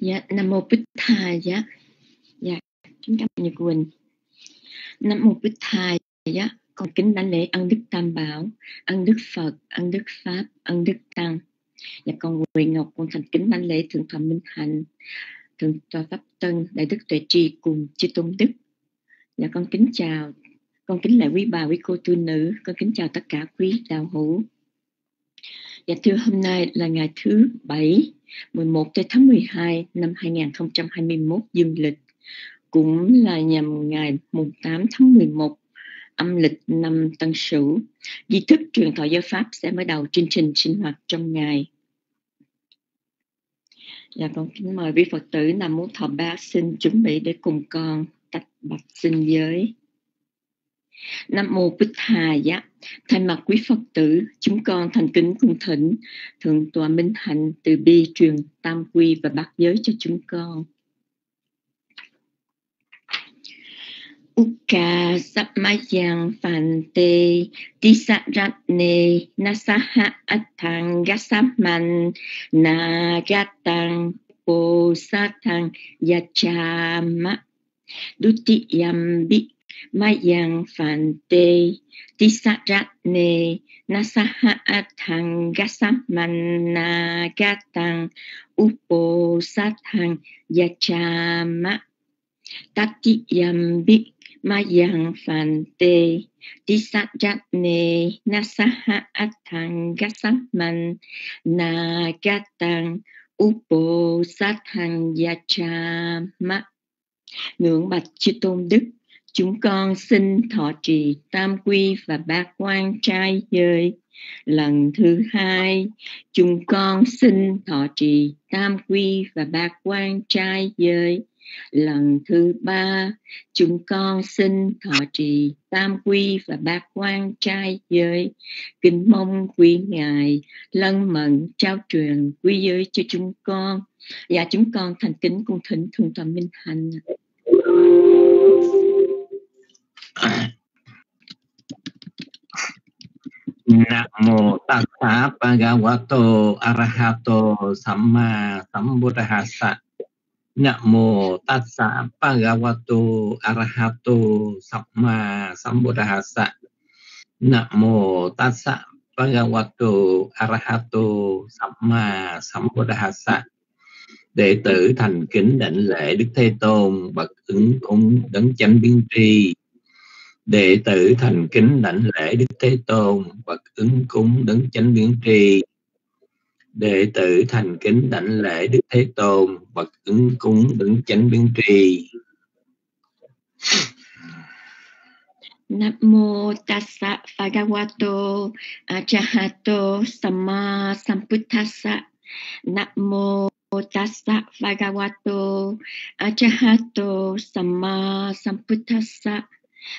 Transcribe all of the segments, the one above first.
dạ nam mô bích tha dạ. Dạ kính cảm ơn cô quỳnh. Nam mô bích tha dạ. Con kính đảnh lễ ân đức tam bảo, ân đức phật, ân đức pháp, ân đức tăng. Dạ con nguyện ngọc, con thành kính đảnh lễ thượng thọ minh hạnh, thượng tọa pháp tân, đại đức tuệ tri cùng chư tôn đức. Dạ con kính chào, con kính lại quý bà, quý cô tu nữ. Con kính chào tất cả quý đạo hữu. Dạ thưa, hôm nay là ngày thứ bảy 11 tới tháng 12 năm 2021 dương lịch cũng là nhằm ngày mùng 8 tháng 11 âm lịch năm Tân Sửu. Di thức truyền thọ giáo pháp sẽ mở đầu chương trình sinh hoạt trong ngày. Dạ con kính mời quý Phật tử Nam Mô Thọ Ba xin chuẩn bị để cùng con tách bạch sinh giới. Nam mô Bích Hà Giá. Thay mặt quý Phật tử, chúng con thành kính cung thỉnh Thượng tọa Minh Hạnh từ bi truyền tam quy và bát giới cho chúng con. Uka Sapmayang Phante Tisaratne Nasaha Atang Gasaman Nagatang Posatang Yachama Dutiyam Bik mayang phante tisaratne nasahatang gasamanna gatang upo sathang yachama tatiyambi mayang phante tisaratne nasahatang gasamanna gatang upo sathang yachama ngưỡng bạch chư tôn đức. Chúng con xin thọ trì tam quy và Ba quan trai giới. Lần thứ hai, chúng con xin thọ trì tam quy và Ba quan trai giới. Lần thứ ba, chúng con xin thọ trì tam quy và Ba quan trai giới. Kính mong quý Ngài lân mận trao truyền quy giới cho chúng con. Và chúng con thành kính cung thỉnh Thượng Tọa Minh Hạnh nàm mô tát tassa bhagavato arahato samma sambuddhassa. Namo tassa bhagavato arahato samma sambuddhassa. Namo tassa bhagavato arahato samma sambuddhassa. Đệ tử thành kính đảnh lễ Đức Thế Tôn, bậc ứng cung đấng chánh biên tri đệ tử thành kính đảnh lễ đức thế tôn, bậc ứng cúng đấng chánh biến tri. Đệ tử thành kính đảnh lễ đức thế tôn, bậc ứng cúng đấng chánh biến tri. Nam mô tassa bhagavato, arahato, samma sambuddhassa. Nam mô tassa bhagavato, arahato, samma sambuddhassa.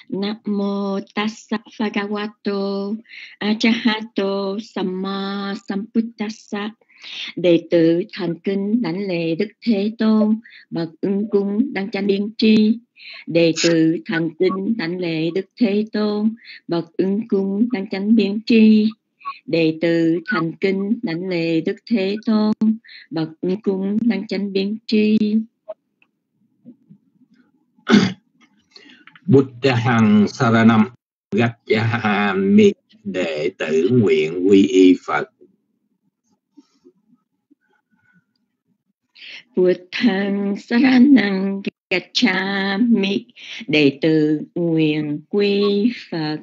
Namo tassa bhagavato arahato samma sambuddhassa. Đệ tử thành kính đảnh lễ đức thế tôn bậc ưng cung đăng chánh biên tri. Đệ tử thành kính đảnh lễ đức thế tôn bậc ưng cung đăng chánh biên tri. Đệ tử thành kính đảnh lễ đức thế tôn bậc ưng cung đăng chánh biên tri. Buddhang Saranam Gacchami đệ tử nguyện quy y Phật. Buddhang Saranam Gacchami đệ tử nguyện quy Phật.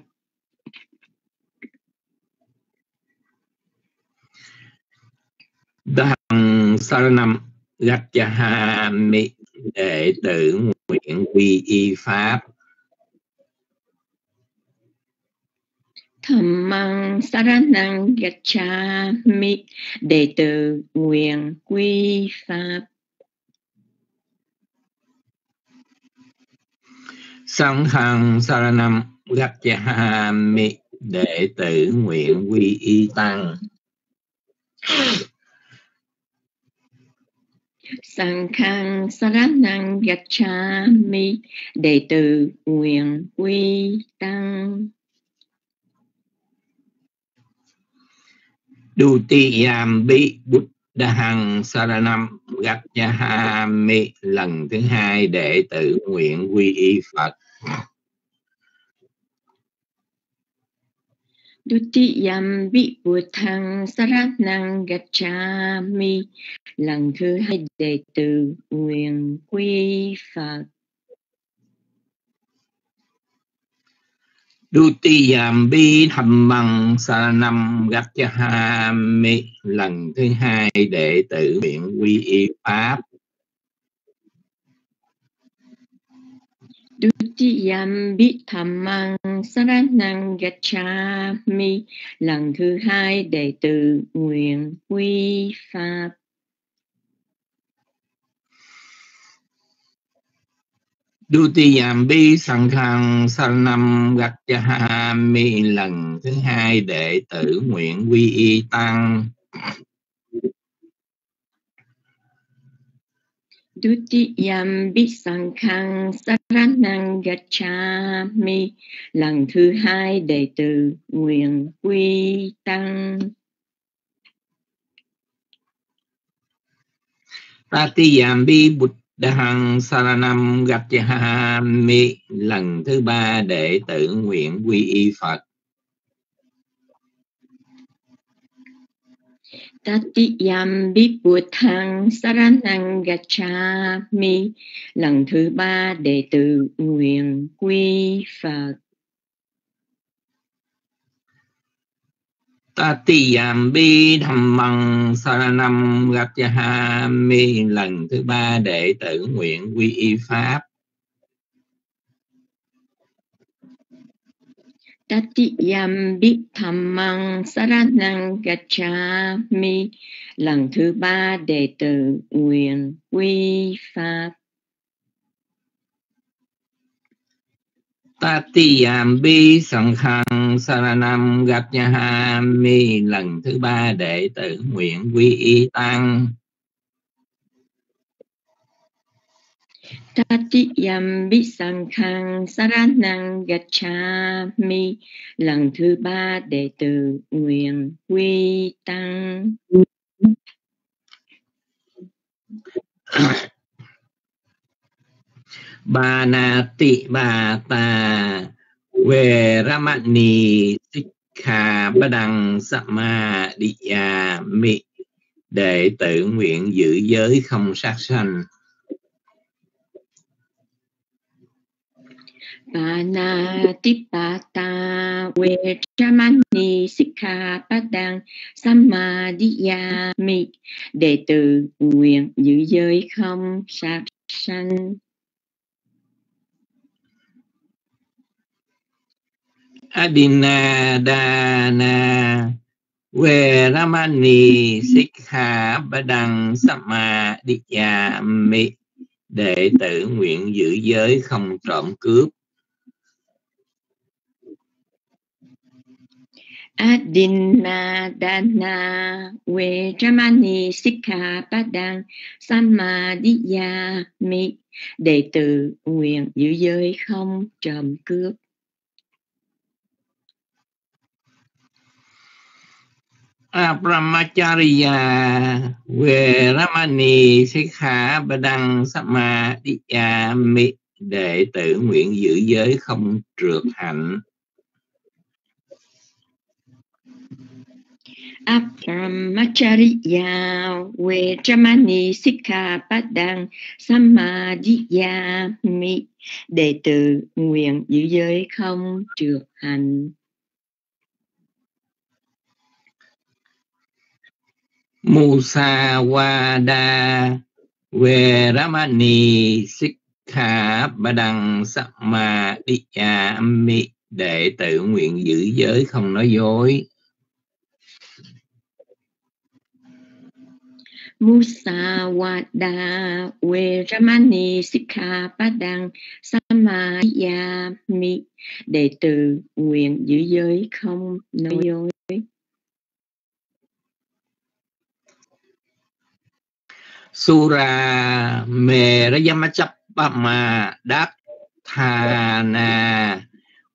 Đăng Saranam Gacchami đệ tử nguyện quy y Pháp. Dhammang Saranang Gacchami Đệ tử nguyện quy Pháp. Sanghang Saranam Gacchami Đệ tử nguyện quy y Tăng. Sanghang Saranang Gacchami Đệ tử nguyện quy Tăng Dutiyambi Buddha Hằng Saranam Gacchami lần thứ hai đệ tử nguyện quy y Phật. Dutiyam Viputang Saranam Gacchami lần thứ hai đệ tử nguyện quy Phật. Dutiyam bi dhammang saranam gacchami lần thứ hai đệ tử nguyện quy y pháp. Dutiyam bi dhammang saranang gacchami lần thứ hai đệ tử nguyện quy pháp. Dutiyambi Sankhang Saranam Gacchami lần. Thứ hai đệ tử nguyện quy y tăng. Dutiyambi Sankhang Saranang Gacchami lần. Thứ hai đệ tử nguyện quy tăng. Tatiyambi Bụt Đahang Saranam Gacchami lần thứ ba đệ tử nguyện quy y Phật. Tatiyam Bhibbutang Saranang Gacchami lần thứ ba đệ tử nguyện quy Phật. Tatiyambi măng Saranam mi, lần thứ ba đệ tử nguyện quy y pháp. Tatiyambi Dhammang Saranang mi, lần thứ ba đệ tử nguyện quy pháp. Tatiyambi Sankhang Saranam Gacchami lần thứ ba đệ tử nguyện quy y tăng. Tatiyambi Sankhang Saranang Gacchami lần thứ ba đệ tử nguyện quy tăng. bà na tị bà ta về ramani sikha ba đăng sama đi ya mi đệ tử nguyện giữ giới không sát sanh. Panatipata Vejamani Sikhapadang Samadhiyami Đệ tử nguyện giữ giới không sát sanh. Adina Dana Veramani Sikha Badang mi Đệ tử nguyện giữ giới không trộm cướp. Adinadana Vejamani Sikhapadang Samadhiyami Đệ tử nguyện giữ giới không trộm cướp. Abramacharya Veramani Sikha Badang Samadhiyami Đệ tử nguyện giữ giới không trượt hạnh. Abramacharya Vejamani Sikhapadang Samadhiyami Đệ tử nguyện giữ giới không trượt hành Musawada Veramani Sikha Badang Samadhiyami Đệ tử nguyện giữ giới không nói dối. Musawada Veramani Diya Ammi Đệ tử nguyện giữ giới không nói dối. Sura Merayamachapama Dathana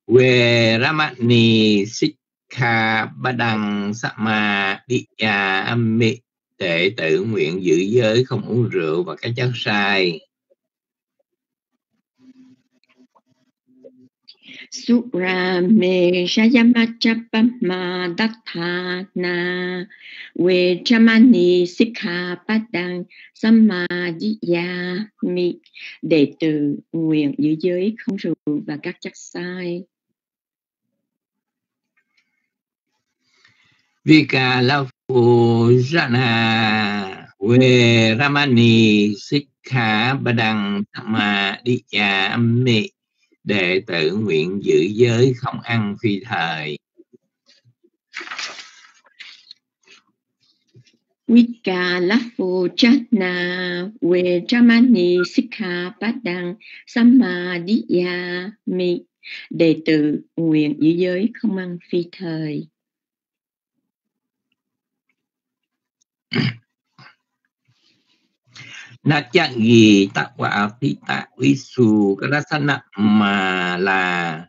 Veramani Sikha Badang Samadhiyami đệ tử nguyện giữ giới không uống rượu và các chất sai. Sura me shayamachapama dathana we chamani sikha padang samadhiyami đệ tử nguyện giữ giới không rượu và các chất sai. Vika Lafujana We Ramani Sikha Badang Samadhiyami đệ tử nguyện giữ giới không ăn phi thời Wika Lafu Chana We Jamani Sikha Padang Samadhiya Mi. Đệ tử nguyện giữ giới không ăn phi thời na cha gì tạ quả thị tạ uy su cái đó sanh mà là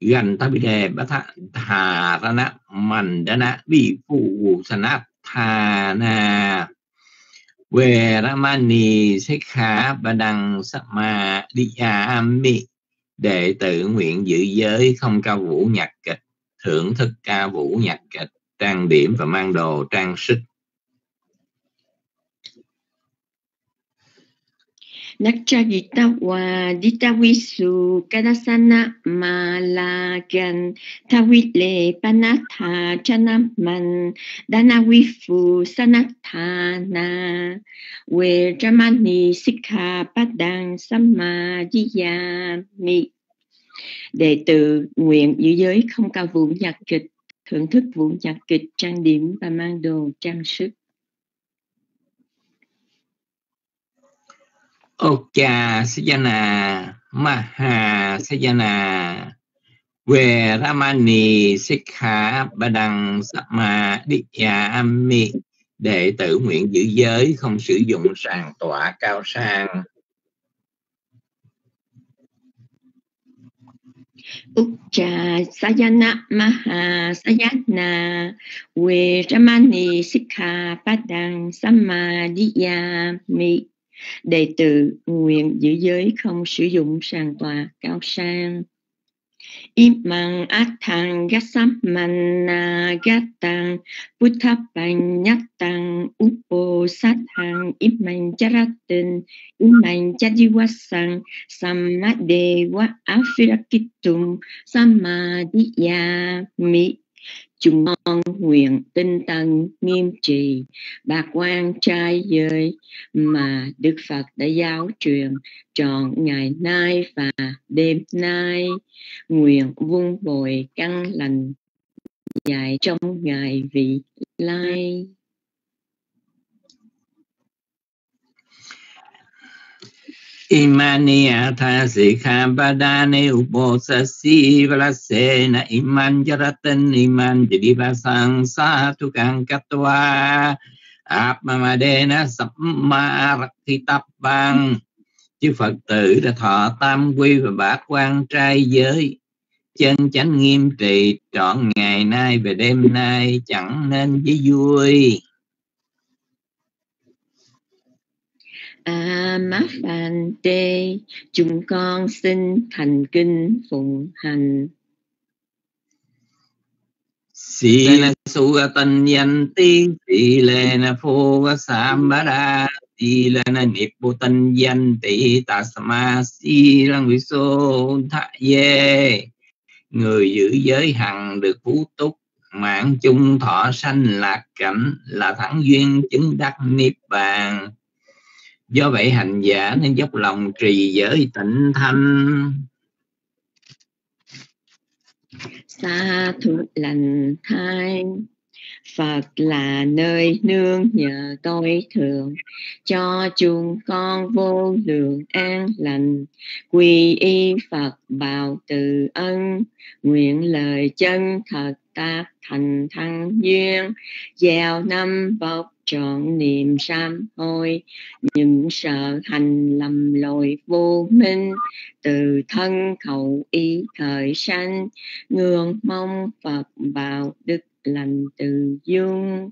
gần ta bị đề bát thà ra na mình đã na bị phụ sanat thà na về ramani sikha ba đăng sama đi mi, đệ tử nguyện giữ giới không cao vũ nhạc kịch, thưởng thức ca vũ nhạc kịch, trang điểm và mang đồ trang sức. Nakchagitawa ditawisu kadasana malagan tawile panatha chanaman danawifu sanatana we jamani sikha padang samadhiyami đệ tử nguyện giữ giới không cao vũ nhạc kịch, thưởng thức vũ nhạc kịch trang điểm và mang đồ trang sức. Ocha Sajana Maha Sajana về Ramani Sikha, Badang Sama Ami, đệ tử nguyện giữ giới, không sử dụng sàn tọa cao sang. Ucha Sayana, Maha Sayana We Ramani Sikha Padang Samadhiyami đệ tử nguyện giữ giới không sử dụng sàn tòa cao sang. Imang atang gasamana gatang buddhapanyatang upo sathang imang jaratin imang jadiwasang samadewa afirakitum samadhiyami chúng con nguyện tinh tấn nghiêm trì, bạc quan trai giới mà Đức Phật đã giáo truyền trọn ngày nay và đêm nay. Nguyện vun bồi căn lành dạy trong ngày vị lai. Imani atha sikha badane uposasi valasena iman jaratan iman jadi satu kang katwa. Apmamadena samma rakti tapang chư Phật tử đã thọ tam quy và bát quan trai giới. Chân chánh nghiêm trì trọn ngày nay và đêm nay chẳng nên với vui. A ma phan tê chúng con xin thành kinh phụng hành. Sila sugatan yanti Sila phu sambara Sila niputan yanti Tasma silang viso tha ye Người giữ giới hằng được phú túc, mạng chung thọ sanh lạc cảnh là thắng duyên chứng đắc niết bàn do vậy hành giả nên dốc lòng trì giới tịnh thanh. Xa thủ lành thai, Phật là nơi nương nhờ tôi thường. Cho chúng con vô lượng an lành, quy y Phật bào từ ân. Nguyện lời chân thật ta thành thăng duyên, gieo năm bọc trọn niềm sám hối. Những sợ hành lầm lỗi vô minh, từ thân khẩu ý thời sanh. Ngưỡng mong phật bảo đức lành từ dung.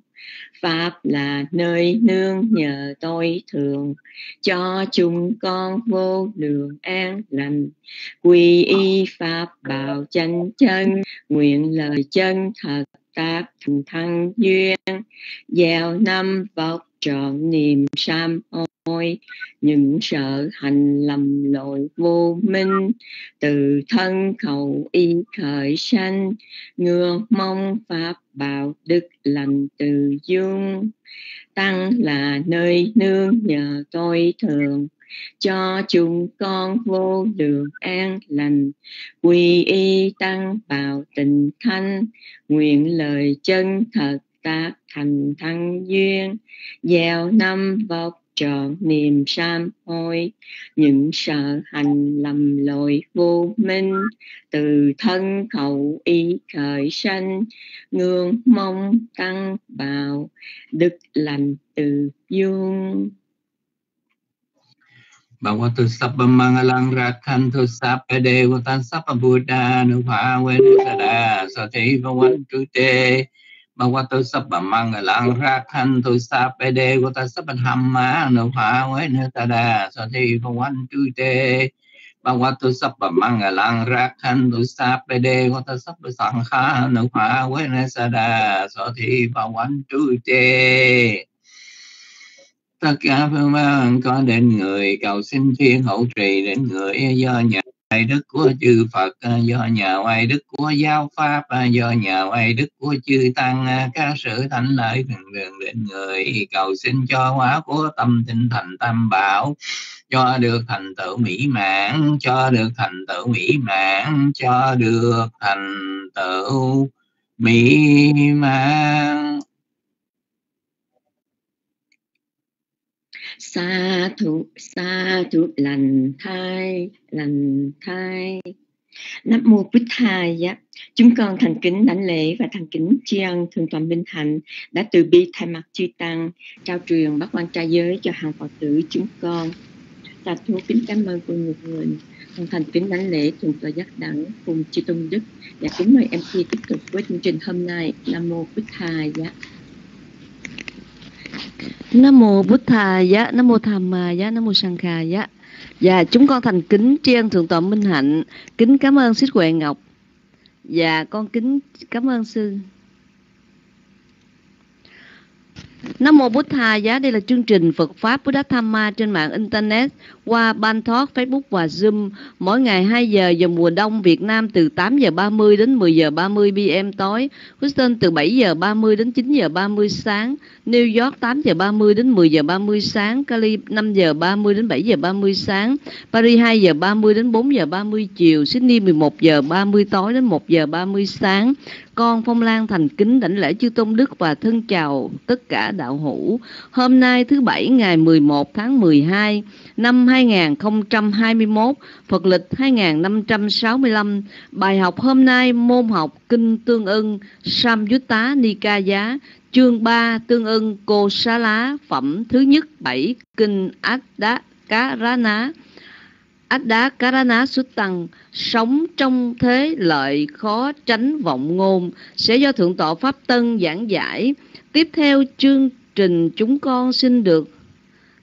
Pháp là nơi nương nhờ tôi thường. Cho chúng con vô lượng an lành. Quy y pháp bảo chân chân, nguyện lời chân thật tác thành thăng duyên gieo năm vóc trọn niềm sam ô hối những sợ hành lầm lội vô minh, từ thân khẩu y khởi sanh ngừa mong pháp bảo đức lành từ dương. Tăng là nơi nương nhờ tôi thường, cho chúng con vô lượng an lành. Quy y tăng bảo tình thanh, nguyện lời chân thật tác thành thăng duyên. Gieo năm vọc trợ niềm sám hối những sợ hành lầm lỗi vô minh, từ thân khẩu ý khởi sanh. Ngương mong tăng bào đức lành từ dung Bhagavatu Sabba Mangalang Rakhantu Sabba Devatan Sabba Buddha Nupavena Sada ba qua tôi sắp bà măng là ăn ra khăn, tôi sắp bê đê của ta sắp bà hâm má nụ phá với nè ta đà sở thi phong quanh cư tê. Ba qua tôi sắp bà măng là ăn ra khăn, tôi sắp bê đê của ta sắp bà sẵn khá nụ phá với nè ta đà sở thi phong quanh cư tê. Tất cả phương ban có đến người cầu xin thiên hậu trì, đến người do nhận oai đức của chư Phật à, do nhờ oai đức của giáo pháp à, do nhờ oai đức của chư tăng à, các sự thánh lợi thường đường đến người, cầu xin cho hóa của tâm tinh thành tam bảo, cho được thành tựu mỹ mãn, cho được thành tựu mỹ mãn, cho được thành tựu mỹ mãn. Sa thụ sa thụ lành thai lành thai Nam mô Bích Thai. Chúng con thành kính đảnh lễ và thành kính tri ân Thượng tọa Minh Hạnh đã từ bi thay mặt chư tăng, trao truyền bát quan trai giới cho hàng Phật tử chúng con. Sa thú kính cảm ơn của người người con thành kính đảnh lễ Thượng tọa giác đẳng cùng chư tôn đức và kính mời MC tiếp tục với chương trình hôm nay. Nam mô Bích Thai. Nam mô Bụt Thà giá, Nam mô Tham Ma giá, Nam mô Sang Kha giá. Và chúng con thành kính tri ân Thượng tọa Minh Hạnh, kính cảm ơn Sít Huệ Ngọc. Và con kính cảm ơn sư Nam mô Bụt Thà giá đây là chương trình Phật pháp Buddha Dhamma trên mạng internet qua Ban Talk, Facebook và Zoom mỗi ngày 2 giờ giờ mùa đông Việt Nam từ 8 giờ 30 đến 10 giờ 30 PM tối, Houston từ 7 giờ 30 đến 9 giờ 30 sáng, New York 8 giờ 30 đến 10 giờ 30 sáng, Cali 5 giờ 30 đến 7 giờ 30 sáng, Paris 2 giờ 30 đến 4 giờ 30 chiều, Sydney 11 giờ 30 tối đến 1 giờ 30 sáng, con Phong Lan thành kính đảnh lễ chư tôn đức và thân chào tất cả đạo hữu. Hôm nay thứ bảy ngày 11 tháng 12 năm 2021, Phật lịch 2565. Bài học hôm nay môn học Kinh Tương ưng Samyutta Nikaya chương 3 Tương ưng Cô Xá Lá, phẩm thứ nhất 7 Kinh Át Đá Cá Rá Ná Ách đá cá ra ná xuất tăng, sống trong thế lợi, khó tránh vọng ngôn, sẽ do Thượng tọa Pháp Tân giảng giải. Tiếp theo chương trình, chúng con xin được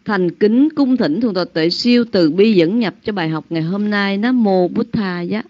thành kính cung thỉnh Thượng tọa Tuệ Siêu từ bi dẫn nhập cho bài học ngày hôm nay. Nam Mô Bút Tha Giác.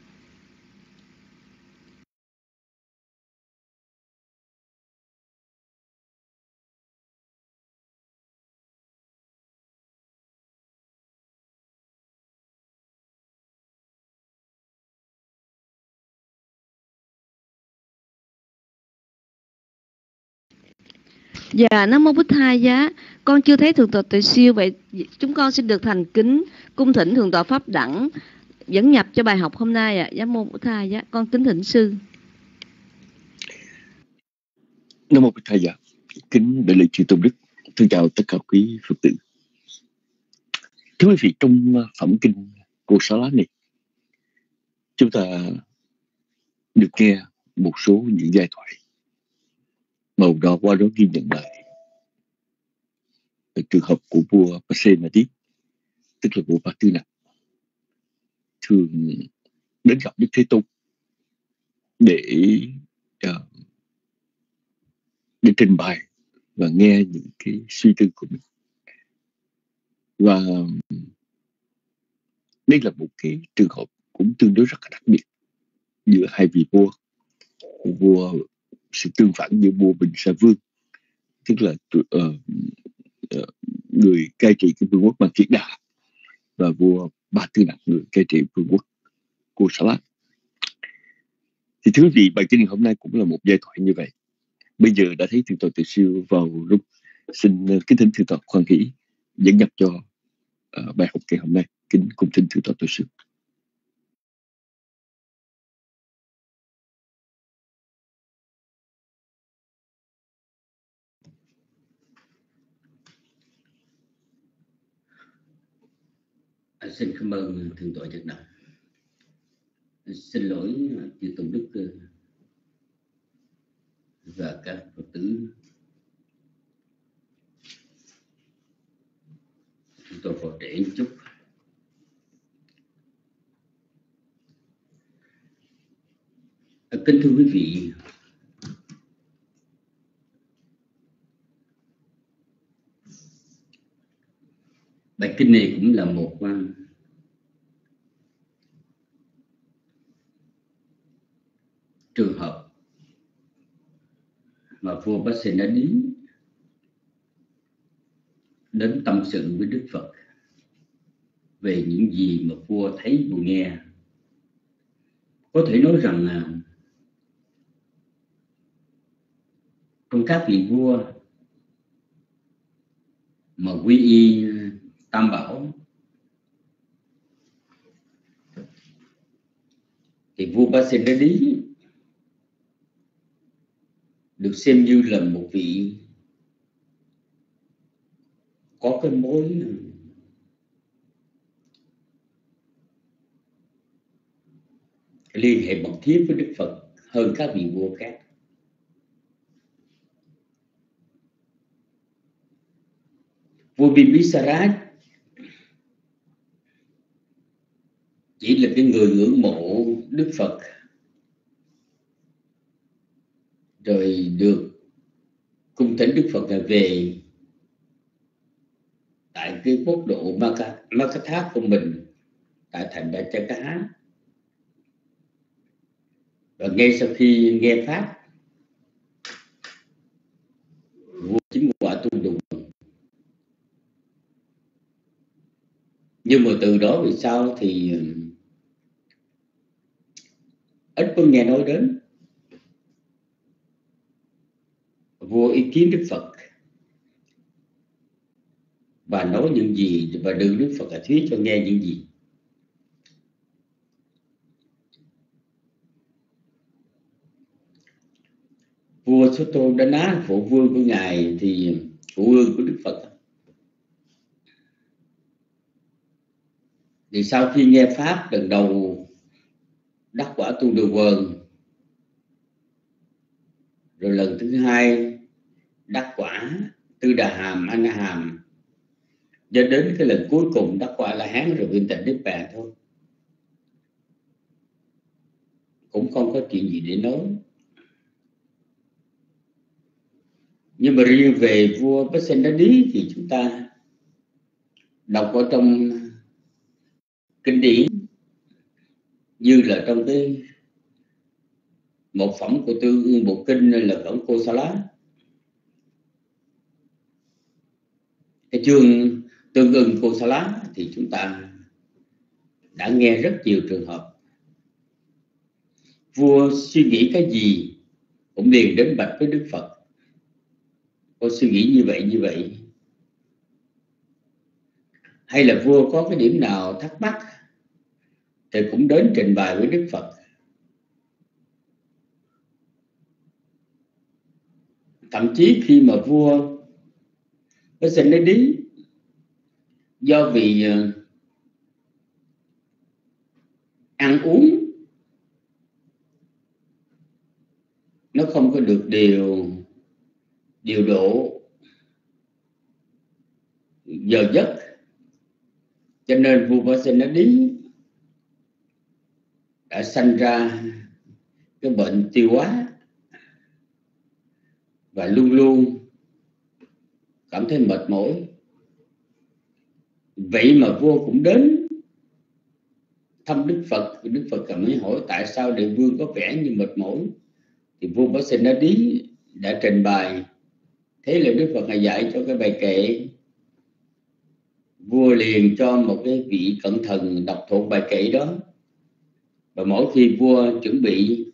Dạ, Nam Mô Bích Thai Giá. Con chưa thấy Thượng tọa Tuệ Siêu, vậy chúng con xin được thành kính cung thỉnh Thượng tọa Pháp Đẳng dẫn nhập cho bài học hôm nay ạ. À. Nam Mô Bích Thai Giá. Con kính thỉnh sư. Nam Mô Bích Thai Giá. Kính đại lễ chư Tôn Đức. Thân chào tất cả quý Phật tử. Thưa quý vị, trong ờ, phẩm kinh Cô Sá Lá này, chúng ta được nghe một số những giai thoại màu đó qua đó ghi nhận lại. Trường hợp của vua Pasenadi tức là vua Patina Tư Nặc thường đến gặp Đức Thế Tôn để uh, để trình bày và nghe những cái suy tư của mình. Và đây là một cái trường hợp cũng tương đối rất là đặc biệt giữa hai vị vua vua sự tương phản giữa vua bình sa vương tức là uh, uh, người cai trị cái vương quốc bằng kiệt đà và vua ba tư nặc người cai trị vương quốc cô Salat thì thứ gì bài kinh hôm nay cũng là một giai thoại như vậy. Bây giờ đã thấy thượng tọa tự siêu vào lúc xin ờ, kính thỉnh thượng tọa khoan hỷ dẫn nhập cho uh, bài học ngày hôm nay. Kính cùng thỉnh thượng tọa tự siêu. Xin cảm ơn thượng tọa Nhật Đồng. Xin lỗi, chư Tùng Đức ờ, và các Phật tử chúng tôi có trễ chút à, kính thưa quý vị, bài kinh này cũng là một ờ, uh, trường hợp mà vua Basenadi Sinh đã đến đến tâm sự với Đức Phật về những gì mà vua thấy vua nghe, có thể nói rằng là trong các vị vua mà quy y tam bảo thì vua ba sen được xem như là một vị có cái mối liên hệ mật thiết với Đức Phật hơn các vị vua khác. Vua Bimbisara chỉ là cái người ngưỡng mộ Đức Phật rồi được cung thánh Đức Phật là về tại cái quốc độ Makatha của mình, tại thành Đại Cha Cá và ngay sau khi nghe pháp, vua chính quả tu đùng. Nhưng mà từ đó về sau thì ít có nghe nói đến. Vô ý kiến đức phật. Và nói những gì và đưa đức phật là thuyết cho nghe những gì. Vua số tô đã ná phụ vương của ngài thì phụ vương của đức phật. Thì sau khi nghe pháp lần đầu đắc quả tu được vườn rồi lần thứ hai đắc quả tư đà hàm anh hàm. Cho đến cái lần cuối cùng đắc quả là hán rồi viên tịnh niết bàn thôi. Cũng không có chuyện gì để nói. Nhưng mà riêng về vua Pasenadi thì chúng ta đọc ở trong kinh điển như là trong cái một phẩm của tư bộ kinh là phẩm cô sa lá cái chương tương ưng cô sa lá thì chúng ta đã nghe rất nhiều trường hợp. Vua suy nghĩ cái gì cũng liền đến bạch với đức phật. Có suy nghĩ như vậy như vậy. Hay là vua có cái điểm nào thắc mắc thì cũng đến trình bày với đức phật. Thậm chí khi mà vua cái sinh lý lý do vì ờ, ăn uống, nó không có được điều điều độ giờ giấc. Cho nên vua Vasenadi đã sanh ra cái bệnh tiêu hóa và luôn luôn cảm thấy mệt mỏi. Vậy mà vua cũng đến thăm đức phật. Đức phật cảm mới hỏi tại sao địa vương có vẻ như mệt mỏi. Thì vua bá sinh đã đi đã trình bày. Thế là đức phật ngài dạy cho cái bài kệ. Vua liền cho một cái vị cẩn thận đọc thuộc bài kệ đó. Và mỗi khi vua chuẩn bị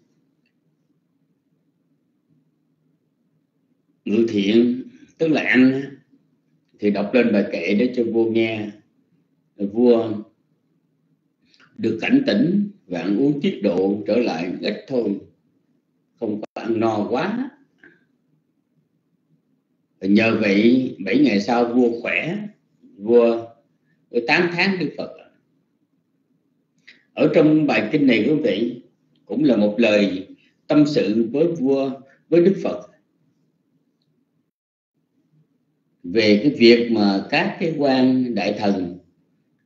ngự thiện tức là anh thì đọc lên bài kệ để cho vua nghe. Vua được cảnh tỉnh và ăn uống tiết độ trở lại ít thôi. Không có ăn no quá. Và nhờ vậy, bảy ngày sau vua khỏe. Vua tám tháng đức phật. Ở trong bài kinh này quý vị, cũng là một lời tâm sự với vua, với đức phật. Về cái việc mà các cái quan đại thần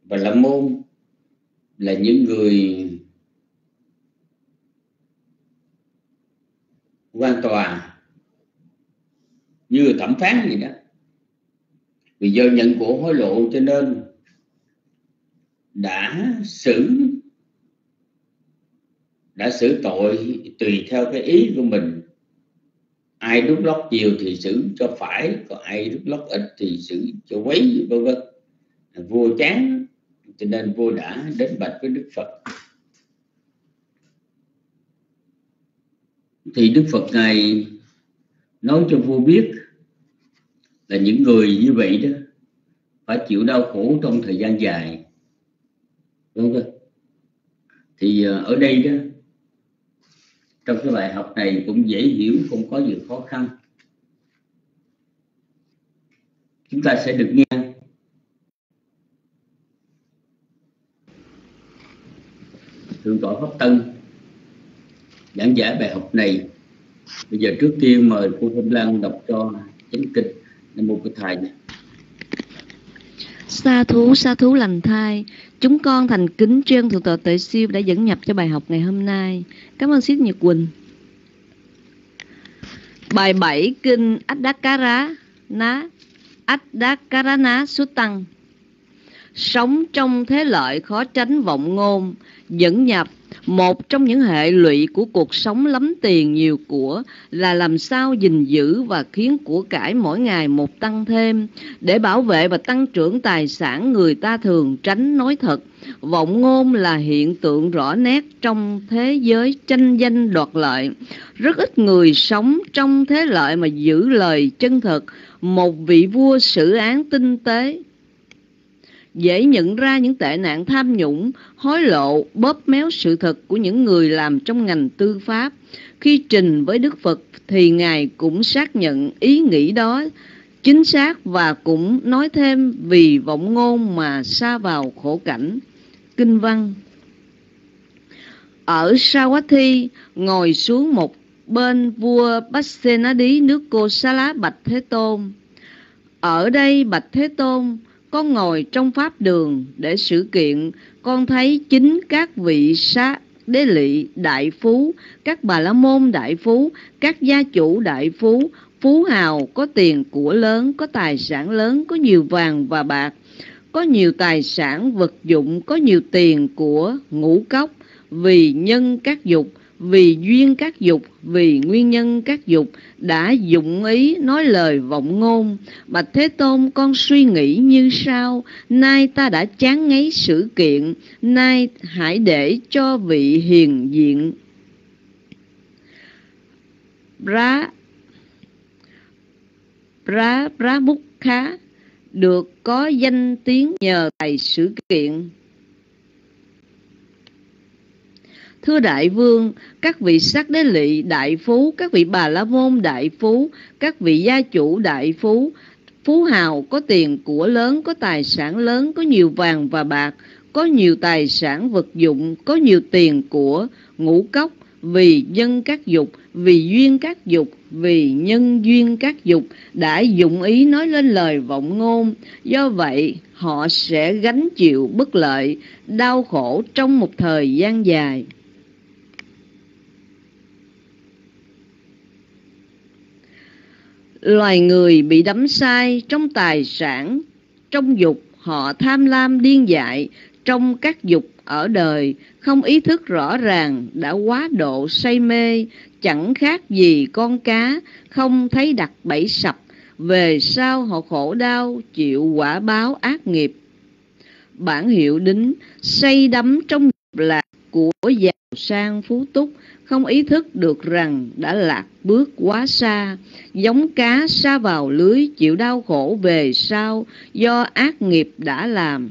và lâm môn là những người quan tòa, như thẩm phán gì đó. Vì do nhận của hối lộ cho nên đã xử đã xử tội tùy theo cái ý của mình ai đút lót nhiều thì xử cho phải, còn ai đút lót ít thì xử cho quấy, vân vân. Vua chán, cho nên vua đã đến bạch với đức phật. Thì đức phật ngài nói cho vua biết là những người như vậy đó phải chịu đau khổ trong thời gian dài. Vân vân thì ờ, ở đây đó trong cái bài học này cũng dễ hiểu không có gì khó khăn. Chúng ta sẽ được nghe. Thượng tọa pháp tân giảng giải bài học này. Bây giờ trước tiên mời cô Thanh Lan đọc cho chánh kinh nam mô cái thầy. Sa thú, sa thú lành thai, chúng con thành kính trân thượng tọa Tệ Siêu đã dẫn nhập cho bài học ngày hôm nay. Cảm ơn Siết Nhật Quỳnh. Bài 7 Kinh Adhakara Ná Adhakarana Sutang Sống trong thế lợi khó tránh vọng ngôn, dẫn nhập một trong những hệ lụy của cuộc sống lắm tiền nhiều của là làm sao gìn giữ và khiến của cải mỗi ngày một tăng thêm. Để bảo vệ và tăng trưởng tài sản người ta thường tránh nói thật vọng ngôn là hiện tượng rõ nét trong thế giới tranh danh đoạt lợi. Rất ít người sống trong thế lợi mà giữ lời chân thật một vị vua xử án tinh tế dễ nhận ra những tệ nạn tham nhũng, hối lộ, bóp méo sự thật của những người làm trong ngành tư pháp. Khi trình với Đức Phật thì Ngài cũng xác nhận ý nghĩ đó chính xác và cũng nói thêm vì vọng ngôn mà xa vào khổ cảnh. Kinh văn Ở Sawathi ngồi xuống một bên vua Bassenadi nước Cô Sa Lá Bạch Thế Tôn. Ở đây Bạch Thế Tôn con ngồi trong pháp đường để sự kiện, con thấy chính các vị sát đế lị đại phú, các bà la môn đại phú, các gia chủ đại phú phú hào, có tiền của lớn, có tài sản lớn, có nhiều vàng và bạc, có nhiều tài sản vật dụng, có nhiều tiền của ngũ cốc, vì nhân các dục vì duyên các dục, vì nguyên nhân các dục, đã dụng ý nói lời vọng ngôn. Bạch thế tôn, con suy nghĩ như sau. Nay ta đã chán ngấy sự kiện, nay hãy để cho vị hiền diện. Bra Bra Bra Bút Khá được có danh tiếng nhờ tài sự kiện. Thưa đại vương, các vị sắc đế lị đại phú, các vị bà la môn đại phú, các vị gia chủ đại phú, phú hào có tiền của lớn, có tài sản lớn, có nhiều vàng và bạc, có nhiều tài sản vật dụng, có nhiều tiền của ngũ cốc, vì nhân các dục, vì duyên các dục, vì nhân duyên các dục đã dụng ý nói lên lời vọng ngôn. Do vậy, họ sẽ gánh chịu bất lợi, đau khổ trong một thời gian dài. Loài người bị đắm sai trong tài sản, trong dục họ tham lam điên dại, trong các dục ở đời, không ý thức rõ ràng đã quá độ say mê, chẳng khác gì con cá không thấy đặt bẫy sập, về sau họ khổ đau chịu quả báo ác nghiệp. Bản hiệu đính, say đắm trong lạc của giàu sang phú túc không ý thức được rằng đã lạc bước quá xa, giống cá xa vào lưới chịu đau khổ về sau do ác nghiệp đã làm.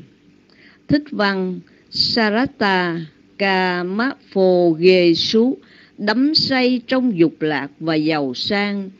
Thích văn sarata kamaphogesu đắm say trong dục lạc và giàu sang.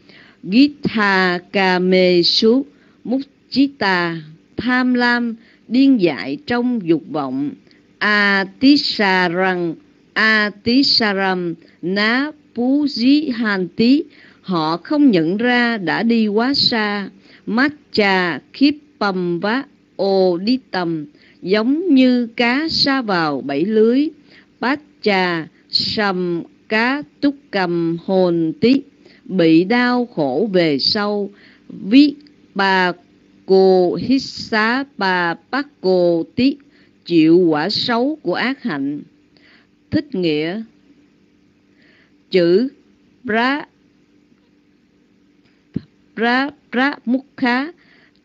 Gita Kamesu Mukchita tham lam điên dại trong dục vọng. Atisarang Atisaram Ná Pú Dí Hàn Tí Họ không nhận ra đã đi quá xa. Matcha Khiếp Pầm Vá Ô Đi Tầm Giống như cá xa vào bẫy lưới. Patcha Trà Sầm Cá Túc Cầm Hồn Tí Bị đau khổ về sau. Viết Bà Cô Hít Xá Bà bắt Cô Tí Chịu quả xấu của ác hạnh thích nghĩa. Chữ pra pra pra mukha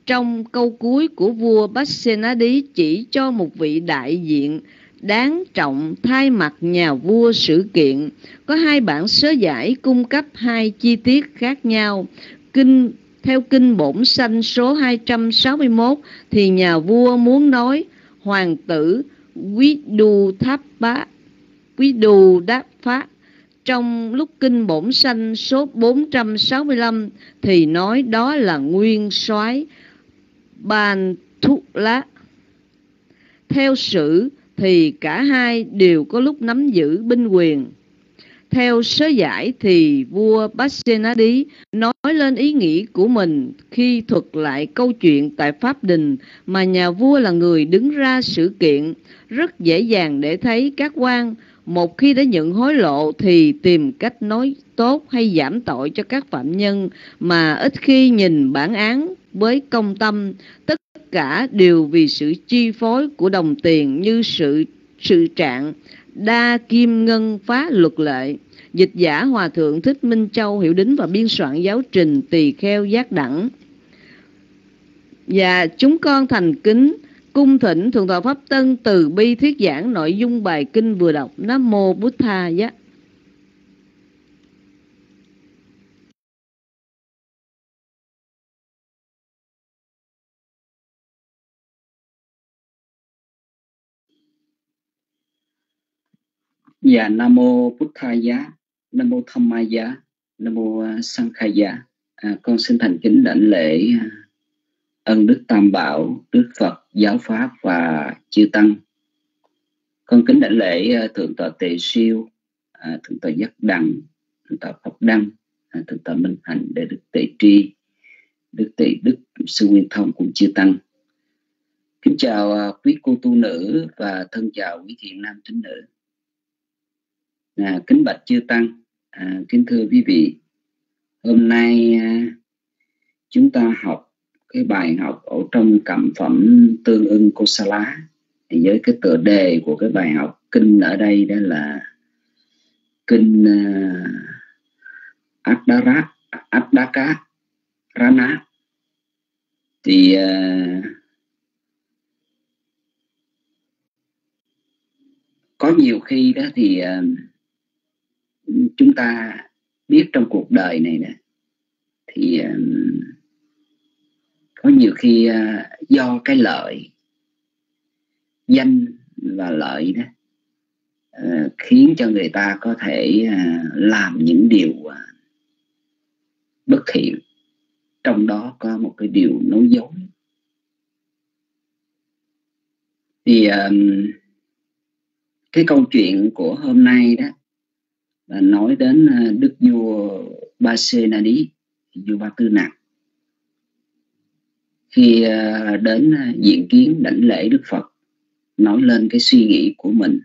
trong câu cuối của vua Bassenadi chỉ cho một vị đại diện đáng trọng thay mặt nhà vua sự kiện. Có hai bản sớ giải cung cấp hai chi tiết khác nhau. Kinh, theo kinh bổn sanh số 261 thì nhà vua muốn nói, hoàng tử vidu Đu Tháp Bá quý đù đáp phát trong lúc kinh bổn sanh số 465 thì nói đó là nguyên soái ban thuốc lá. Theo sử thì cả hai đều có lúc nắm giữ binh quyền. Theo sớ giải thì vua Bassenadi nói lên ý nghĩ của mình khi thuật lại câu chuyện tại Pháp Đình mà nhà vua là người đứng ra sự kiện. Rất dễ dàng để thấy các quan một khi đã nhận hối lộ thì tìm cách nói tốt hay giảm tội cho các phạm nhân, mà ít khi nhìn bản án với công tâm. Tất cả đều vì sự chi phối của đồng tiền như sự sự trạng đa kim ngân phá luật lệ. Dịch giả hòa thượng thích minh châu, hiểu đính và biên soạn giáo trình tỳ kheo giác đẳng. Và chúng con thành kính cung thỉnh thượng tọa pháp tân từ bi thuyết giảng nội dung bài kinh vừa đọc. Nam mô bút tha giá. Dạ Nam mô Bút Tha Giá, Nam mô Tham Ma Giá, Nam mô à, Sankhya Giá. À, con xin thành kính đảnh lễ à, ân đức tam bảo đức phật giáo pháp và chư tăng. Con kính đảnh lễ ờ, thượng tọa tề siêu ờ, thượng tọa giác đằng thượng tọa pháp đăng ờ, thượng tọa minh hạnh để đức tệ tri đức tệ đức sư nguyên thông cùng chư tăng. Kính chào quý cô tu nữ và thân chào quý thiện nam tín nữ. À, kính bạch chư tăng à, kính thưa quý vị hôm nay à, chúng ta học cái bài học ở trong cảm phẩm tương ưng Kosala thì với cái tựa đề của cái bài học kinh ở đây đó là kinh ờ, uh, Adara Adaka Rana thì uh, có nhiều khi đó thì uh, chúng ta biết trong cuộc đời này nè thì uh, có nhiều khi uh, do cái lợi danh và lợi đó uh, khiến cho người ta có thể uh, làm những điều uh, bất thiện. Trong đó có một cái điều nói dối. Thì cái câu chuyện của hôm nay đó là nói đến uh, đức vua Ba Sê Na Đi vua Ba Tư Nặc khi à, đến à, diện kiến đảnh lễ Đức Phật, nói lên cái suy nghĩ của mình.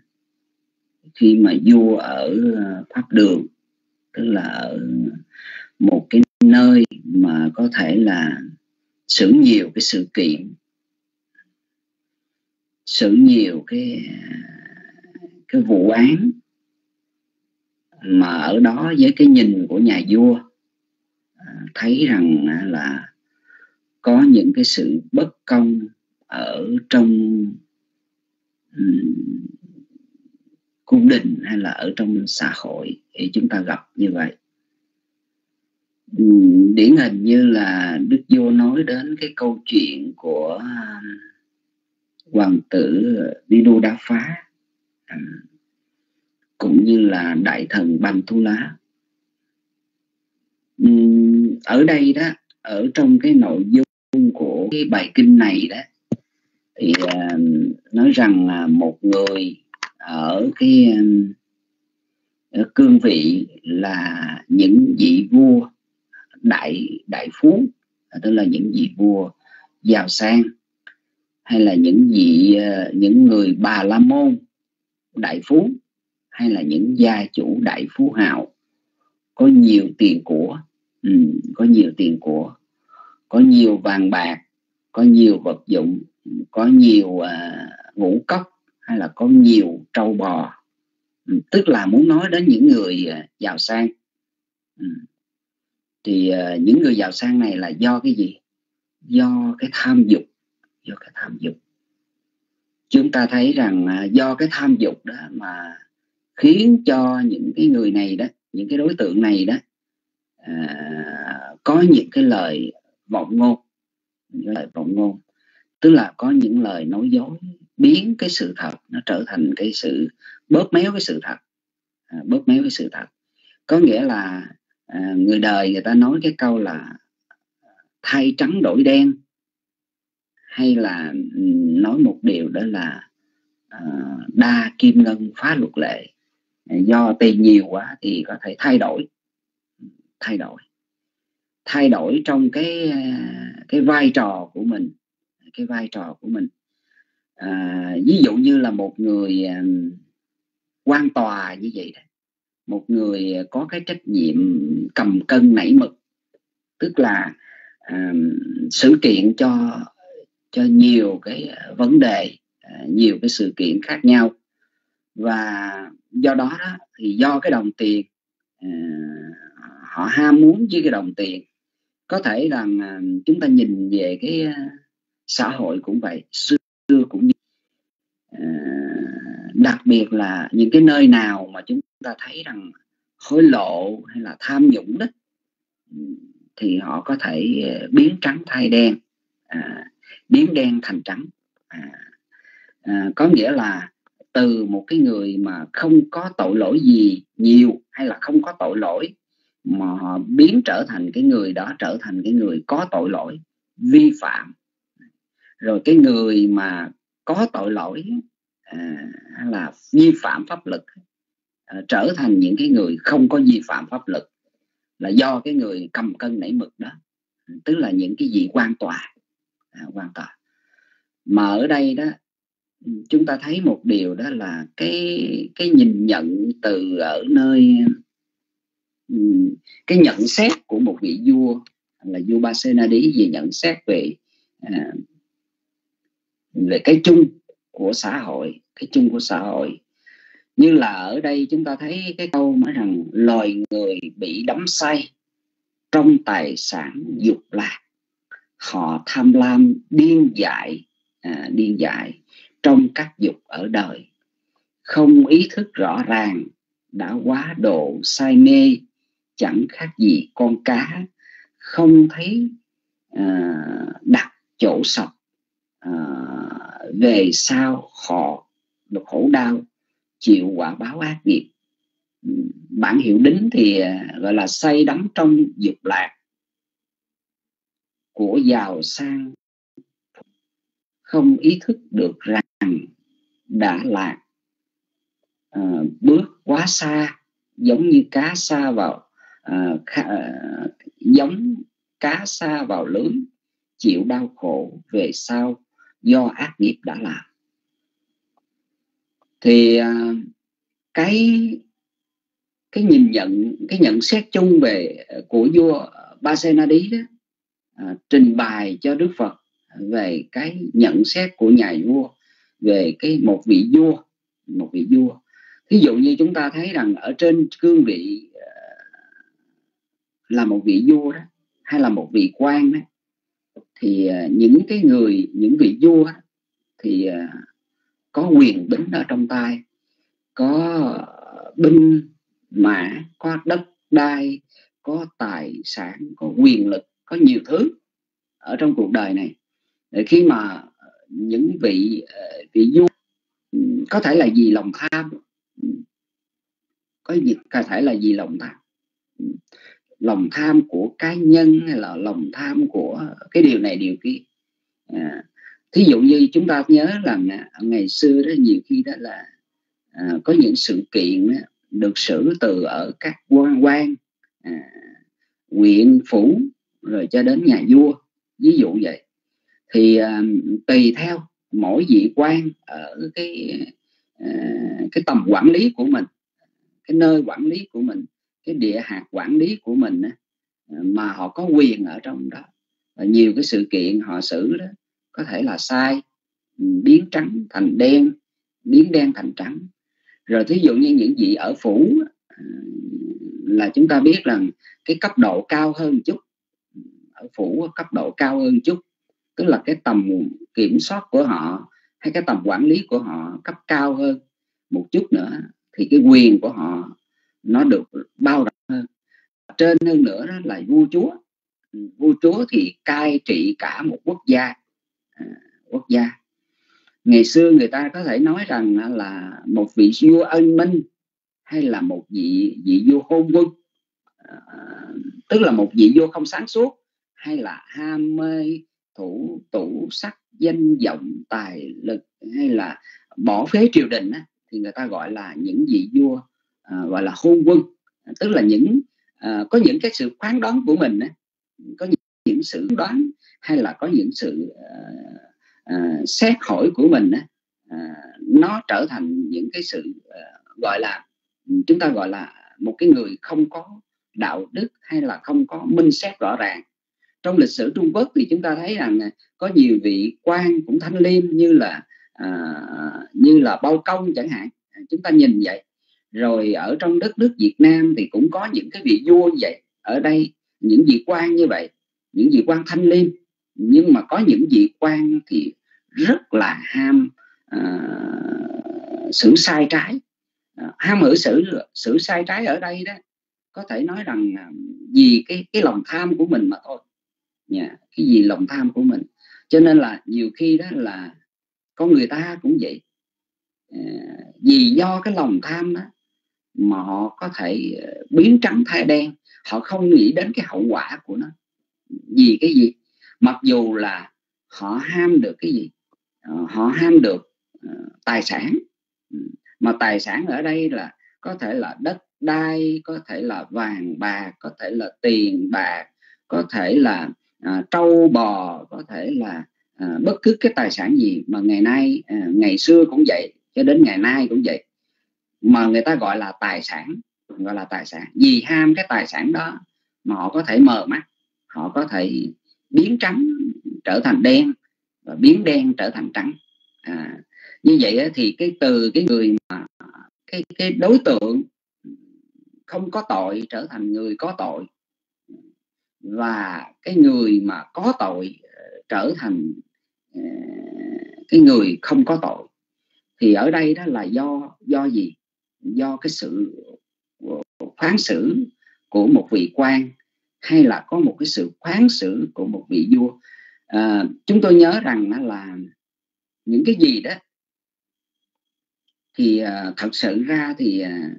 Khi mà vua ở à, pháp đường, tức là ở một cái nơi mà có thể là xử nhiều cái sự kiện xử nhiều cái cái vụ án mà ở đó với cái nhìn của nhà vua thấy rằng là có những cái sự bất công ở trong um, cung đình hay là ở trong xã hội thì chúng ta gặp như vậy. Ừ, điển hình như là đức vua nói đến cái câu chuyện của ừ, hoàng tử Dido Đa Phá cũng như là đại thần Ban Thu Lá ở đây đó ở trong cái nội dung cái bài kinh này đó. Thì uh, nói rằng là một người ở cái uh, cương vị là những vị vua đại đại phú tức là những vị vua giàu sang hay là những vị uh, những người bà la môn đại phú hay là những gia chủ đại phú hào. Có nhiều tiền của ừ, có nhiều tiền của có nhiều vàng bạc có nhiều vật dụng có nhiều à, ngũ cốc hay là có nhiều trâu bò. Ừ, tức là muốn nói đến những người à, giàu sang. Ừ. thì à, những người giàu sang này là do cái gì? Do cái tham dục do cái tham dục. Chúng ta thấy rằng à, do cái tham dục đó mà khiến cho những cái người này đó những cái đối tượng này đó à, có những cái lời vọng ngôn lời vọng ngôn. Tức là có những lời nói dối biến cái sự thật nó trở thành cái sự bóp méo cái sự thật. À, bóp méo cái sự thật. Có nghĩa là à, người đời người ta nói cái câu là à, thay trắng đổi đen hay là ừ, nói một điều đó là à, đa kim ngân phá luật lệ. À, do tiền nhiều quá thì có thể thay đổi. Thay đổi thay đổi trong cái à, cái vai trò của mình cái vai trò của mình. À, ví dụ như là một người à, quan tòa như vậy đó một người có cái trách nhiệm cầm cân nảy mực tức là à, xử kiện cho cho nhiều cái vấn đề à, nhiều cái sự kiện khác nhau. Và do đó, đó thì do cái đồng tiền à, họ ham muốn với cái đồng tiền có thể rằng à, chúng ta nhìn về cái à, xã hội cũng vậy xưa cũng như à, đặc biệt là những cái nơi nào mà chúng ta thấy rằng hối lộ hay là tham nhũng đó thì họ có thể biến trắng thay đen à, biến đen thành trắng. À, à, có nghĩa là từ một cái người mà không có tội lỗi gì nhiều hay là không có tội lỗi mà họ biến trở thành cái người đó trở thành cái người có tội lỗi vi phạm. Rồi cái người mà có tội lỗi à, là vi phạm pháp luật à, trở thành những cái người không có vi phạm pháp luật là do cái người cầm cân nảy mực đó. Tức là những cái gì quan tòa à, quan tòa. Mà ở đây đó chúng ta thấy một điều đó là cái cái nhìn nhận từ ở nơi cái nhận xét của một vị vua là vua Ba đi về nhận xét về à, về cái chung của xã hội cái chung của xã hội. Như là ở đây chúng ta thấy cái câu nói rằng loài người bị đắm say trong tài sản dục lạc họ tham lam điên dại à, điên dại trong các dục ở đời. Không ý thức rõ ràng đã quá độ say mê chẳng khác gì con cá không thấy à, đặt chỗ sọc à, về sau họ được khổ đau chịu quả báo ác nghiệp. Ừ, bản hiệu đính thì à, gọi là say đắm trong dục lạc của giàu sang. Không ý thức được rằng đã lạc à, bước quá xa giống như cá xa vào Ờ, à, khá, ờ, giống cá xa vào lưới chịu đau khổ về sau do ác nghiệp đã làm. Thì à, cái cái nhìn nhận cái nhận xét chung về của vua ba na đi đó à, trình bày cho đức phật về cái nhận xét của nhà vua về cái một vị vua một vị vua. Ví dụ như chúng ta thấy rằng ở trên cương vị là một vị vua đó, hay là một vị quan đó, thì à, những cái người, những vị vua thì à, có quyền bính ở trong tay, có binh, mã, có đất đai, có tài sản, có quyền lực, có nhiều thứ ở trong cuộc đời này. Để khi mà những vị à, vị vua có thể là vì lòng tham có có thể là vì lòng tham lòng tham của cá nhân hay là lòng tham của cái điều này điều kia. À, thí dụ như chúng ta nhớ là ngày xưa đó nhiều khi đó là à, có những sự kiện đó, được xử từ ở các quan quan à, huyện phủ rồi cho đến nhà vua ví dụ vậy. Thì à, tùy theo mỗi vị quan ở cái à, cái tầm quản lý của mình cái nơi quản lý của mình cái địa hạt quản lý của mình á, à, mà họ có quyền ở trong đó. Và nhiều cái sự kiện họ xử đó có thể là sai ừ, biến trắng thành đen biến đen thành trắng. Rồi thí dụ như những vị ở phủ à, là chúng ta biết rằng cái cấp độ cao hơn chút ở phủ cấp độ cao hơn chút tức là cái tầm kiểm soát của họ hay cái tầm quản lý của họ cấp cao hơn một chút nữa thì cái quyền của họ nó được bao rộng hơn. Trên hơn nữa đó là vua chúa. Ừ, vua chúa thì cai trị cả một quốc gia. À, quốc gia. Ngày xưa người ta có thể nói rằng là một vị vua ân minh hay là một vị vị vua hôn quân à, tức là một vị vua không sáng suốt hay là ham mê thủ tủ sắc danh vọng tài lực hay là bỏ phế triều đình á, thì người ta gọi là những vị vua à, gọi là hôn quân. À, tức là những à, có những cái sự phán đoán của mình á, có những, những sự đoán hay là có những sự à, à, xét hỏi của mình á, à, nó trở thành những cái sự à, gọi là chúng ta gọi là một cái người không có đạo đức hay là không có minh xét rõ ràng. Trong lịch sử Trung Quốc thì chúng ta thấy rằng à, có nhiều vị quan cũng thanh liêm như là à, như là bao công chẳng hạn. À, chúng ta nhìn vậy rồi ở trong đất nước Việt Nam thì cũng có những cái vị vua như vậy. Ở đây những vị quan như vậy những vị quan thanh liêm nhưng mà có những vị quan thì rất là ham à, xử sai trái. À, ham ở xử xử sai trái ở đây đó có thể nói rằng vì cái cái lòng tham của mình mà thôi. Nhà cái gì lòng tham của mình. Cho nên là nhiều khi đó là con người ta cũng vậy. À, vì do cái lòng tham đó mà họ có thể ờ, biến trắng thay đen. Họ không nghĩ đến cái hậu quả của nó. Vì cái gì? Mặc dù là họ ham được cái gì? Ờ, họ ham được ờ, tài sản. Ừ, mà tài sản ở đây là có thể là đất đai có thể là vàng bạc có thể là tiền bạc có thể là à, trâu bò có thể là à, bất cứ cái tài sản gì mà ngày nay à, ngày xưa cũng vậy cho đến ngày nay cũng vậy mà người ta gọi là tài sản gọi là tài sản. Vì ham cái tài sản đó mà họ có thể mờ mắt họ có thể biến trắng trở thành đen và biến đen trở thành trắng. À, như vậy thì cái từ cái người mà cái cái đối tượng không có tội trở thành người có tội và cái người mà có tội ờ, trở thành ờ, cái người không có tội thì ở đây đó là do do gì? Do cái sự ờ, phán xử của một vị quan hay là có một cái sự phán xử của một vị vua. À, chúng tôi nhớ rằng là những cái gì đó thì à, thật sự ra thì à,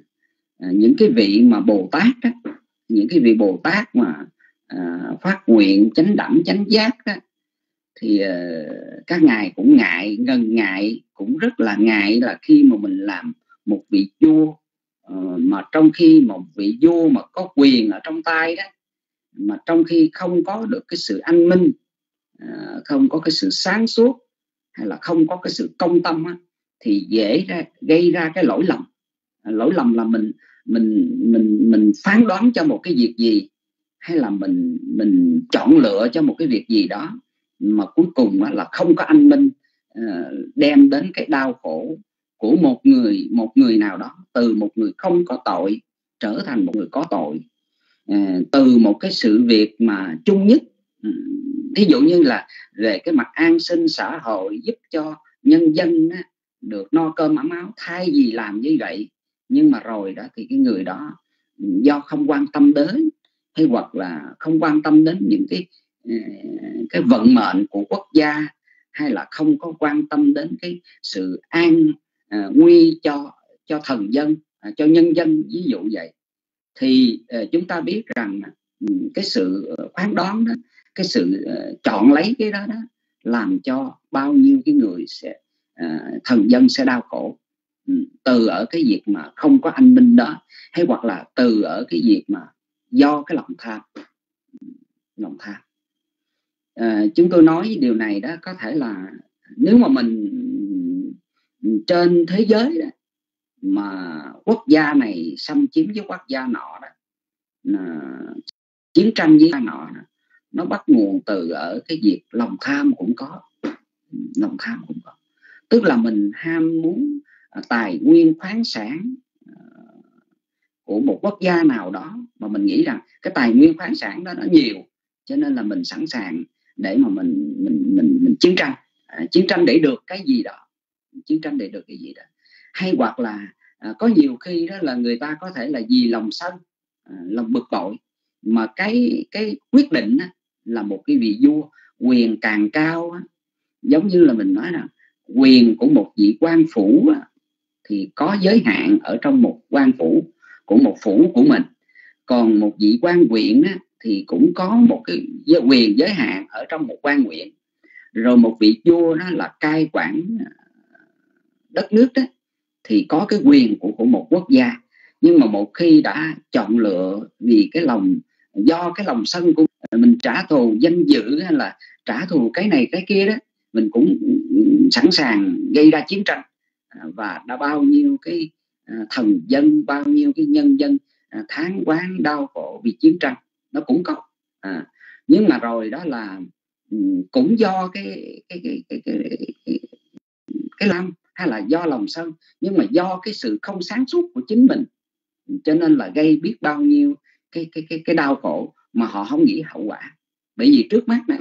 à những cái vị mà bồ tát đó, những cái vị bồ tát mà à, phát nguyện chánh đẳng chánh giác đó, thì à, các ngài cũng ngại ngần ngại cũng rất là ngại là khi mà mình làm một vị vua uh, mà trong khi một vị vua mà có quyền ở trong tay đó mà trong khi không có được cái sự an minh uh, không có cái sự sáng suốt hay là không có cái sự công tâm á, thì dễ ra, gây ra cái lỗi lầm. Lỗi lầm là mình mình mình mình phán đoán cho một cái việc gì hay là mình mình chọn lựa cho một cái việc gì đó mà cuối cùng là không có anh minh ờ, đem đến cái đau khổ của một người một người nào đó, từ một người không có tội trở thành một người có tội. À, từ một cái sự việc mà chung nhất ừ, ví dụ như là về cái mặt an sinh xã hội giúp cho nhân dân được no cơm ấm áo, thay vì làm như vậy, nhưng mà rồi đó thì cái người đó ừ, do không quan tâm đến, hay hoặc là không quan tâm đến những cái ờ, cái vận mệnh của quốc gia, hay là không có quan tâm đến cái sự an À, uh, nguy cho cho thần dân à, cho nhân dân ví dụ vậy. Thì à, chúng ta biết rằng ừ, cái sự ờ, khoán đoán đó cái sự uh, chọn lấy cái đó đó làm cho bao nhiêu cái người sẽ uh, thần dân sẽ đau khổ. Ừ, từ ở cái việc mà không có anh minh đó hay hoặc là từ ở cái việc mà do cái lòng tham. Ừ, lòng tham. À, chúng tôi nói điều này đó có thể là nếu mà mình trên thế giới đó, mà quốc gia này xâm chiếm với quốc gia nọ đó là chiến tranh với nọ đó, nó bắt nguồn từ ở cái việc lòng tham cũng có. Lòng tham cũng có. Tức là mình ham muốn à, tài nguyên khoáng sản à, của một quốc gia nào đó mà mình nghĩ rằng cái tài nguyên khoáng sản đó nó nhiều cho nên là mình sẵn sàng để mà mình mình mình, mình chiến tranh. À, chiến tranh để được cái gì đó chiến tranh để được cái gì đó. Hay hoặc là à, có nhiều khi đó là người ta có thể là vì lòng sân à, lòng bực bội mà cái cái quyết định á, là một cái vị vua quyền càng cao á, giống như là mình nói là quyền của một vị quan phủ á, thì có giới hạn ở trong một quan phủ của một phủ của mình. Còn một vị quan huyện á, thì cũng có một cái quyền giới hạn ở trong một quan huyện. Rồi một vị vua đó là cai quản à, đất nước đó thì có cái quyền của của một quốc gia. Nhưng mà một khi đã chọn lựa vì cái lòng do cái lòng sân của mình trả thù danh dự hay là trả thù cái này cái kia đó mình cũng sẵn sàng gây ra chiến tranh. À, và đã bao nhiêu cái à, thần dân bao nhiêu cái nhân dân à, tháng quán đau khổ vì chiến tranh nó cũng có. À, nhưng mà rồi đó là ừ, cũng do cái cái cái cái cái, cái, cái, cái lâm hay là do lòng sân nhưng mà do cái sự không sáng suốt của chính mình. Cho nên là gây biết bao nhiêu cái cái cái cái đau khổ mà họ không nghĩ hậu quả. Bởi vì trước mắt này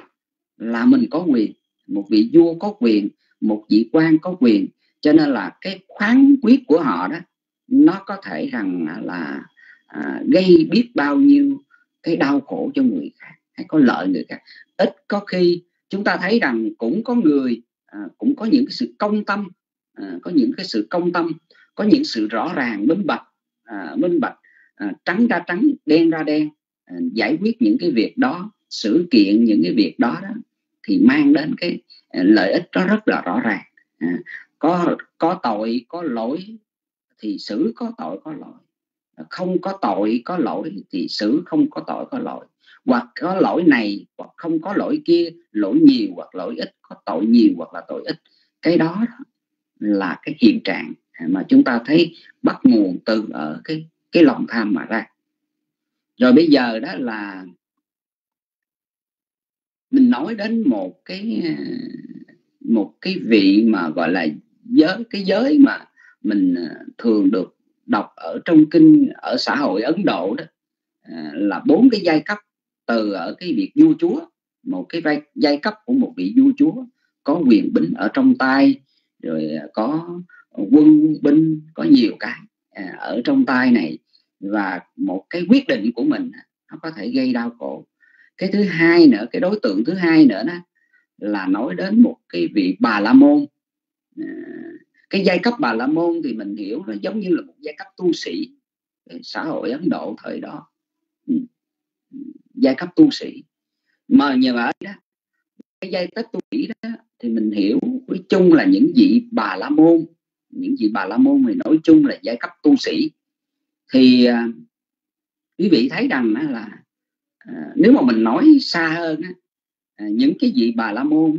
là mình có quyền một vị vua có quyền một vị quan có quyền. Cho nên là cái khoáng quyết của họ đó nó có thể rằng là à, gây biết bao nhiêu cái đau khổ cho người khác hay có lợi người khác. Ít có khi chúng ta thấy rằng cũng có người à, cũng có những cái sự công tâm à, có những cái sự công tâm có những sự rõ ràng minh bạch à, minh bạch à, trắng ra trắng đen ra đen à, giải quyết những cái việc đó sự kiện những cái việc đó, đó thì mang đến cái à, lợi ích đó rất là rõ ràng. À, có có tội có lỗi thì xử có tội có lỗi. À, không có tội có lỗi thì xử không có tội có lỗi. Hoặc có lỗi này hoặc không có lỗi kia lỗi nhiều hoặc lỗi ít có tội nhiều hoặc là tội ít. Cái đó là cái hiện trạng mà chúng ta thấy bắt nguồn từ ở cái cái lòng tham mà ra. Rồi bây giờ đó là mình nói đến một cái một cái vị mà gọi là giới, cái giới mà mình à, thường được đọc ở trong kinh, ở xã hội Ấn Độ đó à, là bốn cái giai cấp từ ở cái việc vua chúa, một cái giai cấp của một vị vua chúa có quyền bính ở trong tay rồi à, có quân, binh, có nhiều cái à, ở trong tay này. Và một cái quyết định của mình nó có thể gây đau khổ. Cái thứ hai nữa, cái đối tượng thứ hai nữa đó, là nói đến một cái vị bà la môn. À, cái giai cấp bà la môn thì mình hiểu nó giống như là một giai cấp tu sĩ xã hội ấn độ thời đó. Ừ, ừ, giai cấp tu sĩ. Mà nhờ ở đó, cái giai cấp tu sĩ đó thì mình hiểu nói chung là những vị bà la môn những vị bà la môn thì nói chung là giai cấp tu sĩ. Thì à, quý vị thấy rằng là à, nếu mà mình nói xa hơn à, những cái vị bà la môn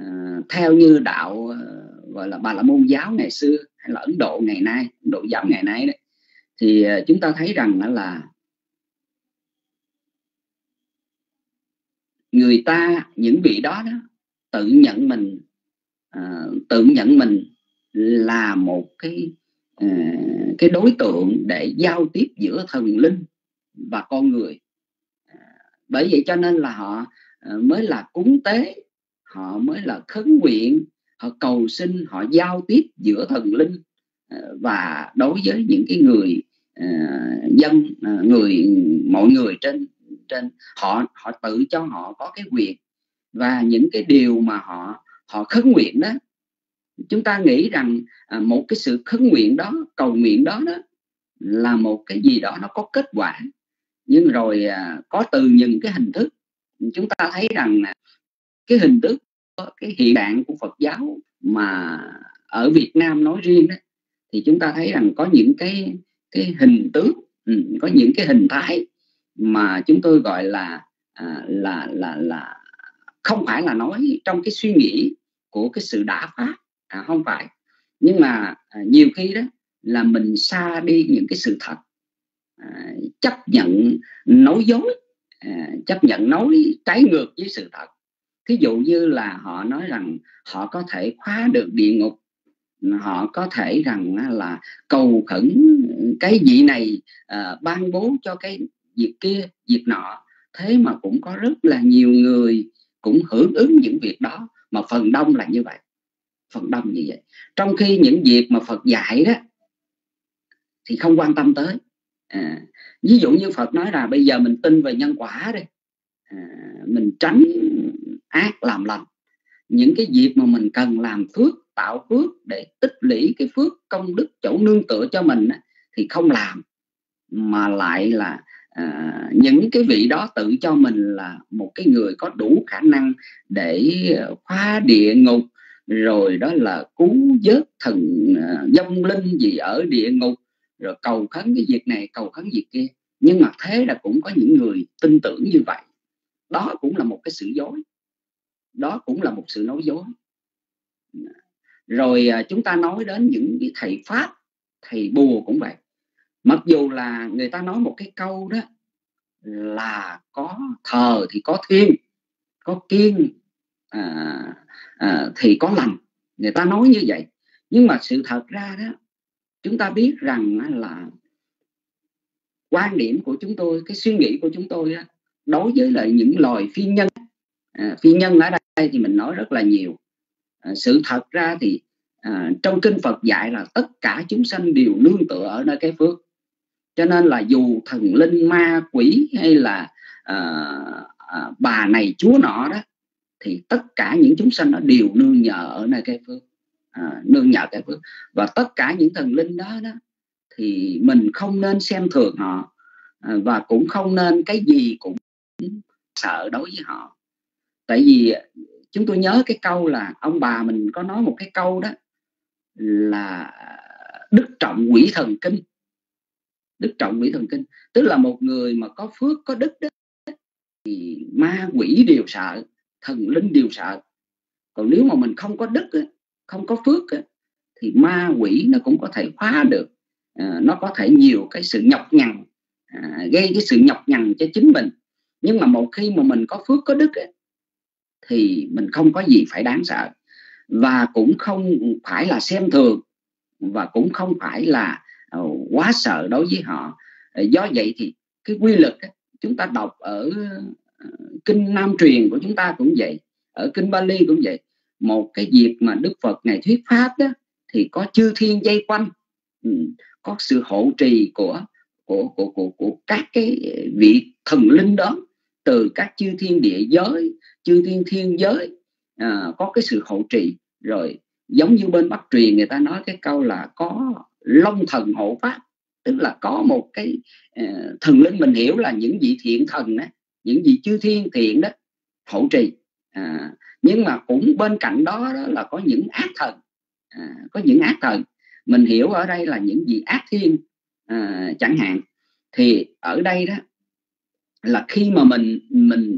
uh, theo như đạo uh, gọi là bà la môn giáo ngày xưa hay là ấn độ ngày nay ấn độ giáo ngày nay đấy thì uh, chúng ta thấy rằng là người ta những vị đó đó tự nhận mình à, tự nhận mình là một cái à, cái đối tượng để giao tiếp giữa thần linh và con người. À, bởi vậy cho nên là họ à, mới là cúng tế họ mới là khấn nguyện họ cầu xin họ giao tiếp giữa thần linh à, và đối với những cái người uh, dân uh, người mọi người trên trên họ họ tự cho họ có cái quyền và những cái điều mà họ họ khấn nguyện đó chúng ta nghĩ rằng à, một cái sự khấn nguyện đó cầu nguyện đó đó là một cái gì đó nó có kết quả. Nhưng rồi à, có từ những cái hình thức chúng ta thấy rằng à, cái hình thức cái hiện trạng của Phật giáo mà ở Việt Nam nói riêng đó thì chúng ta thấy rằng có những cái cái hình tướng ừ, có những cái hình thái mà chúng tôi gọi là à, là là là không phải là nói trong cái suy nghĩ của cái sự đả phát à, không phải. Nhưng mà à, nhiều khi đó là mình xa đi những cái sự thật à, chấp nhận nói dối à, chấp nhận nói trái ngược với sự thật. Thí dụ như là họ nói rằng họ có thể khóa được địa ngục họ có thể rằng là cầu khẩn cái vị này à, ban bố cho cái việc kia việc nọ. Thế mà cũng có rất là nhiều người cũng hưởng ứng những việc đó mà phần đông là như vậy. Phần đông như vậy. Trong khi những việc mà phật dạy đó thì không quan tâm tới. À, ví dụ như phật nói là bây giờ mình tin về nhân quả đi. À, mình tránh ác làm lành. Những cái việc mà mình cần làm phước tạo phước để tích lũy cái phước công đức chỗ nương tựa cho mình thì không làm mà lại là à, những cái vị đó tự cho mình là một cái người có đủ khả năng để ờ, khóa địa ngục rồi đó là cứu vớt thần ờ, dông linh gì ở địa ngục rồi cầu khấn cái việc này cầu khấn việc kia. Nhưng mà thế là cũng có những người tin tưởng như vậy. Đó cũng là một cái sự dối. Đó cũng là một sự nói dối. Rồi à, chúng ta nói đến những cái thầy pháp thầy bùa cũng vậy mặc dù là người ta nói một cái câu đó là có thờ thì có thiên có kiên à, à, thì có lành. Người ta nói như vậy. Nhưng mà sự thật ra đó chúng ta biết rằng là quan điểm của chúng tôi cái suy nghĩ của chúng tôi đó, đối với lại những loài phi nhân à, phi nhân ở đây thì mình nói rất là nhiều. À, sự thật ra thì à, trong kinh Phật dạy là tất cả chúng sanh đều nương tựa ở nơi cái phước cho nên là dù thần linh ma quỷ hay là à, à, bà này chúa nọ đó thì tất cả những chúng sanh nó đều nương nhờ ở nơi cái phước à, nương nhờ cái phước. Và tất cả những thần linh đó đó thì mình không nên xem thường họ à, và cũng không nên cái gì cũng sợ đối với họ. Tại vì chúng tôi nhớ cái câu là ông bà mình có nói một cái câu đó là đức trọng quỷ thần kinh đức trọng mỹ thần kinh. Tức là một người mà có phước có đức đó, thì ma quỷ đều sợ thần linh đều sợ. Còn nếu mà mình không có đức không có phước thì ma quỷ nó cũng có thể phá được. À, nó có thể nhiều cái sự nhọc nhằn à, gây cái sự nhọc nhằn cho chính mình. Nhưng mà một khi mà mình có phước có đức thì mình không có gì phải đáng sợ. Và cũng không phải là xem thường và cũng không phải là uh, Ờ, quá sợ đối với họ. Ờ, do vậy thì cái quy luật chúng ta đọc ở ờ, kinh nam truyền của chúng ta cũng vậy ở kinh Bali cũng vậy. Một cái dịp mà Đức Phật ngày thuyết pháp đó thì có chư thiên dây quanh. Ừ, có sự hộ trì của của của của, của các cái vị thần linh đó từ các chư thiên địa giới chư thiên thiên giới à, có cái sự hộ trì. Rồi giống như bên Bắc truyền người ta nói cái câu là có long thần hộ pháp tức là có một cái uh, thần linh mình hiểu là những vị thiện thần đó những vị chư thiên thiện đó hỗ trì. À, nhưng mà cũng bên cạnh đó, đó là có những ác thần. À, có những ác thần. Mình hiểu ở đây là những vị ác thiên à, chẳng hạn. Thì ở đây đó là khi mà mình mình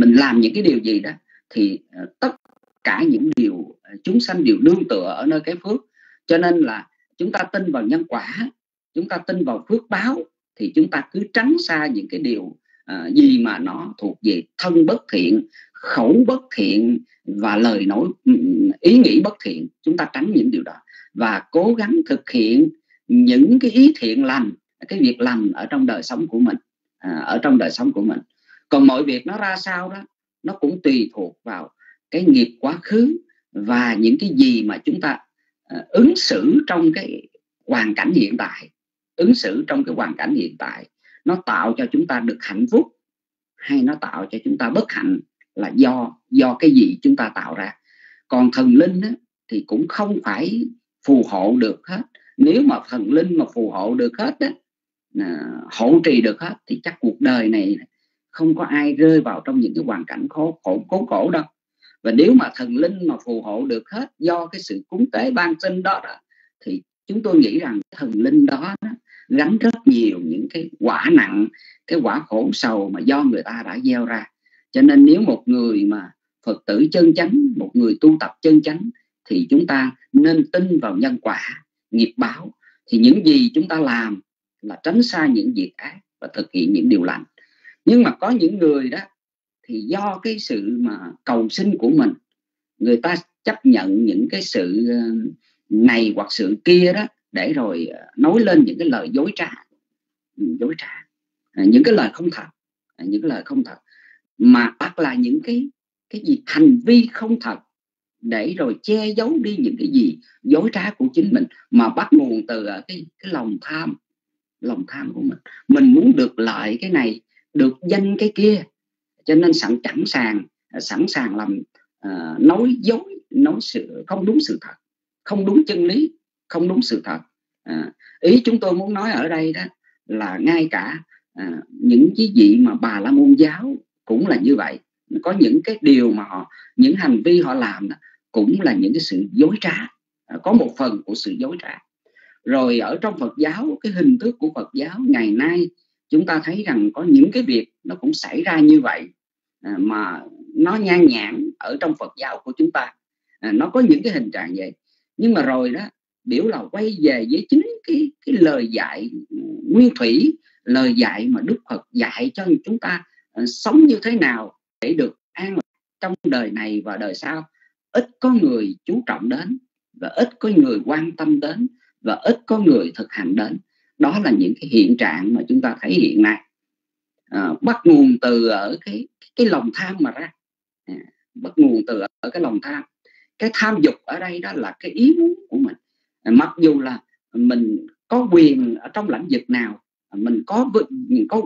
mình làm những cái điều gì đó thì ờ, tất cả những điều ờ, chúng sanh đều nương tựa ở nơi cái phước. Cho nên là chúng ta tin vào nhân quả chúng ta tin vào phước báo thì chúng ta cứ tránh xa những cái điều à, gì mà nó thuộc về thân bất thiện khẩu bất thiện và lời nói ừ, ý nghĩ bất thiện. Chúng ta tránh những điều đó và cố gắng thực hiện những cái ý thiện lành cái việc lành ở trong đời sống của mình à, ở trong đời sống của mình. Còn mọi việc nó ra sao đó nó cũng tùy thuộc vào cái nghiệp quá khứ và những cái gì mà chúng ta uh, ứng xử trong cái hoàn cảnh hiện tại ứng xử trong cái hoàn cảnh hiện tại nó tạo cho chúng ta được hạnh phúc hay nó tạo cho chúng ta bất hạnh là do do cái gì chúng ta tạo ra. Còn thần linh á, thì cũng không phải phù hộ được hết. Nếu mà thần linh mà phù hộ được hết á, à, trì được hết thì chắc cuộc đời này không có ai rơi vào trong những cái hoàn cảnh khó khổ cố khổ đâu và nếu mà thần linh mà phù hộ được hết do cái sự cúng tế ban sinh đó, đó thì chúng tôi nghĩ rằng thần linh đó, đó gánh rất nhiều những cái quả nặng cái quả khổ sầu mà do người ta đã gieo ra. Cho nên nếu một người mà phật tử chân chánh một người tu tập chân chánh thì chúng ta nên tin vào nhân quả nghiệp báo. Thì những gì chúng ta làm là tránh xa những việc ác và thực hiện những điều lành. Nhưng mà có những người đó thì do cái sự mà cầu sinh của mình, người ta chấp nhận những cái sự ờ, này hoặc sự kia đó, để rồi ờ, nói lên những cái lời dối trá. Ừ, dối trá. À, những cái lời không thật à, những cái lời không thật. Mà bắt là những cái cái gì hành vi không thật, để rồi che giấu đi những cái gì dối trá của chính mình, mà bắt nguồn từ ờ, cái cái lòng tham lòng tham của mình. Mình muốn được lợi cái này, được danh cái kia cho nên sẵn sẵn sàng à, sẵn sàng làm uh, nói dối nói sự không đúng sự thật không đúng chân lý không đúng sự thật. À, ý chúng tôi muốn nói ở đây đó là ngay cả à, những cái vị mà bà la môn giáo cũng là như vậy. Có những cái điều mà họ những hành vi họ làm đó, cũng là những cái sự dối trá à, có một phần của sự dối trá. Rồi ở trong Phật giáo cái hình thức của Phật giáo ngày nay chúng ta thấy rằng có những cái việc nó cũng xảy ra như vậy à, mà nó nhan nhản ở trong Phật giáo của chúng ta. À, nó có những cái hình trạng vậy. Nhưng mà rồi đó biểu là quay về với chính cái cái lời dạy nguyên thủy lời dạy mà Đức Phật dạy cho chúng ta à, sống như thế nào để được an trong đời này và đời sau. Ít có người chú trọng đến và ít có người quan tâm đến và ít có người thực hành đến đó là những cái hiện trạng mà chúng ta thấy hiện nay. À, bắt nguồn từ ở cái cái lòng tham mà ra. À, bắt nguồn từ ở cái lòng tham. Cái tham dục ở đây đó là cái ý muốn của mình. À, mặc dù là mình có quyền ở trong lĩnh vực nào mình có mình có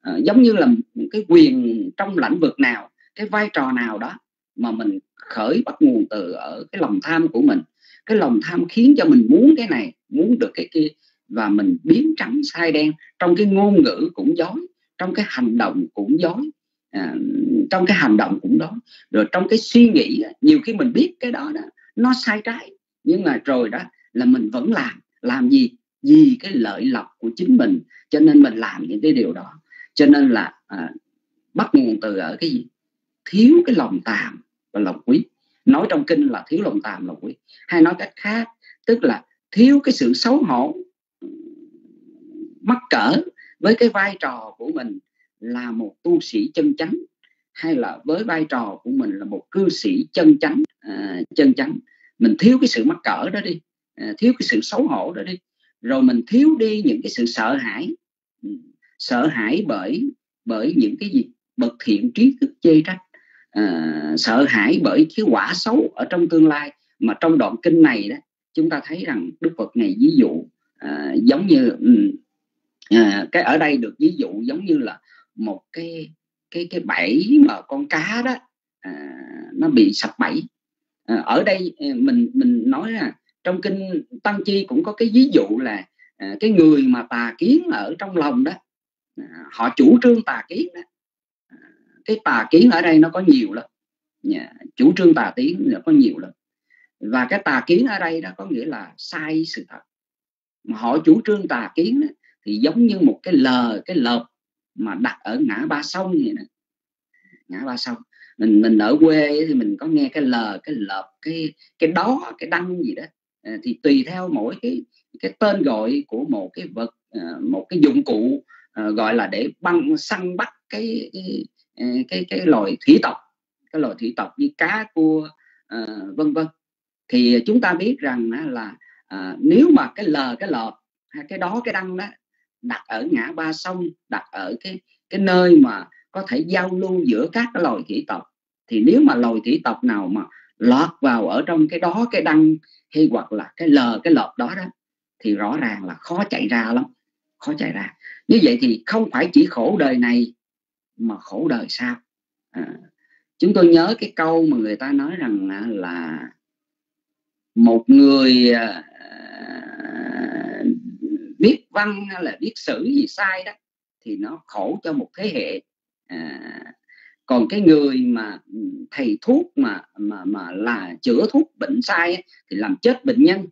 à, giống như là cái quyền trong lĩnh vực nào cái vai trò nào đó mà mình khởi bắt nguồn từ ở cái lòng tham của mình. Cái lòng tham khiến cho mình muốn cái này muốn được cái kia và mình biến trắng sai đen. Trong cái ngôn ngữ cũng dối trong cái hành động cũng dối à, trong cái hành động cũng đó rồi trong cái suy nghĩ nhiều khi mình biết cái đó đó nó sai trái nhưng mà rồi đó là mình vẫn làm. Làm gì? Vì cái lợi lộc của chính mình cho nên mình làm những cái điều đó. Cho nên là à, bắt nguồn từ ở cái gì? Thiếu cái lòng tàm và lòng quý. Nói trong kinh là thiếu lòng tàm lòng quý. Hay nói cách khác tức là thiếu cái sự xấu hổ mắc cỡ với cái vai trò của mình là một tu sĩ chân chánh hay là với vai trò của mình là một cư sĩ chân chánh à, chân chánh. Mình thiếu cái sự mắc cỡ đó đi à, thiếu cái sự xấu hổ đó đi. Rồi mình thiếu đi những cái sự sợ hãi. Ừ, sợ hãi bởi bởi những cái gì? Bậc thiện trí thức chê trách. À, sợ hãi bởi cái quả xấu ở trong tương lai. Mà trong đoạn kinh này đó chúng ta thấy rằng đức phật này ví dụ à, giống như ừ, à, cái ở đây được ví dụ giống như là một cái cái cái bẫy mà con cá đó à, nó bị sập bẫy. À, ở đây à, mình mình nói là trong kinh tăng chi cũng có cái ví dụ là à, cái người mà tà kiến ở trong lòng đó à, họ chủ trương tà kiến đó. À, cái tà kiến ở đây nó có nhiều lắm. Yeah, chủ trương tà kiến nó có nhiều lắm. Và cái tà kiến ở đây đó có nghĩa là sai sự thật. Mà họ chủ trương tà kiến đó, thì giống như một cái lờ cái lợp mà đặt ở ngã ba sông vậy nè. Ngã ba sông. Mình mình ở quê thì mình có nghe cái lờ cái lợp cái cái đó cái đăng gì đó. À, thì tùy theo mỗi cái cái tên gọi của một cái vật à, một cái dụng cụ à, gọi là để băng săn bắt cái cái à, cái, cái loài thủy tộc cái loài thủy tộc như cá cua uh, vân vân. Thì chúng ta biết rằng là uh, nếu mà cái lờ cái lợp cái đó cái đăng đó đặt ở ngã ba sông đặt ở cái cái nơi mà có thể giao lưu giữa các cái loài thủy tộc. Thì nếu mà loài thủy tộc nào mà lọt vào ở trong cái đó cái đăng hay hoặc là cái lờ cái lợp đó đó thì rõ ràng là khó chạy ra lắm khó chạy ra. Như vậy thì không phải chỉ khổ đời này mà khổ đời sau. À, chúng tôi nhớ cái câu mà người ta nói rằng là một người à, viết văn hay là viết sử gì sai đó thì nó khổ cho một thế hệ. À, còn cái người mà ừ, thầy thuốc mà mà mà là chữa thuốc bệnh sai thì làm chết bệnh nhân.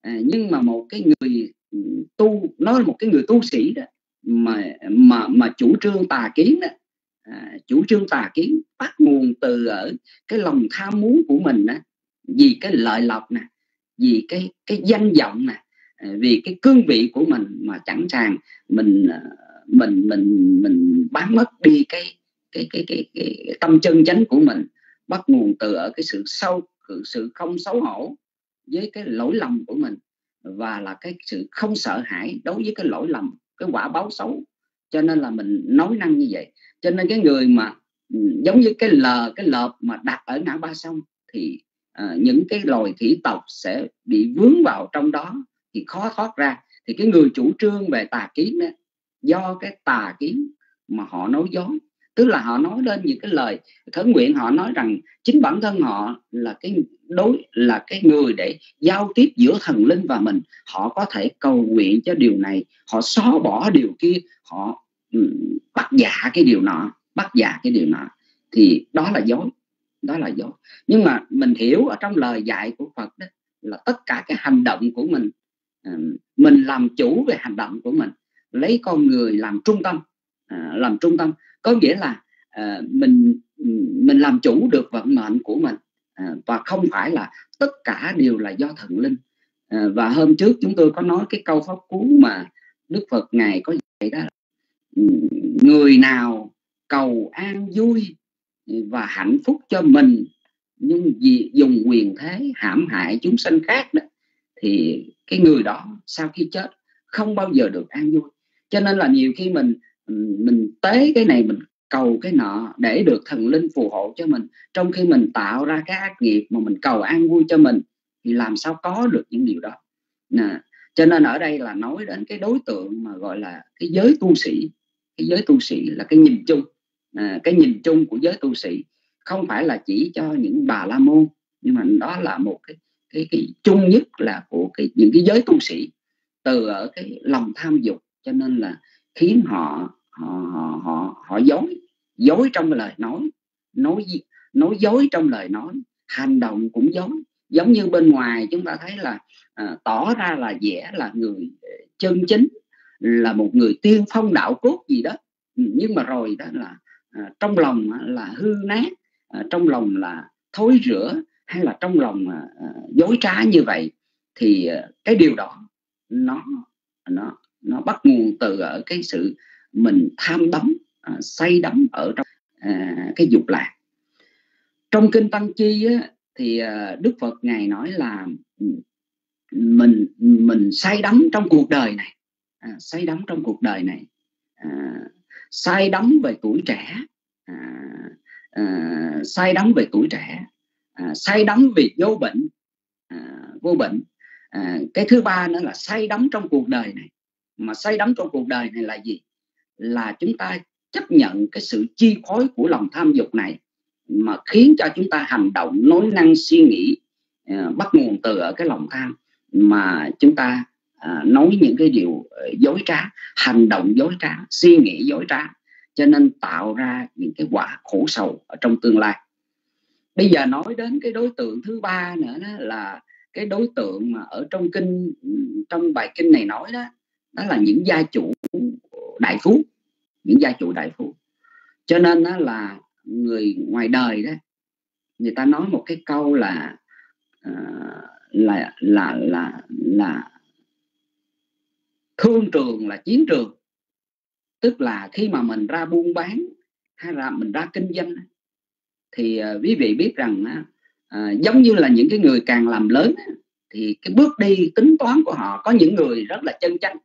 À, nhưng mà một cái người ừ, tu nó là một cái người tu sĩ đó mà mà mà chủ trương tà kiến đó à, chủ trương tà kiến bắt nguồn từ ở cái lòng tham muốn của mình đó vì cái lợi lộc nè vì cái cái danh vọng nè vì cái cương vị của mình mà chẳng sàng mình ờ, mình mình mình bán mất đi cái cái cái cái, cái, cái tâm chân chánh của mình bắt nguồn từ ở cái sự sâu sự không xấu hổ với cái lỗi lầm của mình và là cái sự không sợ hãi đối với cái lỗi lầm cái quả báo xấu. Cho nên là mình nói năng như vậy. Cho nên cái người mà ừ, giống như cái lờ cái lợp mà đặt ở ngã ba sông thì uh, những cái loài thủy tộc sẽ bị vướng vào trong đó thì khó thoát ra. Thì cái người chủ trương về tà kiến đó, do cái tà kiến mà họ nói dối tức là họ nói lên những cái lời khấn nguyện họ nói rằng chính bản thân họ là cái đối là cái người để giao tiếp giữa thần linh và mình. Họ có thể cầu nguyện cho điều này họ xóa bỏ điều kia họ um, bắt giả cái điều nọ bắt giả cái điều nọ. Thì đó là dối đó là dối nhưng mà mình hiểu ở trong lời dạy của Phật đó là tất cả cái hành động của mình À, mình làm chủ về hành động của mình, lấy con người làm trung tâm. À, làm trung tâm. Có nghĩa là à, mình mình làm chủ được vận mệnh của mình. Và không phải là tất cả đều là do thần linh. Và hôm trước chúng tôi có nói cái câu pháp cú mà đức phật ngài có dạy đó ừ, người nào cầu an vui và hạnh phúc cho mình, nhưng vì dùng quyền thế hãm hại chúng sanh khác đó, thì cái người đó sau khi chết không bao giờ được an vui. Cho nên là nhiều khi mình mình tế cái này mình cầu cái nọ để được thần linh phù hộ cho mình. Trong khi mình tạo ra cái ác nghiệp mà mình cầu an vui cho mình thì làm sao có được những điều đó. Nè cho nên ở đây là nói đến cái đối tượng mà gọi là cái giới tu sĩ. Cái giới tu sĩ là cái nhìn chung. À, cái nhìn chung của giới tu sĩ không phải là chỉ cho những bà la môn nhưng mà đó là một cái cái cái chung nhất là của cái những cái giới tu sĩ từ ở cái lòng tham dục. Cho nên là khiến họ họ họ họ, họ dối dối trong lời nói nói nói dối trong lời nói hành động cũng dối. Giống như bên ngoài chúng ta thấy là à, tỏ ra là vẻ là người ờ, chân chính là một người tiên phong đạo cốt gì đó. Ừ, nhưng mà rồi đó là à, trong lòng là hư nát à, trong lòng là thối rửa hay là trong lòng à, à, dối trá như vậy thì à, cái điều đó nó nó nó bắt nguồn từ ở cái sự mình tham đắm say đắm ở trong cái dục lạc. Trong kinh tăng chi á, thì đức phật ngài nói là ừ, mình mình say đắm trong cuộc đời này à, say đắm trong cuộc đời này à, say đắm về tuổi trẻ à, à, say đắm về tuổi trẻ à, say đắm vì vô bệnh à, vô bệnh. À, cái thứ ba nữa là say đắm trong cuộc đời này. Mà say đắm trong cuộc đời này là gì? Là chúng ta chấp nhận cái sự chi phối của lòng tham dục này mà khiến cho chúng ta hành động nói năng suy nghĩ à, bắt nguồn từ ở cái lòng tham mà chúng ta à, nói những cái điều ờ, dối trá hành động dối trá suy nghĩ dối trá. Cho nên tạo ra những cái quả khổ sầu ở trong tương lai bây giờ nói đến cái đối tượng thứ ba nữa đó là cái đối tượng mà ở trong kinh trong bài kinh này nói đó đó là những gia chủ đại phú những gia chủ đại phú. Cho nên đó là người ngoài đời đó người ta nói một cái câu là uh, là là là là thương trường là chiến trường. Tức là khi mà mình ra buôn bán hay là mình ra kinh doanh thì ờ, quý vị biết rằng uh, giống như là những cái người càng làm lớn thì cái bước đi tính toán của họ có những người rất là chân chánh.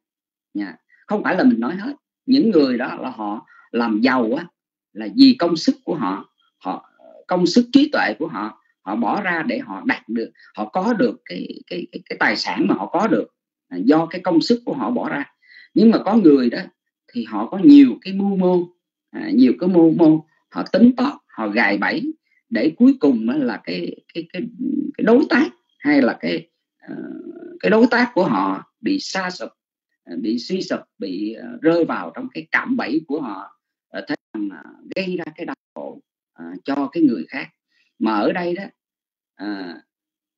Nha không phải là mình nói hết. Những người đó là họ làm giàu á là vì công sức của họ họ công sức trí tuệ của họ họ bỏ ra để họ đạt được họ có được cái cái cái, cái tài sản mà họ có được à, do cái công sức của họ bỏ ra. Nhưng mà có người đó thì họ có nhiều cái mưu mô à, nhiều cái mưu mô họ tính toán họ gài bẫy để cuối cùng là cái cái cái cái đối tác hay là cái ờ, cái đối tác của họ bị xa sụp ờ, bị suy sụp bị ờ, rơi vào trong cái cạm bẫy của họ thế rằng gây ra cái đau khổ cho cái người khác. Mà ở đây đó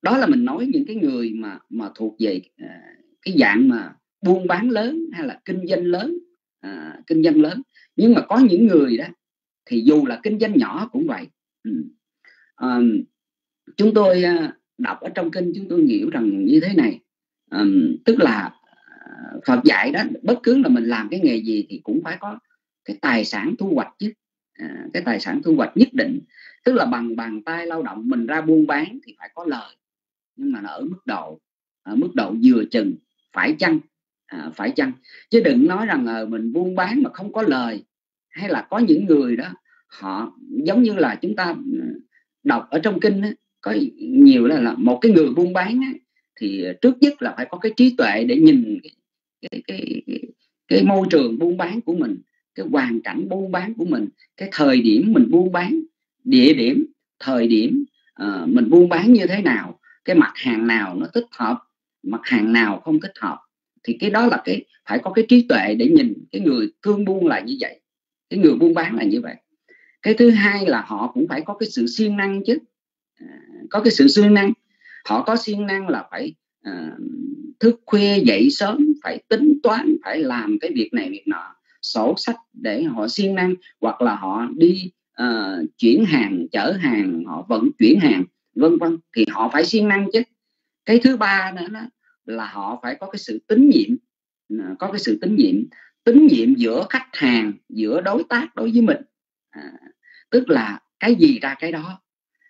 đó là mình nói những cái người mà mà thuộc về cái dạng mà buôn bán lớn hay là kinh doanh lớn à, kinh doanh lớn. Nhưng mà có những người đó thì dù là kinh doanh nhỏ cũng vậy. Ừ. à, chúng tôi à, đọc ở trong kinh chúng tôi hiểu rằng như thế này. À, tức là à, Phật dạy đó bất cứ là mình làm cái nghề gì thì cũng phải có cái tài sản thu hoạch chứ. À, cái tài sản thu hoạch nhất định. Tức là bằng bàn tay lao động mình ra buôn bán thì phải có lời. Nhưng mà nó ở mức độ ở mức độ vừa chừng phải chăng? À, phải chăng? Chứ đừng nói rằng à, mình buôn bán mà không có lời hay là có những người đó họ giống như là chúng ta ừ, đọc ở trong kinh đó, có nhiều là, là một cái người buôn bán á, thì trước nhất là phải có cái trí tuệ để nhìn cái, cái, cái, cái, cái môi trường buôn bán của mình cái hoàn cảnh buôn bán của mình cái thời điểm mình buôn bán địa điểm thời điểm uh, mình buôn bán như thế nào cái mặt hàng nào nó thích hợp mặt hàng nào không thích hợp. Thì cái đó là cái phải có cái trí tuệ để nhìn cái người thương buôn là như vậy cái người buôn bán là như vậy. Cái thứ hai là họ cũng phải có cái sự siêng năng chứ. À, có cái sự siêng năng. Họ có siêng năng là phải à, thức khuya dậy sớm phải tính toán phải làm cái việc này việc nọ sổ sách để họ siêng năng hoặc là họ đi uh, chuyển hàng chở hàng họ vận chuyển hàng vân vân thì họ phải siêng năng chứ. Cái thứ ba nữa đó là họ phải có cái sự tín nhiệm. À, có cái sự tín nhiệm tín nhiệm giữa khách hàng giữa đối tác đối với mình. À, tức là cái gì ra cái đó.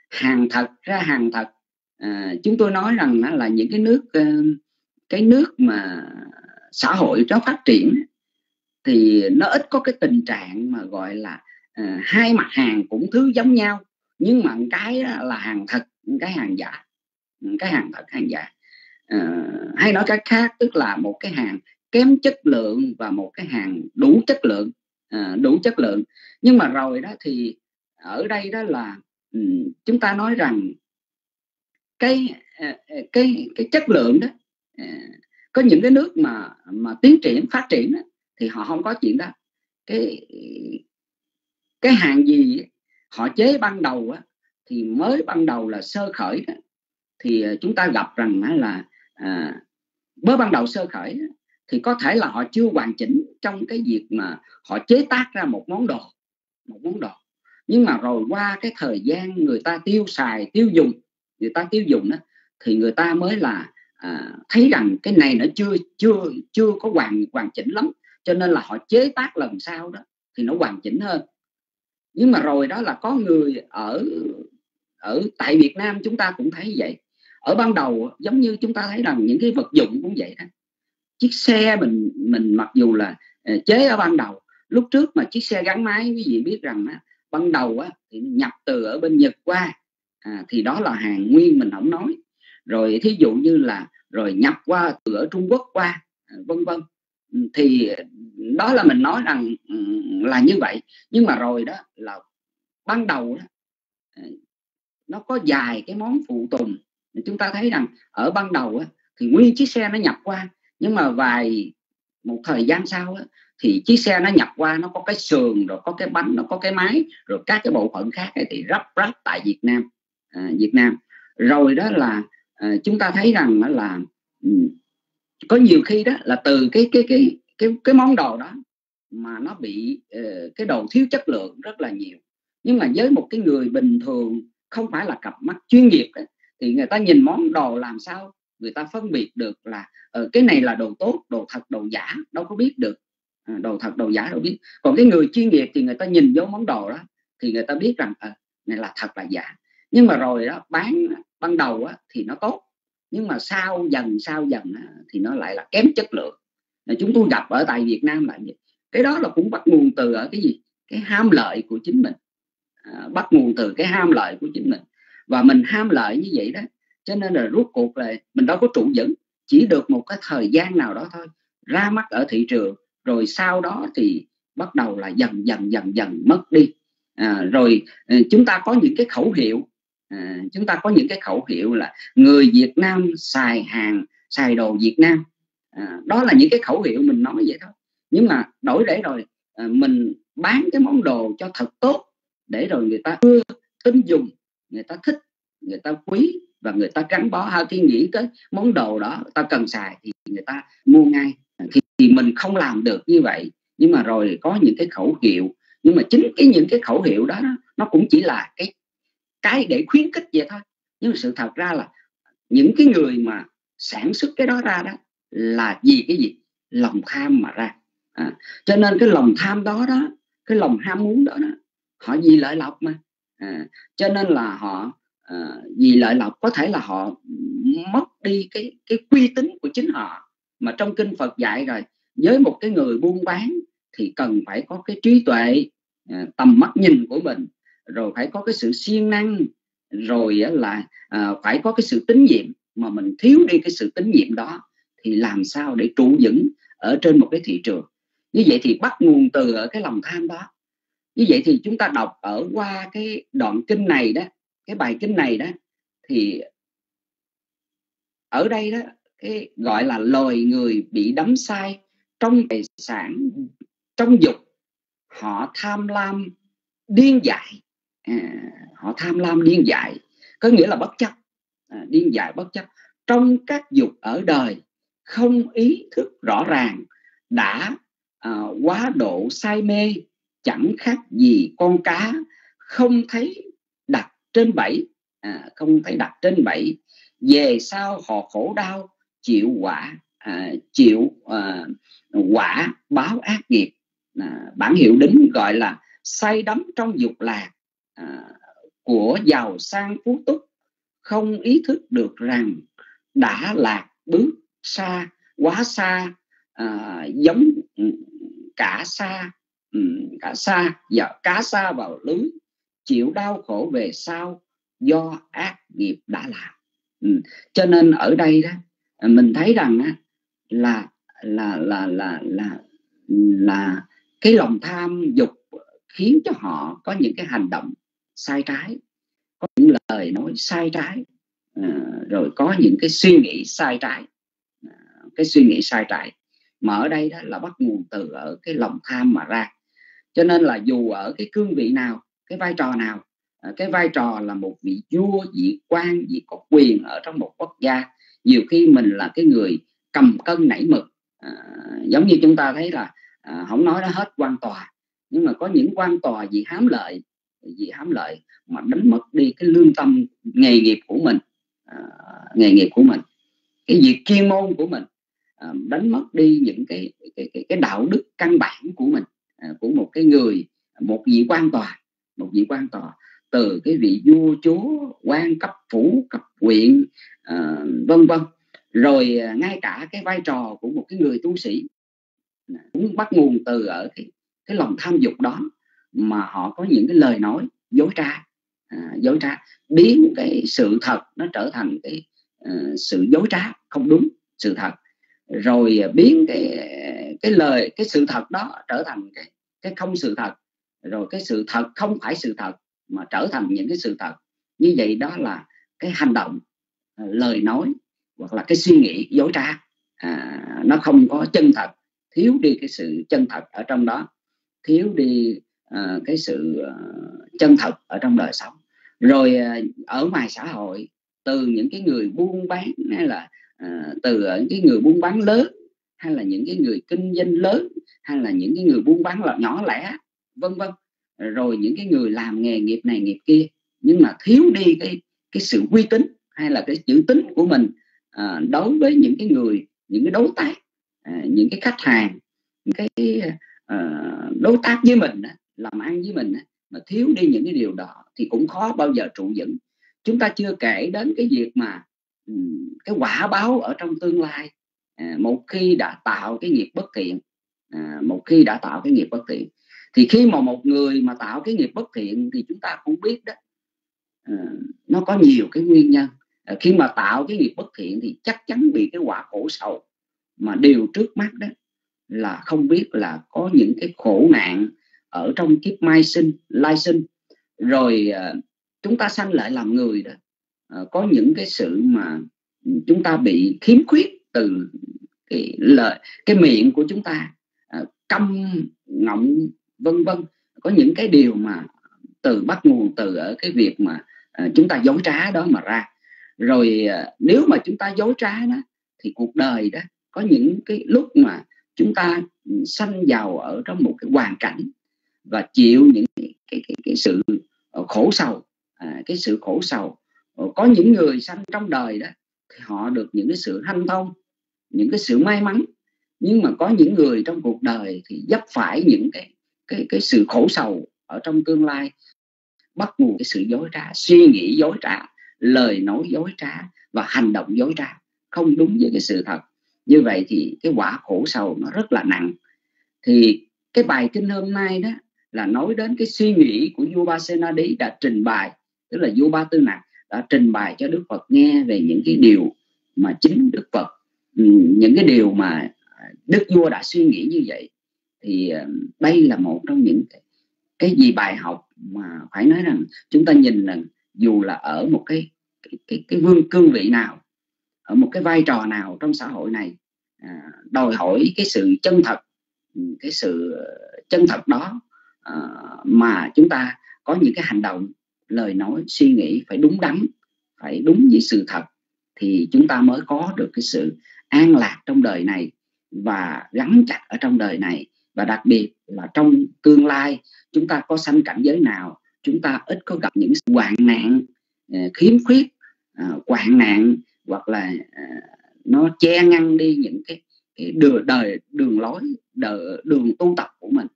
Hàng thật ra hàng thật. À, chúng tôi nói rằng là những cái nước cái nước mà xã hội nó phát triển thì nó ít có cái tình trạng mà gọi là à, hai mặt hàng cũng thứ giống nhau nhưng mà cái là hàng thật cái hàng giả. Ừ, cái hàng thật hàng giả. À, hay nói cách khác tức là một cái hàng kém chất lượng và một cái hàng đủ chất lượng à, đủ chất lượng. Nhưng mà rồi đó thì ở đây đó là um, chúng ta nói rằng cái à, à, cái cái chất lượng đó à, có những cái nước mà mà tiến triển phát triển đó, thì họ không có chuyện đó. Cái cái hàng gì họ chế ban đầu á, thì mới ban đầu là sơ khởi đó, thì chúng ta gặp rằng là à, mới ban đầu sơ khởi thì có thể là họ chưa hoàn chỉnh trong cái việc mà họ chế tác ra một món đồ một món đồ. Nhưng mà rồi qua cái thời gian người ta tiêu xài tiêu dùng người ta tiêu dùng đó thì người ta mới là à, thấy rằng cái này nó chưa chưa chưa có hoàn hoàn chỉnh lắm cho nên là họ chế tác lần sau đó thì nó hoàn chỉnh hơn. Nhưng mà rồi đó là có người ở ở tại Việt Nam chúng ta cũng thấy vậy. Ở ban đầu giống như chúng ta thấy rằng những cái vật dụng cũng vậy đó chiếc xe mình mình mặc dù là ờ, chế ở ban đầu lúc trước mà chiếc xe gắn máy quý vị biết rằng á, ban đầu á, thì nhập từ ở bên Nhật qua à, thì đó là hàng nguyên mình không nói. Rồi thí dụ như là rồi nhập qua từ ở Trung Quốc qua à, vân vân. Ừ, thì đó là mình nói rằng ừ, là như vậy. Nhưng mà rồi đó là ban đầu đó, à, nó có dài cái món phụ tùng. Chúng ta thấy rằng ở ban đầu á, thì nguyên chiếc xe nó nhập qua nhưng mà vài một thời gian sau á, thì chiếc xe nó nhập qua nó có cái sườn rồi có cái bánh nó có cái máy rồi các cái bộ phận khác ấy thì rắp ráp tại Việt Nam à, Việt Nam. Rồi đó là à, chúng ta thấy rằng là ừ, có nhiều khi đó là từ cái cái cái cái cái món đồ đó mà nó bị uh, cái đồ thiếu chất lượng rất là nhiều. Nhưng mà với một cái người bình thường không phải là cặp mắt chuyên nghiệp ấy, thì người ta nhìn món đồ làm sao người ta phân biệt được là uh, cái này là đồ tốt đồ thật đồ giả đâu có biết được. À, đồ thật đồ giả đâu biết. Còn cái người chuyên nghiệp thì người ta nhìn vô món đồ đó thì người ta biết rằng à, này là thật là giả. Nhưng mà rồi đó bán ban đầu á, thì nó tốt nhưng mà sau dần sau dần á, thì nó lại là kém chất lượng. Chúng tôi gặp ở tại Việt Nam là gì cái đó là cũng bắt nguồn từ ở cái gì? Cái ham lợi của chính mình. À, bắt nguồn từ cái ham lợi của chính mình. Và mình ham lợi như vậy đó cho nên là rút cuộc là mình đâu có trụ vững chỉ được một cái thời gian nào đó thôi ra mắt ở thị trường rồi sau đó thì bắt đầu là dần dần dần dần mất đi. À, rồi ừ, chúng ta có những cái khẩu hiệu à, chúng ta có những cái khẩu hiệu là người Việt Nam xài hàng xài đồ Việt Nam. À, đó là những cái khẩu hiệu mình nói vậy thôi. Nhưng mà đổi để rồi à, mình bán cái món đồ cho thật tốt để rồi người ta ưa tin dùng người ta thích người ta quý và người ta gắn bó hay khi nghĩ tới món đồ đó ta cần xài thì người ta mua ngay. Thì, thì mình không làm được như vậy. Nhưng mà rồi có những cái khẩu hiệu. Nhưng mà chính cái những cái khẩu hiệu đó nó cũng chỉ là cái cái để khuyến khích vậy thôi. Nhưng mà sự thật ra là những cái người mà sản xuất cái đó ra đó là vì cái gì? Lòng tham mà ra. À, cho nên cái lòng tham đó đó cái lòng ham muốn đó, đó họ vì lợi lộc mà. À, cho nên là họ à, vì lợi lộc có thể là họ mất đi cái cái uy tín của chính họ. Mà trong kinh Phật dạy rồi với một cái người buôn bán thì cần phải có cái trí tuệ à, tầm mắt nhìn của mình rồi phải có cái sự siêng năng rồi là à, phải có cái sự tín nhiệm. Mà mình thiếu đi cái sự tín nhiệm đó thì làm sao để trụ vững ở trên một cái thị trường? Như vậy thì bắt nguồn từ ở cái lòng tham đó. Như vậy thì chúng ta đọc ở qua cái đoạn kinh này đó cái bài kinh này đó thì ở đây đó cái gọi là lời người bị đắm sai trong tài sản trong dục họ tham lam điên dại. À, họ tham lam điên dại có nghĩa là bất chấp. À, điên dại bất chấp. Trong các dục ở đời không ý thức rõ ràng đã à, quá độ say mê chẳng khác gì con cá không thấy trên bảy à, không thể đặt trên bảy về sau họ khổ đau chịu quả à, chịu à, quả báo ác nghiệp. À, bản hiệu đính gọi là say đắm trong dục lạc à, của giàu sang phú túc. Không ý thức được rằng đã lạc bước xa quá xa à, giống cả xa ừ, cả xa và cá xa vào lưới chịu đau khổ về sau do ác nghiệp đã làm ừ. cho nên ở đây đó mình thấy rằng á, là là là là là là cái lòng tham dục khiến cho họ có những cái hành động sai trái có những lời nói sai trái à, rồi có những cái suy nghĩ sai trái à, cái suy nghĩ sai trái mà ở đây đó là bắt nguồn từ ở cái lòng tham mà ra cho nên là dù ở cái cương vị nào cái vai trò nào? À, cái vai trò là một vị vua vị quan vị có quyền ở trong một quốc gia. Nhiều khi mình là cái người cầm cân nảy mực. À, giống như chúng ta thấy là à, không nói nó hết quan tòa. Nhưng mà có những quan tòa vì hám lợi vì hám lợi mà đánh mất đi cái lương tâm nghề nghiệp của mình. À, nghề nghiệp của mình. Cái việc chuyên môn của mình à, đánh mất đi những cái cái, cái, cái đạo đức căn bản của mình à, của một cái người một vị quan tòa một vị quan tòa từ cái vị vua chúa quan cấp phủ cấp huyện uh, vân vân. Rồi uh, ngay cả cái vai trò của một cái người tu sĩ cũng bắt nguồn từ ở cái, cái lòng tham dục đó mà họ có những cái lời nói dối trá à, dối trá biến cái sự thật nó trở thành cái uh, sự dối trá không đúng sự thật. Rồi biến cái cái lời cái sự thật đó trở thành cái cái không sự thật rồi cái sự thật không phải sự thật mà trở thành những cái sự thật. Như vậy đó là cái hành động à, lời nói hoặc là cái suy nghĩ dối trá. À, nó không có chân thật. Thiếu đi cái sự chân thật ở trong đó. Thiếu đi uh, cái sự à, chân thật ở trong đời sống. Rồi ở ngoài xã hội từ những cái người buôn bán hay là uh, từ những cái người buôn bán lớn hay là những cái người kinh doanh lớn hay là những cái người buôn bán là nhỏ lẻ vân vân. Rồi những cái người làm nghề nghiệp này nghiệp kia nhưng mà thiếu đi cái cái sự uy tín hay là cái chữ tín của mình à, đối với những cái người những cái đối tác à, những cái khách hàng những cái à, đối tác với mình làm ăn với mình mà thiếu đi những cái điều đó thì cũng khó bao giờ trụ vững. Chúng ta chưa kể đến cái việc mà ừ, cái quả báo ở trong tương lai à, một khi đã tạo cái nghiệp bất thiện à, một khi đã tạo cái nghiệp bất thiện thì khi mà một người mà tạo cái nghiệp bất thiện thì chúng ta cũng biết đó. À, nó có nhiều cái nguyên nhân. Ờ, khi mà tạo cái nghiệp bất thiện thì chắc chắn bị cái quả khổ sầu mà điều trước mắt đó là không biết là có những cái khổ nạn ở trong kiếp mai sinh lai sinh. Rồi ờ, chúng ta sanh lại làm người đó. Có những cái sự mà chúng ta bị khiếm khuyết từ cái lời cái miệng của chúng ta à, câm ngọng vân vân. Có những cái điều mà từ bắt nguồn từ ở cái việc mà à, chúng ta dối trá đó mà ra. Rồi à, nếu mà chúng ta dối trá đó thì cuộc đời đó có những cái lúc mà chúng ta ừ, sanh giàu ở trong một cái hoàn cảnh và chịu những cái, cái, cái, cái sự ờ, khổ sầu à, cái sự khổ sầu. Ờ, có những người sanh trong đời đó thì họ được những cái sự hanh thông những cái sự may mắn. Nhưng mà có những người trong cuộc đời thì dấp phải những cái cái cái sự khổ sầu ở trong tương lai, bắt nguồn cái sự dối trá, suy nghĩ dối trá, lời nói dối trá và hành động dối trá không đúng với cái sự thật. Như vậy thì cái quả khổ sầu nó rất là nặng. Thì cái bài kinh hôm nay đó là nói đến cái suy nghĩ của vua Ba Senadi đã trình bày, tức là vua Ba Tư Nặc đã trình bày cho Đức Phật nghe về những cái điều mà chính Đức Phật những cái điều mà Đức vua đã suy nghĩ như vậy thì ờ, đây là một trong những cái, cái gì bài học mà phải nói rằng chúng ta nhìn là dù là ở một cái cái cái, cái vương cương vị nào ở một cái vai trò nào trong xã hội này à, đòi hỏi cái sự chân thật ừ, cái sự chân thật đó à, mà chúng ta có những cái hành động lời nói suy nghĩ phải đúng đắn phải đúng với sự thật thì chúng ta mới có được cái sự an lạc trong đời này và gắn chặt ở trong đời này và đặc biệt là trong tương lai chúng ta có sanh cảnh giới nào chúng ta ít có gặp những hoạn nạn ờ, khiếm khuyết ờ, hoạn nạn hoặc là ờ, nó che ngăn đi những cái, cái đường đời đường lối đời, đường tu tập của mình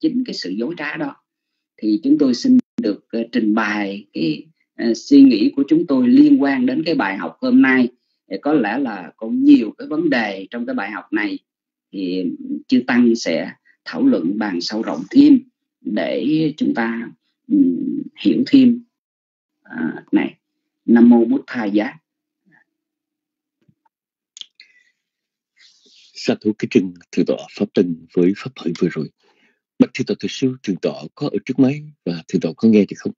chính cái sự dối trá đó. Thì chúng tôi xin được trình bày cái suy nghĩ của chúng tôi liên quan đến cái bài học hôm nay. Thì có lẽ là có nhiều cái vấn đề trong cái bài học này thì chư tăng sẽ thảo luận bàn sâu rộng thêm để chúng ta um, hiểu thêm. À, này nam mô bút tha giá. Sa thủ cái trừng thượng tọa pháp tân với pháp hội vừa rồi. Bạch thượng tọa thực sư thượng tọa có ở trước máy và thượng tọa có nghe được không?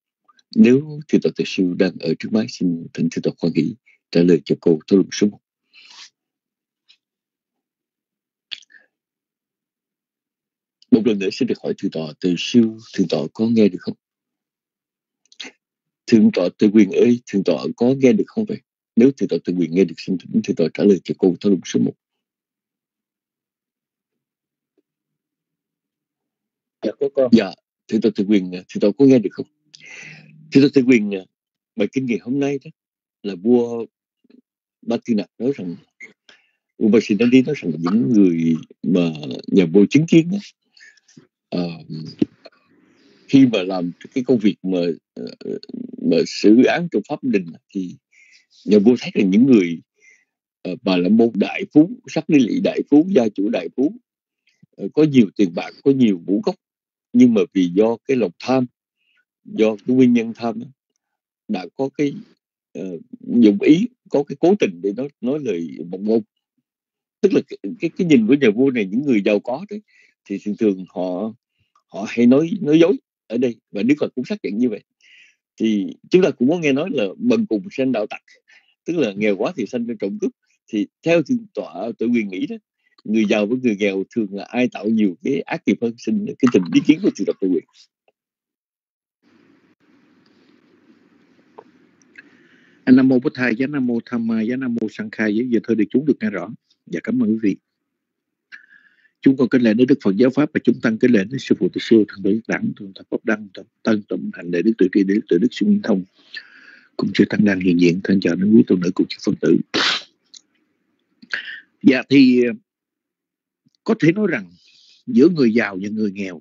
Nếu thượng tọa thực sư đang ở trước máy xin thỉnh thượng tọa khoan nghĩ trả lời cho câu thảo luận số 1 một. Lần nữa xin được hỏi thượng tọa từ siêu thượng tọa có nghe được không? Thượng tọa từ quyền ơi thượng tọa có nghe được không vậy? Nếu thượng tọa từ quyền nghe được xin thượng tọa trả lời cho câu thảo luận số 1 dạ có con. Dạ thượng tọa từ quyền thượng tọa có nghe được không? Thượng tọa từ quyền bài kinh nghiệm hôm nay đó là vua Ba Tư Nặc nói rằng đi nói rằng những người mà nhà vua chứng kiến đó, uh, khi mà làm cái công việc mà ờ, mà xử án trong pháp đình thì nhà vua thấy là những người uh, bà là một đại phú sắc lý lị đại phú gia chủ đại phú uh, có nhiều tiền bạc có nhiều vũ gốc nhưng mà vì do cái lòng tham do cái nguyên nhân tham đã có cái uh, dụng ý có cái cố tình để nói nói lời bộc ngôn. Tức là cái, cái cái nhìn của nhà vua này những người giàu có đấy thì thường thường họ họ hay nói nói dối ở đây và đức phật cũng xác nhận như vậy. Thì chúng ta cũng có nghe nói là bần cùng sanh đạo tặc, tức là nghèo quá thì sanh ra trộm cướp. Thì theo thượng tọa tự quyền nghĩ đó, người giàu với người nghèo thường là ai tạo nhiều cái ác nghiệp hơn xin cái tình ý kiến của thượng tọa tự quyền? Nam mô bút thầy, giá nam mô tham ma, giá nam mô sang khai. Giờ thôi được chúng được nghe rõ. Và cảm ơn quý vị chúng con kính lễ đến đức phật giáo pháp và chúng tăng kính lễ đến sư phụ từ sư thượng đế đẳng thượng thập pháp đăng thập tân tụng hành lễ đức tự kỳ đế tự đức sư nguyên thông. Cũng chưa tăng đang hiện diện thân chào đến quý tôn nữ cùng chư phật tử. Dạ thì có thể nói rằng giữa người giàu và người nghèo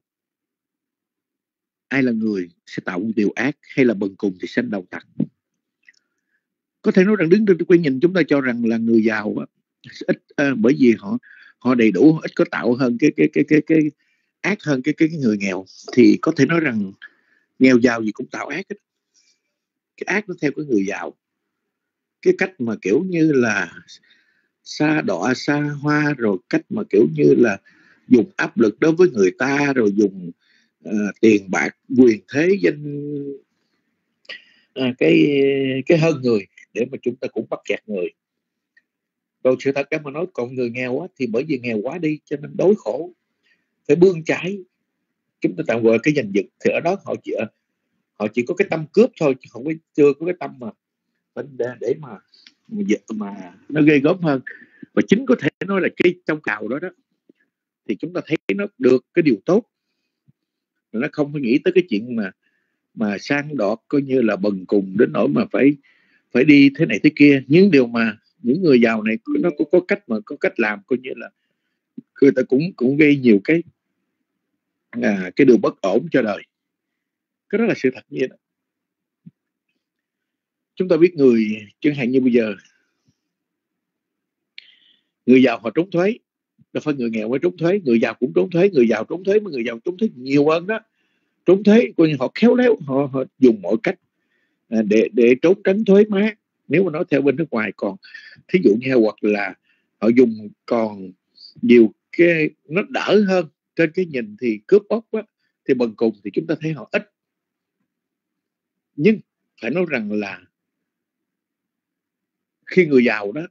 ai là người sẽ tạo một điều ác hay là bần cùng thì sanh đầu tặc? Có thể nói rằng đứng trên cái nhìn chúng ta cho rằng là người giàu á, ít à, bởi vì họ họ đầy đủ ít có tạo hơn cái cái cái cái cái ác hơn cái cái, cái người nghèo. Thì có thể nói rằng nghèo giàu gì cũng tạo ác hết. cái ác nó theo cái người giàu. Cái cách mà kiểu như là xa đọa xa hoa rồi cách mà kiểu như là dùng áp lực đối với người ta rồi dùng uh, tiền bạc quyền thế danh uh, cái cái hơn người để mà chúng ta cũng bắt kẹt người rồi sự thật mà nói còn người nghèo quá thì bởi vì nghèo quá đi cho nên đối khổ phải bươn trái chúng ta tạm gọi cái giành giật thì ở đó họ chỉ ờ, họ chỉ có cái tâm cướp thôi chứ không có chưa có cái tâm mà để, để mà mà, mà nó gây gớm hơn. Và chính có thể nói là cái trong cào đó đó thì chúng ta thấy nó được cái điều tốt. Nó không phải nghĩ tới cái chuyện mà mà sang đọt coi như là bần cùng đến nỗi mà phải phải đi thế này thế kia. Những điều mà những người giàu này nó có, có cách mà có cách làm coi như là người ta cũng cũng gây nhiều cái à, cái điều bất ổn cho đời. Cái đó là sự thật như vậy đó. Chúng ta biết người chẳng hạn như bây giờ người giàu họ trốn thuế đâu phải người nghèo mới trốn thuế người giàu cũng trốn thuế người giàu trốn thuế mà người giàu trốn thuế nhiều hơn đó. Trốn thuế coi như họ khéo léo họ, họ dùng mọi cách à, để để trốn tránh thuế má nếu mà nói theo bên nước ngoài còn thí dụ như hoặc là họ dùng còn nhiều cái nó đỡ hơn trên cái nhìn thì cướp bóc á, thì bằng cùng thì chúng ta thấy họ ít. Nhưng phải nói rằng là khi người giàu đó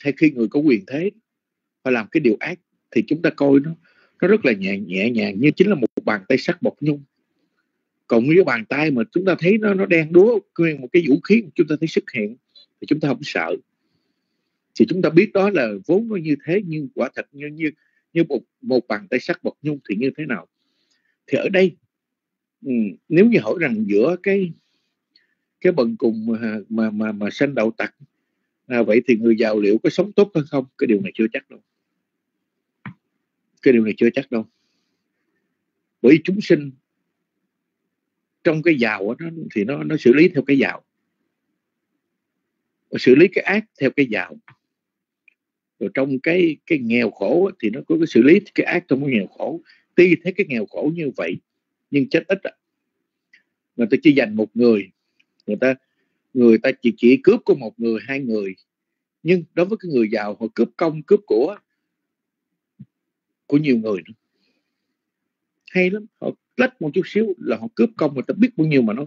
hay khi người có quyền thế họ làm cái điều ác thì chúng ta coi nó nó rất là nhẹ nhẹ nhàng như chính là một bàn tay sắt bọc nhung. Còn cái bàn tay mà chúng ta thấy nó nó đen đúa nguyên một cái vũ khí chúng ta thấy xuất hiện thì chúng ta không sợ. Thì chúng ta biết đó là vốn nó như thế nhưng quả thật như như như một một bàn tay sắc bọc nhung thì như thế nào? Thì ở đây ừ, nếu như hỏi rằng giữa cái cái bần cùng mà mà mà, mà sanh đậu tặc à, vậy thì người giàu liệu có sống tốt hơn không? Cái điều này chưa chắc đâu. Cái điều này chưa chắc đâu. Bởi chúng sinh trong cái giàu đó, thì nó nó xử lý theo cái giàu xử lý cái ác theo cái giàu rồi trong cái cái nghèo khổ thì nó có cái xử lý cái ác trong cái nghèo khổ tuy thấy cái nghèo khổ như vậy, nhưng chết ít à. người ta chỉ dành một người người ta người ta chỉ chỉ cướp của một người, hai người nhưng đối với cái người giàu, họ cướp công, cướp của của nhiều người nữa. hay lắm, họ lách một chút xíu là họ cướp công, người ta biết bao nhiêu mà nói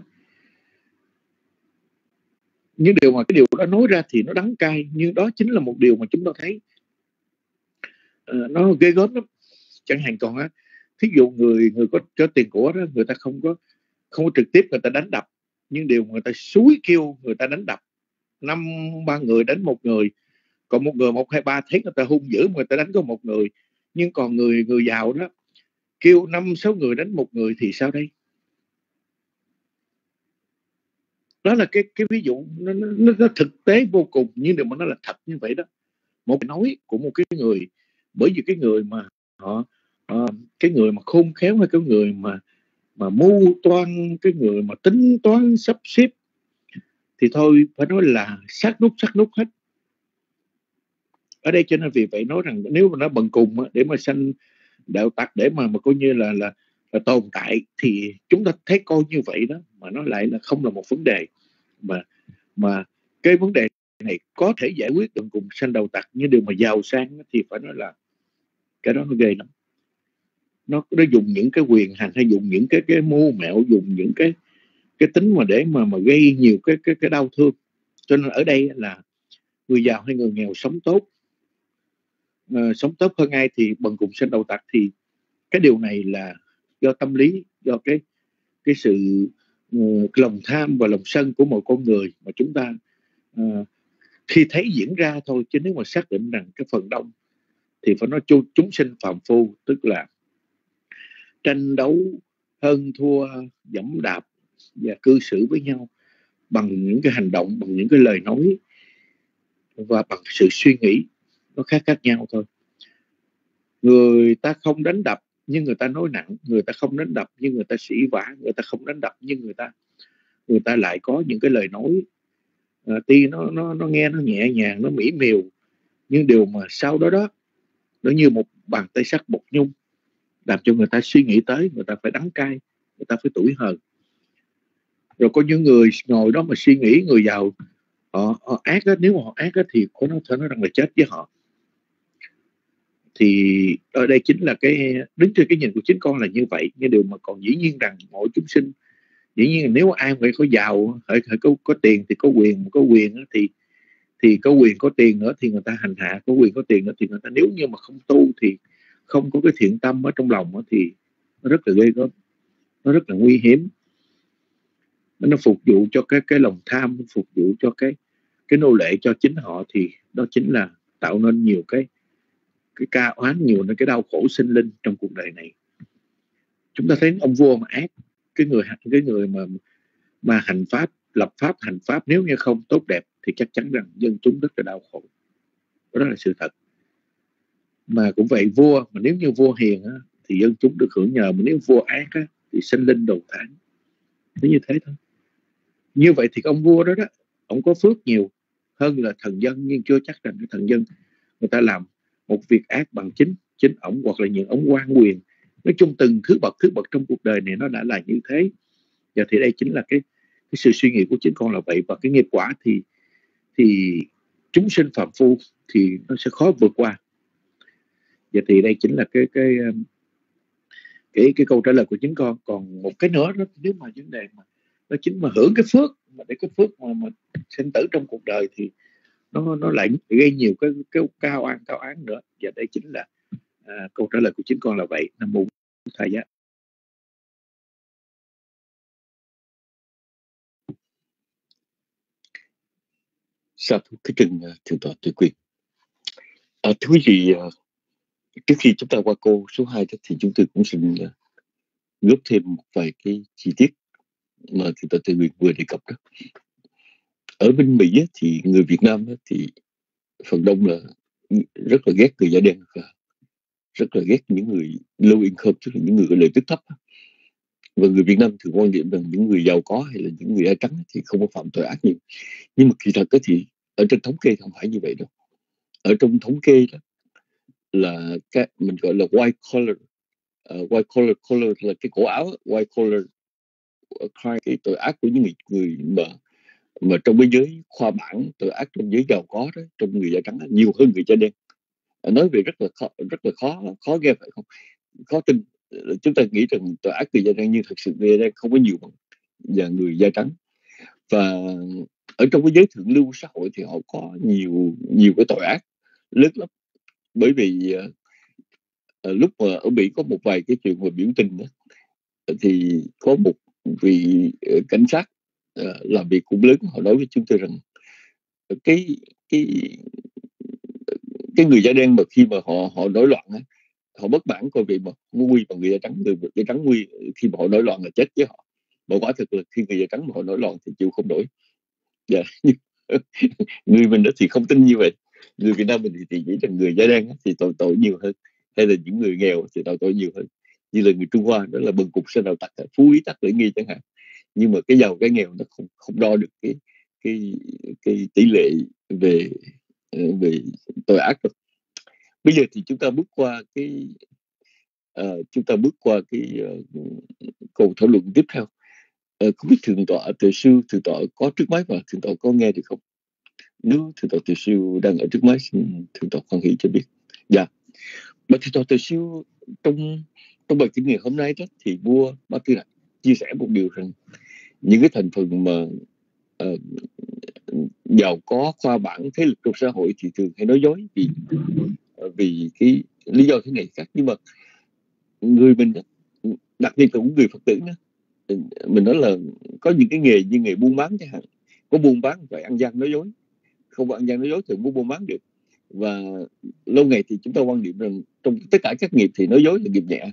những điều mà cái điều đó nói ra thì nó đắng cay nhưng đó chính là một điều mà chúng ta thấy. Uh, nó ghê gớm lắm. Chẳng hạn còn á thí dụ người người có có tiền của đó người ta không có không có trực tiếp người ta đánh đập nhưng điều người ta suối kêu người ta đánh đập năm ba người đánh một người còn một người một hai ba thấy người ta hung dữ người ta đánh có một người nhưng còn người người giàu đó kêu năm sáu người đánh một người thì sao đây? Đó là cái cái ví dụ nó, nó, nó thực tế vô cùng nhưng điều mà nó là thật như vậy đó. Một cái nói của một cái người bởi vì cái người mà họ uh, cái người mà khôn khéo hay cái người mà mà mưu toan cái người mà tính toán sắp xếp thì thôi phải nói là sát nút sát nút hết. Ở đây cho nên vì vậy nói rằng nếu mà nó bần cùng để mà sanh đạo tặc để mà mà coi như là là, là tồn tại thì chúng ta thấy coi như vậy đó mà nó lại là không là một vấn đề. Mà mà cái vấn đề này có thể giải quyết được cùng sanh đầu tặc như điều mà giàu sang thì phải nói là cái đó nó ghê lắm. Nó nó dùng những cái quyền hành hay dùng những cái cái mưu mẹo dùng những cái cái tính mà để mà mà gây nhiều cái cái cái đau thương. Cho nên ở đây là người giàu hay người nghèo sống tốt uh, sống tốt hơn ai thì bằng cùng sinh đầu tặc thì cái điều này là do tâm lý do cái cái sự uh, lòng tham và lòng sân của một con người mà chúng ta uh, khi thấy diễn ra thôi. Chứ nếu mà xác định rằng cái phần đông thì phải nói chung chúng sinh phàm phu tức là tranh đấu hơn thua dẫm đạp và cư xử với nhau bằng những cái hành động bằng những cái lời nói và bằng sự suy nghĩ nó khác khác nhau thôi. Người ta không đánh đập nhưng người ta nói nặng người ta không đánh đập nhưng người ta sĩ vả người ta không đánh đập nhưng người ta người ta lại có những cái lời nói. À, tuy nó nó nó nghe nó nhẹ nhàng nó mỹ miều nhưng điều mà sau đó đó nó như một bàn tay sắt bột nhung làm cho người ta suy nghĩ tới người ta phải đắng cay người ta phải tuổi hờn rồi có những người ngồi đó mà suy nghĩ người giàu họ, họ ác á, nếu mà họ ác á, thì có nó thể nói rằng là chết với họ thì ở đây chính là cái đứng trên cái nhìn của chính con là như vậy. Nhưng điều mà còn dĩ nhiên rằng mỗi chúng sinh dĩ nhiên nếu ai người có giàu phải, phải có có tiền thì có quyền có quyền thì thì có quyền có tiền nữa thì người ta hành hạ có quyền có tiền nữa thì người ta nếu như mà không tu thì không có cái thiện tâm ở trong lòng đó, thì nó rất là ghê gớm nó rất là nguy hiểm. Nó phục vụ cho cái cái lòng tham phục vụ cho cái cái nô lệ cho chính họ thì đó chính là tạo nên nhiều cái cái ca oán nhiều nên cái đau khổ sinh linh trong cuộc đời này. Chúng ta thấy ông vua mà ác cái người cái người mà mà hành pháp lập pháp hành pháp nếu như không tốt đẹp thì chắc chắn rằng dân chúng rất là đau khổ. Đó là sự thật. Mà cũng vậy vua mà nếu như vua hiền á, thì dân chúng được hưởng nhờ mà nếu vua ác á, thì sinh linh đầu tháng nó như thế thôi. Như vậy thì ông vua đó đó ông có phước nhiều hơn là thần dân nhưng chưa chắc rằng cái thần dân người ta làm một việc ác bằng chính chính ổng hoặc là những ổng quan quyền. Nói chung từng thứ bậc thứ bậc trong cuộc đời này nó đã là như thế. Và thì đây chính là cái cái sự suy nghĩ của chính con là vậy. Và cái nghiệp quả thì thì chúng sinh phạm phu thì nó sẽ khó vượt qua. Và thì đây chính là cái cái um, cái cái câu trả lời của chính con. Còn một cái nữa đó nếu mà vấn đề mà nó chính mà hưởng cái phước mà để cái phước mà, mà sinh tử trong cuộc đời thì nó nó lại gây nhiều cái cái cao an cao án nữa. Và đây chính là à, câu trả lời của chính con là vậy. Nam mô thầy giá sa thú cái trình à, thượng tọa tuyệt quyền à, thưa quý vị à, trước khi chúng ta qua câu số 2 thì chúng tôi cũng xin à, góp thêm một vài cái chi tiết mà thượng tọa tuyệt quyền vừa đề cập đó ở bên Mỹ thì người Việt Nam thì phần đông là rất là ghét người da đen rất là ghét những người low income tức là những người có lợi tức thấp và người Việt Nam thường quan niệm rằng những người giàu có hay là những người da trắng thì không có phạm tội ác nhiều. Nhưng mà kỳ thật thì ở trên thống kê không phải như vậy đâu. Ở trong thống kê đó là cái mình gọi là white collar uh, white collar collar là cái cổ áo white collar ờ, crime cái tội ác của những người người mà mà trong cái giới khoa bản tội ác trong giới giàu có đó trong người da trắng nhiều hơn người da đen. À, nói về rất là khó rất là khó khó nghe phải không? Khó tin. Ờ, chúng ta nghĩ rằng tội ác người da đen nhưng thực sự người da đen không có nhiều bằng và người da trắng. Và ở trong cái giới thượng lưu xã hội thì họ có nhiều nhiều cái tội ác lớn lắm. Bởi vì uh, lúc mà ở Mỹ có một vài cái chuyện mà biểu tình đó, thì có một vị cảnh sát Ờ, làm việc cũng lớn họ nói với chúng tôi rằng ờ, cái cái cái người da đen mà khi mà họ họ nổi loạn á, họ bất mãn coi vì mà nguy bằng người da trắng người da trắng nguy ờ, khi mà họ nổi loạn là chết với họ. Mà quả thực là khi người da trắng mà họ nổi loạn thì chịu không nổi. Dạ người mình đó thì không tin như vậy. Người Việt Nam mình thì, thì nghĩ rằng người da đen thì tội tội nhiều hơn hay là những người nghèo thì tội tội nhiều hơn. Như là người Trung Hoa đó là bần cục sinh đầu tặc phú ý tắc lễ nghi chẳng hạn nhưng mà cái giàu cái nghèo nó không không đo được cái cái cái tỷ lệ về ờ, về tội ác đâu. Bây giờ thì chúng ta bước qua cái uh, chúng ta bước qua cái ờ, uh, câu thảo luận tiếp theo. Uh, không biết thượng tọa từ sư thượng tọa có trước máy và thượng tọa có nghe được không? Nếu thượng tọa từ sư đang ở trước máy xin thượng tọa hoan hỷ cho biết. Dạ. Mà thượng tọa từ sư trong trong bài kinh ngày hôm nay đó thì vua ba tư lại chia sẻ một điều rằng những cái thành phần mà uh, giàu có khoa bản thế lực trong xã hội thì thường hay nói dối vì ờ, vì cái lý do thế này khác. Nhưng mà người mình đặc biệt là của người phật tử nữa mình nói là có những cái nghề như nghề buôn bán chẳng hạn. Có buôn bán phải ăn gian nói dối không ăn gian nói dối thì muốn buôn bán được. Và lâu ngày thì chúng ta quan niệm rằng trong tất cả các nghiệp thì nói dối là nghiệp nhẹ.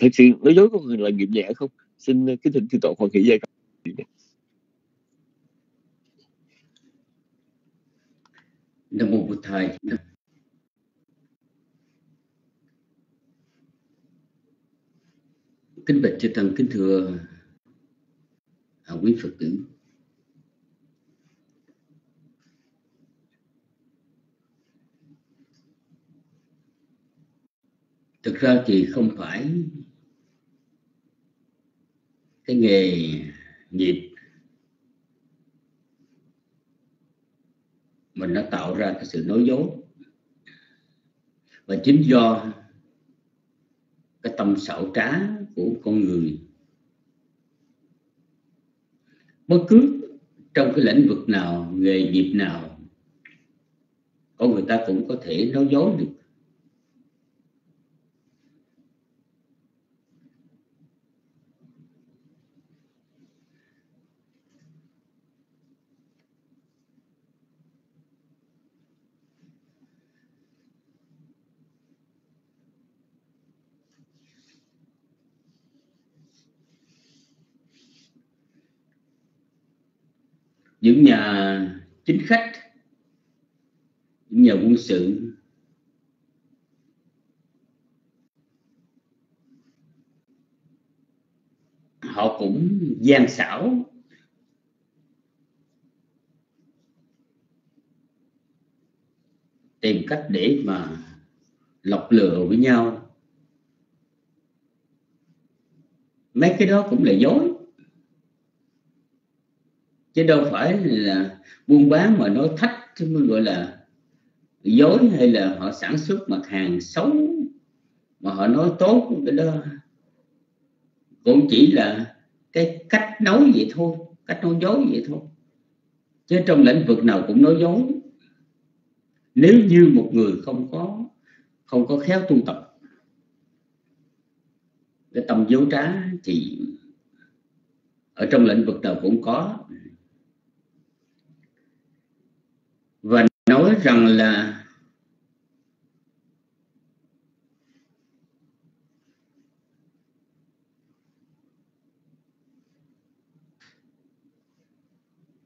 Thật sự nói dối có là nghiệp nhẹ không? Xin ờ, kính thỉnh chư tổ khoan hỷ giai nam mô Bụt thầy. Kính bạch chư tăng kính thưa à, quý phật tử. Thực ra thì không phải cái nghề nghiệp mình nó tạo ra cái sự nói dối. Và chính do cái tâm xảo trá của con người, bất cứ trong cái lĩnh vực nào, nghề nghiệp nào, con người ta cũng có thể nói dối được. Những nhà chính khách, những nhà quân sự. Họ cũng gian xảo. Tìm cách để mà lọc lừa với nhau. Mấy cái đó cũng là dối chứ đâu phải là buôn bán mà nói thách mới gọi là dối hay là họ sản xuất mặt hàng xấu mà họ nói tốt. Cái đó cũng chỉ là cái cách nói vậy thôi, cách nói dối vậy thôi. Chứ trong lĩnh vực nào cũng nói dối. Nếu như một người không có không có khéo tu tập, cái tâm dấu trá thì ở trong lĩnh vực nào cũng có và rằng là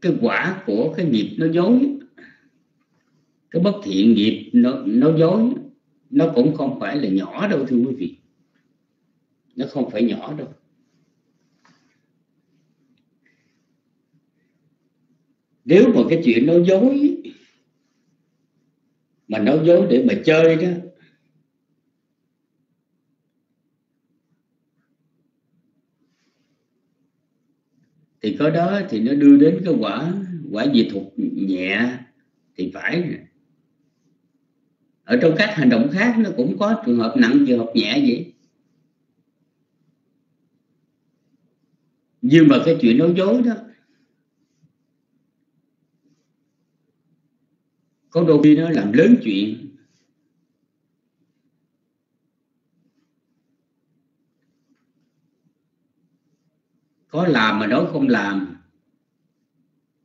cái quả của cái nghiệp nó dối, cái bất thiện nghiệp nó nó dối, nó cũng không phải là nhỏ đâu, thưa quý vị. Nó không phải nhỏ đâu. Nếu mà cái chuyện nó dối mà nói dối để mà chơi đó. Thì có đó thì nó đưa đến cái quả quả dị thuật nhẹ thì phải. Ở trong các hành động khác nó cũng có trường hợp nặng, trường hợp nhẹ vậy. Nhưng mà cái chuyện nói dối đó có đôi khi nó làm lớn chuyện. Có làm mà nói không làm,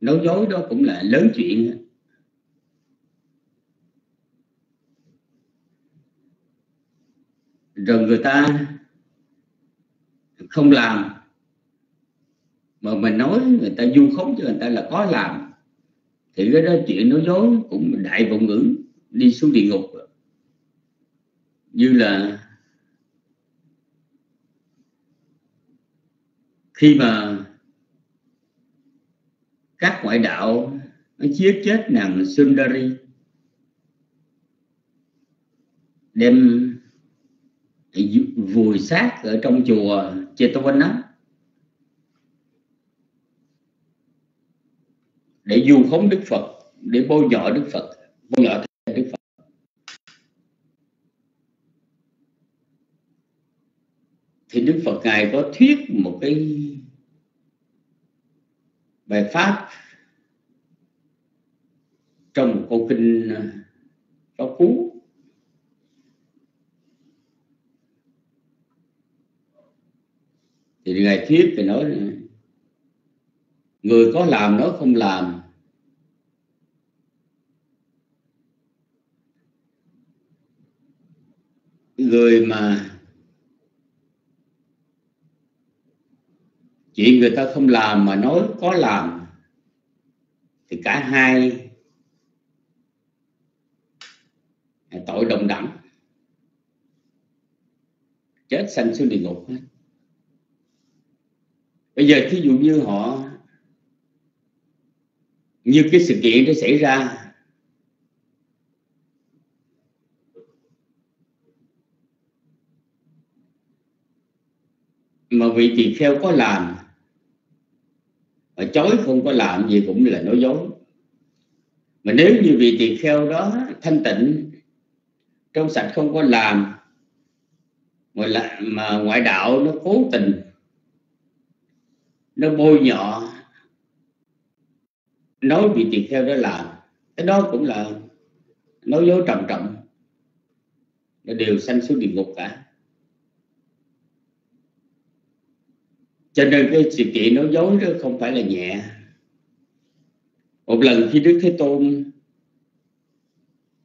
nói dối đó cũng là lớn chuyện. Rồi người ta không làm, mà mình nói người ta du khống cho người ta là có làm thì cái đó chuyện nói dối cũng đại vọng ngữ, đi xuống địa ngục. Như là khi mà các ngoại đạo nó giết chết nàng Sundari, đem vùi xác ở trong chùa Chetavana để du khống đức phật, để bôi nhọ đức phật, bôi nhọ đức phật. Thì đức phật ngài có thuyết một cái bài pháp trong một câu kinh à, có cú. Thì ngài thuyết thì nói người có làm nó không làm. Người mà chuyện người ta không làm mà nói có làm, thì cả hai tội đồng đẳng. Chết sanh xuống địa ngục bây giờ thí dụ như họ như cái sự kiện nó xảy ra. Mà vị tỳ kheo có làm mà chối không có làm gì cũng là nói dối. Mà nếu như vị tỳ kheo đó thanh tịnh trong sạch không có làm mà, là, mà ngoại đạo nó cố tình nó bôi nhọ nói bị tỳ theo đó làm cái đó cũng là nói dối trầm trọng. Nó đều sanh xuống địa ngục cả. Cho nên cái sự kiện nói dối đó không phải là nhẹ. Một lần khi đức thế tôn,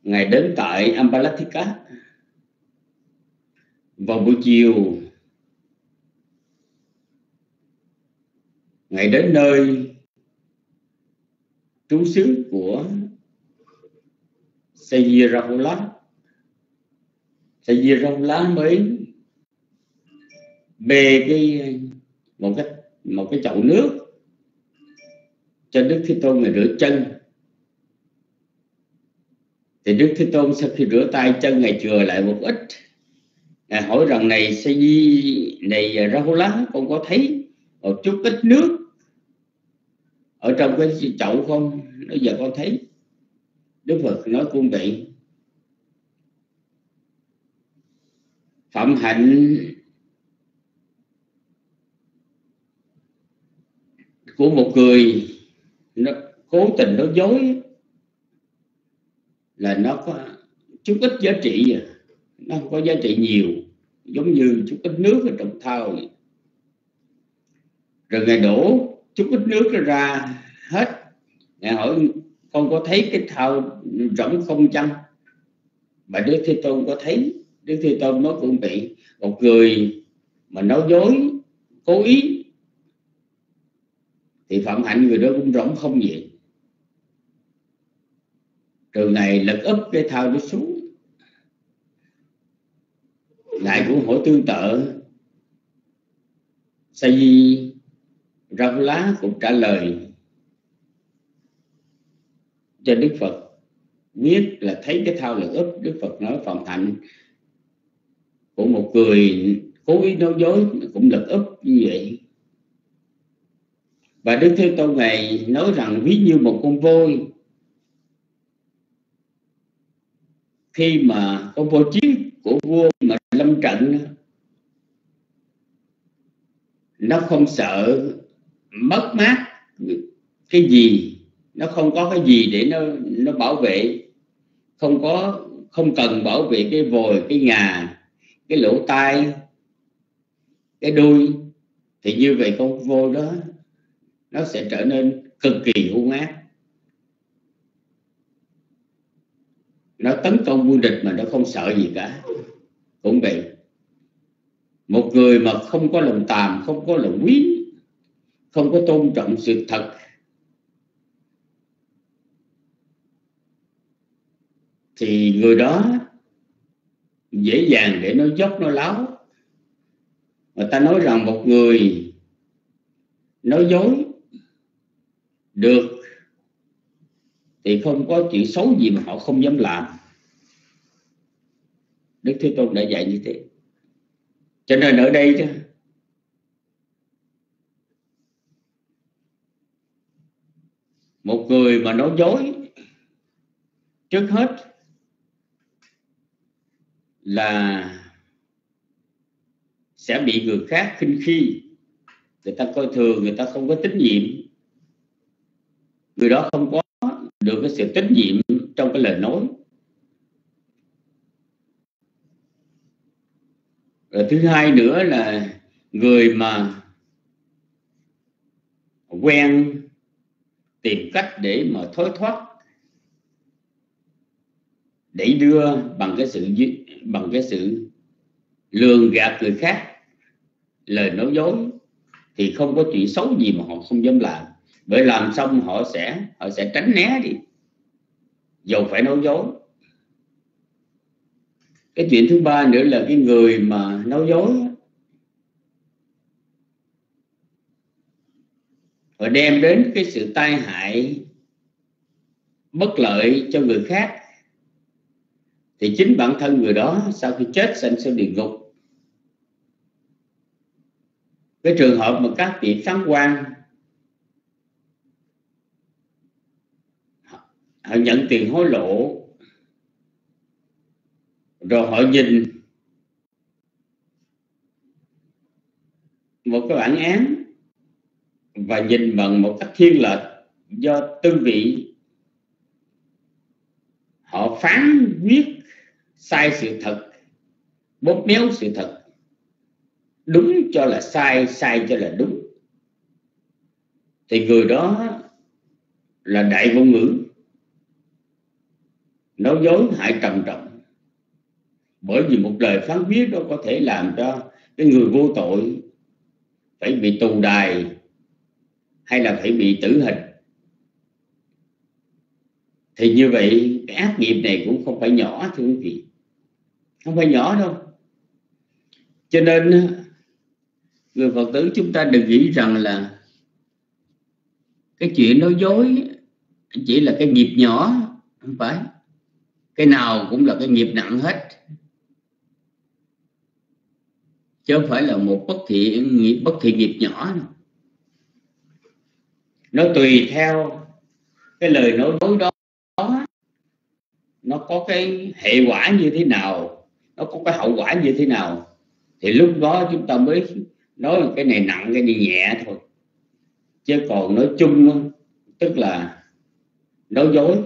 ngài đến tại ambalatthika vào buổi chiều, ngài đến nơi trú xứ của Sayyid Rahula mới bê cái, một cái một cái chậu nước cho Đức Thế Tôn người rửa chân. Thì Đức Thế Tôn sau khi rửa tay chân ngày chừa lại một ít. Ngài hỏi rằng, này sa này Rahula con có thấy một chút ít nước ở trong cái chậu con, bây giờ con thấy. Đức Phật nói cung vị phẩm hạnh. Của một người nó cố tình nói dối là nó có chút ít giá trị à. nó không có giá trị nhiều giống như chút ít nước ở trong thau rồi ngày đổ chút ít nước ra hết. Ngài hỏi, con có thấy cái thao rỗng không chăng? Bà đức thế tôn có thấy. Đức thế tôn nói cũng vậy. Một người mà nói dối, cố ý, thì phạm hạnh người đó cũng rỗng không vậy từ này lật úp cái thao nó xuống. Ngài cũng hỏi tương tự. Sa di rau lá cũng trả lời cho đức phật, biết là thấy cái thao lực ức, đức phật nói phòng hạnh của một người cố ý nói dối cũng lật ức như vậy. Và đức thế tôn này nói rằng, ví như một con voi. Khi mà con voi chiến của vua mà lâm trận, nó không sợ mất mát. Cái gì nó không có cái gì để nó nó bảo vệ. Không có, không cần bảo vệ cái vòi, cái ngà cái lỗ tai, cái đuôi. Thì như vậy con voi đó, nó sẽ trở nên cực kỳ hung ác. Nó tấn công quân địch mà nó không sợ gì cả. Cũng vậy, một người mà không có lòng tàm, không có lòng quý không có tôn trọng sự thật. Thì người đó dễ dàng để nó dốc, nó láo. Người ta nói rằng một người nói dối được thì không có chuyện xấu gì mà họ không dám làm. Đức Thế Tôn đã dạy như thế. Cho nên ở đây chứ một người mà nói dối trước hết là sẽ bị người khác khinh khi. Người ta coi thường, người ta không có tín nhiệm. Người đó không có được cái sự tín nhiệm trong cái lời nói. Rồi thứ hai nữa là người mà quen tìm cách để mà thối thoát, để đưa bằng cái sự bằng cái sự lường gạt người khác, lời nói dối, thì không có chuyện xấu gì mà họ không dám làm. Bởi làm xong họ sẽ họ sẽ tránh né đi. Dầu phải nói dối. Cái chuyện thứ ba nữa là cái người mà nói dối và đem đến cái sự tai hại, bất lợi cho người khác. Thì chính bản thân người đó sau khi chết sanh sẽ địa ngục. Cái trường hợp mà các vị phán quan, họ nhận tiền hối lộ, rồi họ nhìn một cái bản án và nhìn bằng một cách thiên lệch do tư vị. Họ phán quyết sai sự thật, bóp méo sự thật. Đúng cho là sai sai cho là đúng. Thì người đó là đại ngôn ngữ. Nói dối hại trầm trọng. Bởi vì một lời phán quyết đó có thể làm cho cái người vô tội phải bị tù đài hay là phải bị tử hình? Thì như vậy, cái ác nghiệp này cũng không phải nhỏ, thưa quý vị. Không phải nhỏ đâu. Cho nên, người phật tử chúng ta đừng nghĩ rằng là cái chuyện nói dối chỉ là cái nghiệp nhỏ, không phải. Cái nào cũng là cái nghiệp nặng hết. Chứ không phải là một bất thiện, nghiệp, bất thiện nghiệp nhỏ đâu nó tùy theo cái lời nói dối đó. Nó có cái hệ quả như thế nào, nó có cái hậu quả như thế nào. Thì lúc đó chúng ta mới nói cái này nặng, cái này nhẹ thôi. Chứ còn nói chung tức là nói dối.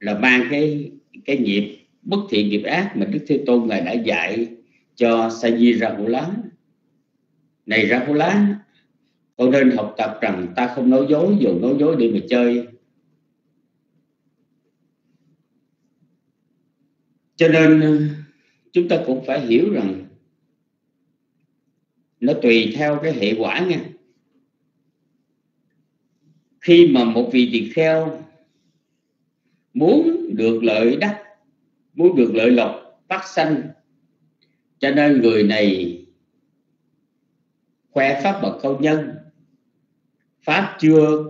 Là mang cái cái nghiệp, bất thiện nghiệp ác mà Đức Thế Tôn ngài đã dạy cho Saji Lá này Rahula con nên học tập rằng ta không nói dối, dù nói dối để mà chơi. Cho nên, chúng ta cũng phải hiểu rằng nó tùy theo cái hệ quả nha. Khi mà một vị tỳ kheo muốn được lợi đắc, muốn được lợi lộc, phát sanh, cho nên người này khoe pháp bậc câu nhân. Pháp chưa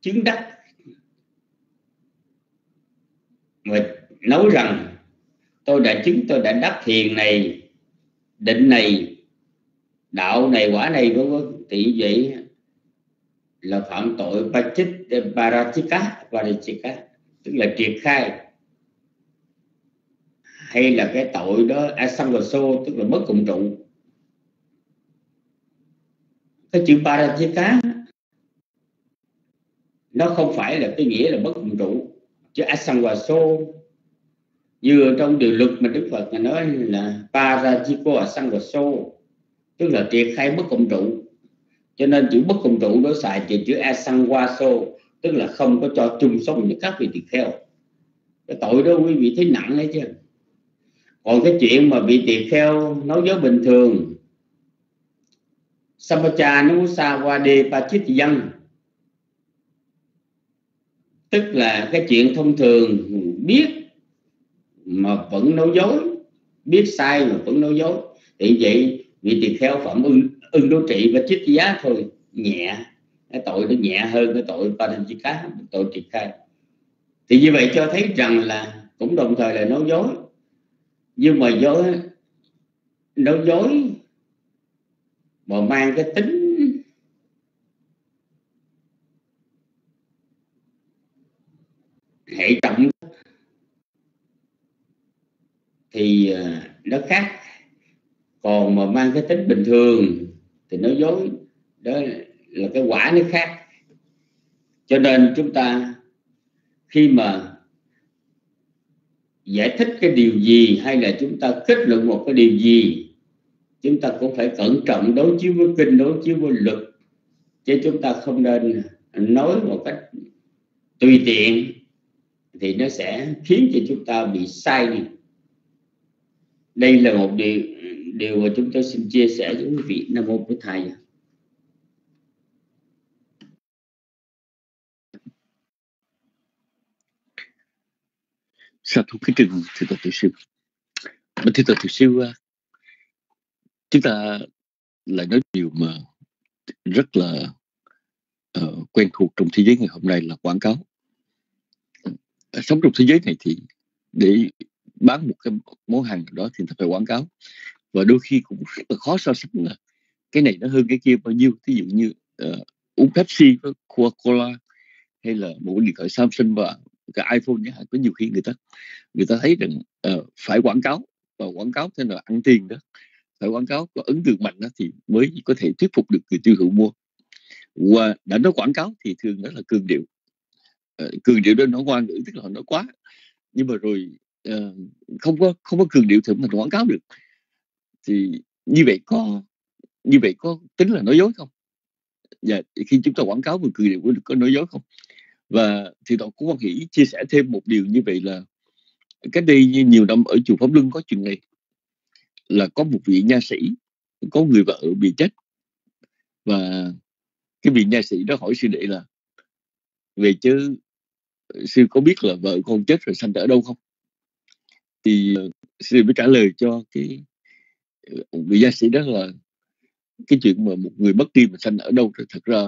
chứng đắc. Mà nói rằng, tôi đã chứng, tôi đã đắc thiền này, định này, đạo này, quả này, vân vân. Thì vậy là phạm tội Pachit, Parachika Parachika, tức là triệt khai. Hay là cái tội đó asangaso tức là mất cộng trụ cái chữ parajika nó không phải là cái nghĩa là bất cộng trụ chứ asangaso như ở trong điều luật mà Đức Phật nói là parajiko asangaso tức là triệt khai bất cộng trụ cho nên chữ bất cộng trụ nó xài chỉ chữ asangwaso tức là không có cho chung sống với các vị tỳ kheo. Cái tội đó quý vị thấy nặng đấy chứ. Còn cái chuyện mà bị tỳ kheo nói giới bình thường Samacha nu sa qua đề pa chít dân tức là cái chuyện thông thường biết mà vẫn nói dối, biết sai mà vẫn nói dối. Thì vậy vị tỳ kheo phẩm ưng ưng đô trị và chích giá thôi, nhẹ. Cái tội nó nhẹ hơn cái tội cá tội triệt khai. Thì như vậy cho thấy rằng là cũng đồng thời là nói dối. Nhưng mà dối, nói dối mà mang cái tính hệ trọng thì à, nó khác. Còn mà mang cái tính bình thường thì nó dối, đó là cái quả nó khác. Cho nên chúng ta khi mà giải thích cái điều gì hay là chúng ta kết luận một cái điều gì chúng ta cũng phải cẩn trọng, đối chiếu với kinh, đối chiếu với luật. Chứ chúng ta không nên nói một cách tùy tiện thì nó sẽ khiến cho chúng ta bị sai đi. Đây là một điều điều mà chúng tôi xin chia sẻ với quý vị. Nam mô bổn thầy. Sa thú kính trình thưa tổ tiểu sư. Thưa tổ tiểu sư chúng ta lại nói điều mà rất là uh, quen thuộc trong thế giới ngày hôm nay là quảng cáo. Ờ, sống trong thế giới này thì để bán một cái món hàng đó thì ta phải quảng cáo. Và đôi khi cũng rất là khó so sánh là cái này nó hơn cái kia bao nhiêu. Ví dụ như uh, uống Pepsi với Coca-Cola hay là một điện thoại Samsung và cái iPhone nhé có nhiều khi người ta người ta thấy rằng uh, phải quảng cáo và quảng cáo thế là ăn tiền đó phải quảng cáo có ấn tượng mạnh đó thì mới có thể thuyết phục được người tiêu thụ mua. Và đã nói quảng cáo thì thường đó là cường điệu. Uh, cường điệu đó nó ngoan ngữ tức là họ nói quá. Nhưng mà rồi uh, không có không có cường điệu thì mình quảng cáo được. Thì như vậy có như vậy có tính là nói dối không? Và khi chúng ta quảng cáo về cường điệu có nói dối không? Và thì tôi cũng quan hỷ chia sẻ thêm một điều như vậy là cách đây nhiều năm ở chùa Pháp Luân có chuyện này là có một vị nha sĩ có người vợ bị chết. Và cái vị nha sĩ đó hỏi sư đệ là về chứ sư có biết là vợ con chết rồi sanh ở đâu không? Thì ờ, sư mới trả lời cho cái ờ, vị gia sĩ đó là cái chuyện mà một người mất đi mà sanh ở đâu thì thật ra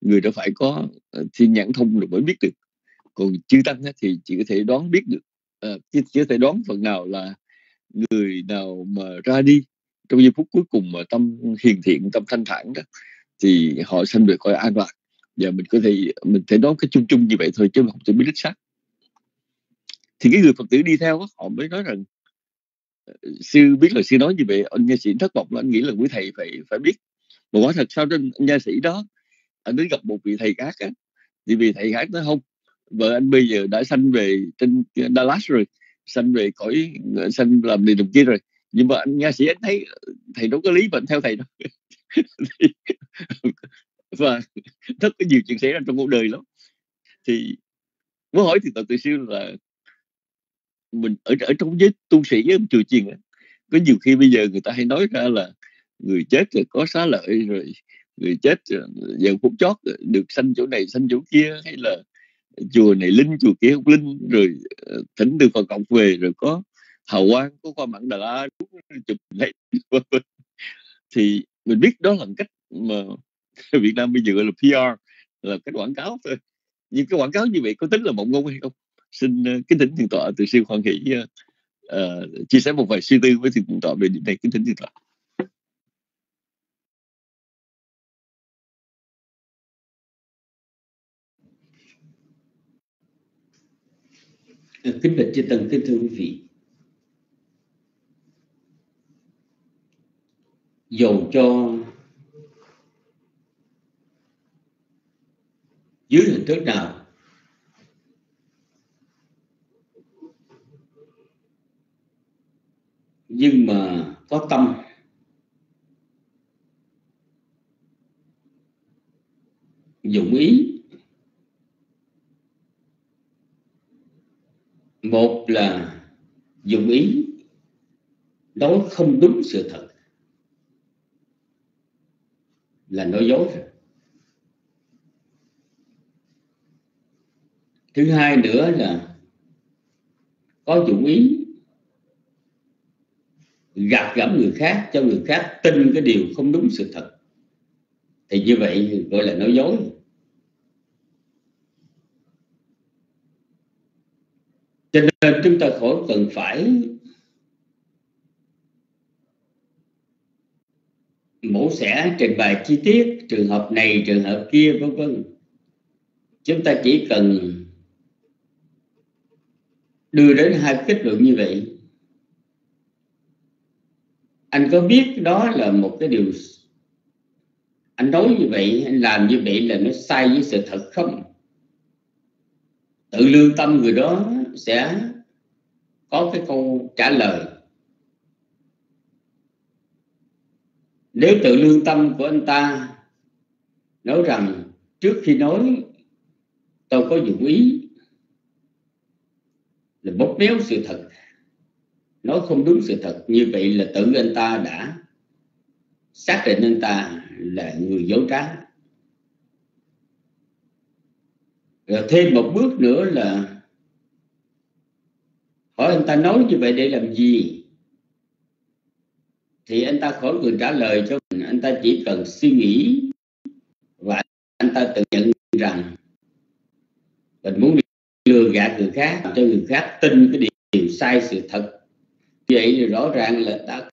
người đã phải có ờ, thiên nhãn thông rồi mới biết được. Còn chư tăng thì chỉ có thể đoán biết được chỉ, chỉ có thể đoán phần nào là người nào mà ra đi trong giây phút cuối cùng mà tâm hiền thiện tâm thanh thản đó thì họ sanh về coi an lạc. Và mình có thể mình thể nói cái chung chung như vậy thôi chứ không thể biết đích xác. Thì cái người phật tử đi theo đó, họ mới nói rằng ờ, sư biết là sư nói như vậy anh nha sĩ thất vọng là anh nghĩ là quý thầy phải phải biết. Mà quả thật sao trên nha sĩ đó anh đến gặp một vị thầy khác á thì vị thầy khác nói không vợ anh bây giờ đã sanh về trên Dallas rồi sanh về cõi ờ, sanh làm điều làm kia rồi. Nhưng mà anh nha sĩ anh thấy ờ, thầy đâu có lý bệnh theo thầy đâu. Và rất có nhiều chuyện xảy ra trong cuộc đời lắm. Thì muốn hỏi thì tập tự sư là mình ở ở trong giới tu sĩ với chùa chiền có nhiều khi bây giờ người ta hay nói ra là người chết rồi có xá lợi, rồi người chết ờ, giờ phút chót được sanh chỗ này, sanh chỗ kia, hay là chùa này linh chùa kia không linh rồi ờ, thỉnh từ phật cộng về rồi có hào quang có qua mặn đà la chụp lấy thì mình biết đó là cách mà Việt Nam bây giờ gọi là PR là cái quảng cáo thôi. Nhưng cái quảng cáo như vậy có tính là mộng ngôn hay không? Xin ờ, kính thỉnh thượng tọa từ sư khoan hỷ uh, uh, chia sẻ một vài suy tư với thượng tọa về điểm này kính thỉnh thượng tọa. Kính bạch chư tăng kính thưa quý vị. Dầu cho dưới hình thức nào? Nhưng mà có tâm. Dụng ý. Một là dùng ý nói không đúng sự thật. Là nói dối. Rồi thứ hai nữa là có dụng ý gạt gẫm người khác, cho người khác tin cái điều không đúng sự thật. Thì như vậy gọi là nói dối. Cho nên chúng ta khổ cần phải mổ xẻ trình bày chi tiết, trường hợp này, trường hợp kia, vân vân. Chúng ta chỉ cần đưa đến hai kết luận như vậy. Anh có biết đó là một cái điều anh nói như vậy, anh làm như vậy là nó sai với sự thật không? Tự lương tâm người đó sẽ có cái câu trả lời. Nếu tự lương tâm của anh ta nói rằng trước khi nói tôi có dụng ý, là bóp méo sự thật, nói không đúng sự thật, như vậy là tự anh ta đã xác định anh ta là người dối trá. Rồi thêm một bước nữa là hỏi anh ta nói như vậy để làm gì? Thì anh ta khỏi người trả lời cho mình. Anh ta chỉ cần suy nghĩ và anh ta tự nhận rằng mình muốn lừa gạt người khác cho người khác tin cái điều sai sự thật. Vậy thì rõ ràng là ta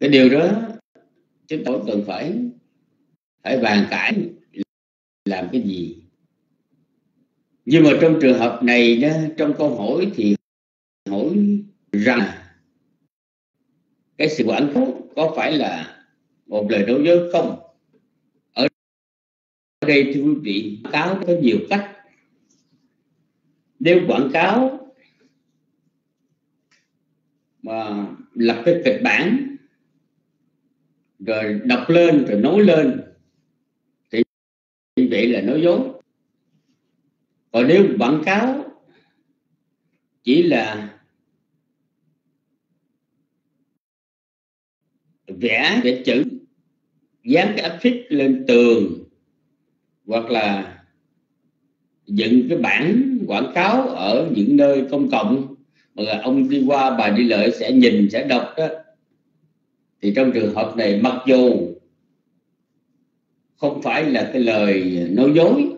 cái điều đó chúng tôi cần phải phải bàn cãi làm cái gì nhưng mà trong trường hợp này đó, trong câu hỏi thì hỏi rằng cái sự quảng cáo có phải là một lời nói dối không? Ở đây, thưa quý vị, quảng cáo có nhiều cách. Nếu quảng cáo mà lập cái kịch bản, rồi đọc lên, rồi nói lên, thì như vậy là nói dối còn nếu quảng cáo chỉ là vẽ để chữ, dán cái áp phích lên tường, hoặc là dựng cái bảng quảng cáo ở những nơi công cộng, mà ông đi qua bà đi lợi sẽ nhìn, sẽ đọc đó, thì trong trường hợp này mặc dù không phải là cái lời nói dối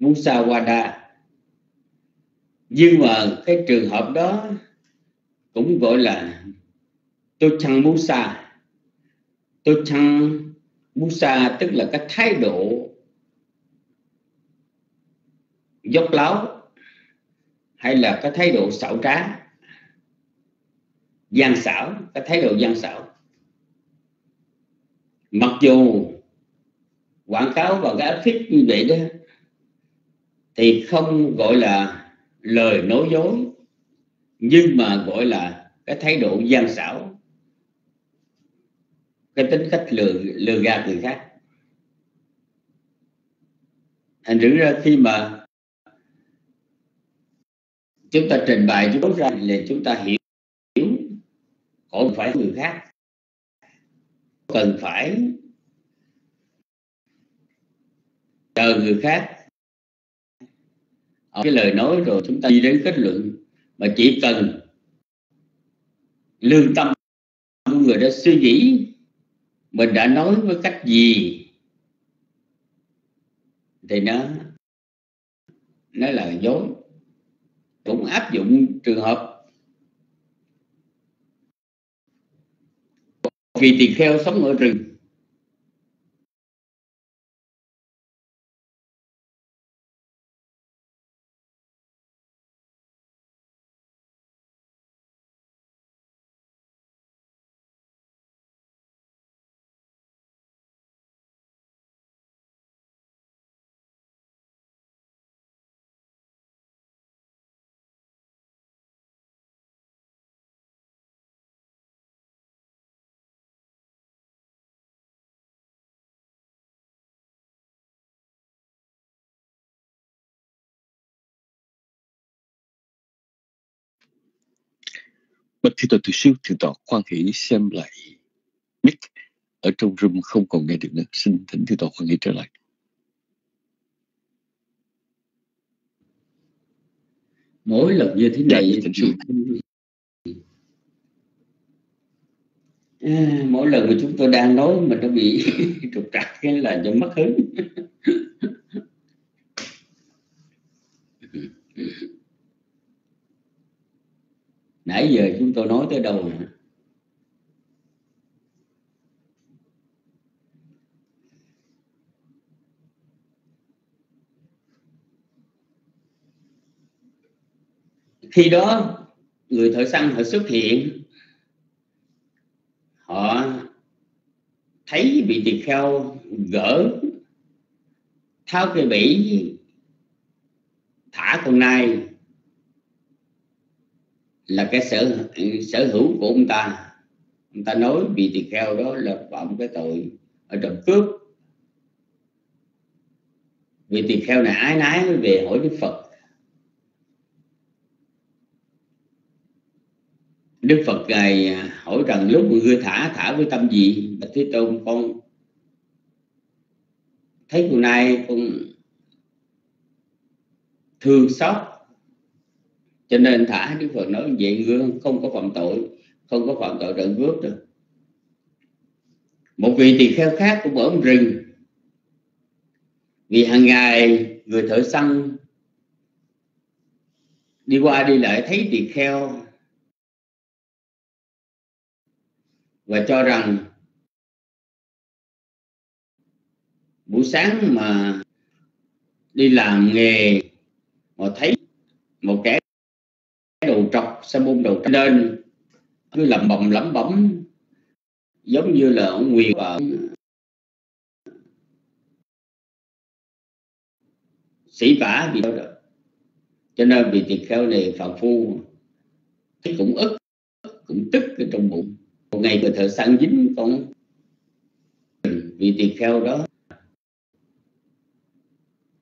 Musawada nhưng mà cái trường hợp đó cũng gọi là tôi chăng Musa. Tôi chăng Musa tức là cái thái độ dốc láo hay là cái thái độ xảo trá, gian xảo, cái thái độ gian xảo. Mặc dù quảng cáo và cái áp phích như vậy đó thì không gọi là lời nói dối, nhưng mà gọi là cái thái độ gian xảo, cái tính cách lừa lừa gạt người khác. Thành thử ra khi mà chúng ta trình bày, chúng ra là chúng ta hiểu không phải người khác, cần phải chờ người khác cái lời nói rồi chúng ta đi đến kết luận. Mà chỉ cần lương tâm của người đã suy nghĩ, mình đã nói với cách gì, thì nó nó là dối. Cũng áp dụng trường hợp vì tỳ kheo sống ở rừng. Bạch Thi Tọa Từ Siêu Thượng Tọa khoan hỷ xem lại mic ở trong room không còn nghe được nữa. Xin thỉnh Thượng Tọa khoan hỷ trở lại. mỗi lần như thế Dạ, này thỉnh sư. à, mỗi lần mà chúng tôi đang nói mà nó bị trục trặc cái là do mất hứng nãy giờ chúng tôi nói tới đâu rồi? khi đó, người thợ săn họ xuất hiện họ thấy bị tỳ kheo gỡ, tháo cây bỉ, thả con nai là cái sở sở hữu của ông ta. Ông ta nói vì tỳ kheo đó là phạm cái tội ở trộm cướp. Vì tỳ kheo này ái nái mới về hỏi đức phật. Đức phật ngài hỏi rằng lúc người ngươi thả thả với tâm gì? Bạch thế tôn, con thấy hôm nay con thương xót cho nên thả đức phật nói vậy gương không có phạm tội, không có phạm tội trộm cướp được một vị tỳ kheo khác cũng ở rừng. Vì hàng ngày người thợ săn đi qua đi lại thấy tỳ kheo và cho rằng buổi sáng mà đi làm nghề mà thấy một kẻ sa môn đầu nên lên. Cứ lẩm bẩm lẩm bẩm, giống như là ông nguyền và ờ, sĩ vả bị đó cho nên vì tỳ kheo này phạm phu cũng ức, cũng tức ở trong bụng. Một ngày người thợ săn dính con, vì tỳ kheo đó,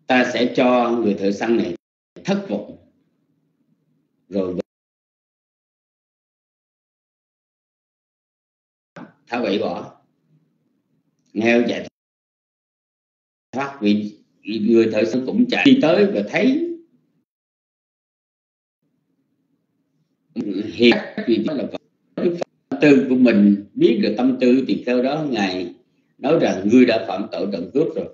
ta sẽ cho người thợ săn này thất vọng. Rồi tháo bậy bỏ. Nghèo giải thoát vì người thợ săn cũng chạy đi tới và thấy hiện vì đó là tư của mình. Biết được tâm tư thì theo đó ngài nói rằng ngươi đã phạm tội trộm cướp rồi.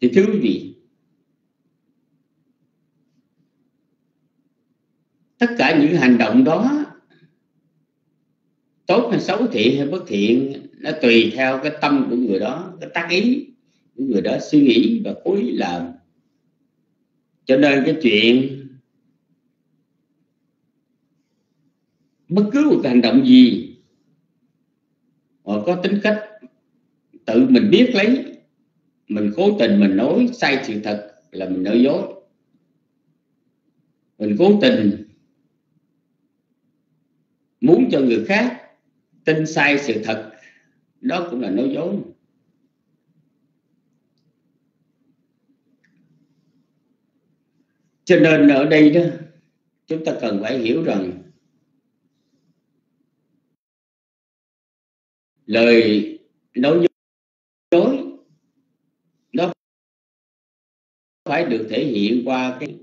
Thì thứ gì tất cả những hành động đó tốt hay xấu thiện hay bất thiện, nó tùy theo cái tâm của người đó, cái tác ý của người đó suy nghĩ và cố ý làm. Cho nên cái chuyện bất cứ một hành động gì họ có tính cách tự mình biết lấy, mình cố tình mình nói sai sự thật là mình nói dối. Mình cố tình muốn cho người khác tin sai sự thật, đó cũng là nói dối. Cho nên ở đây đó, chúng ta cần phải hiểu rằng lời nói dối, nó phải được thể hiện qua cái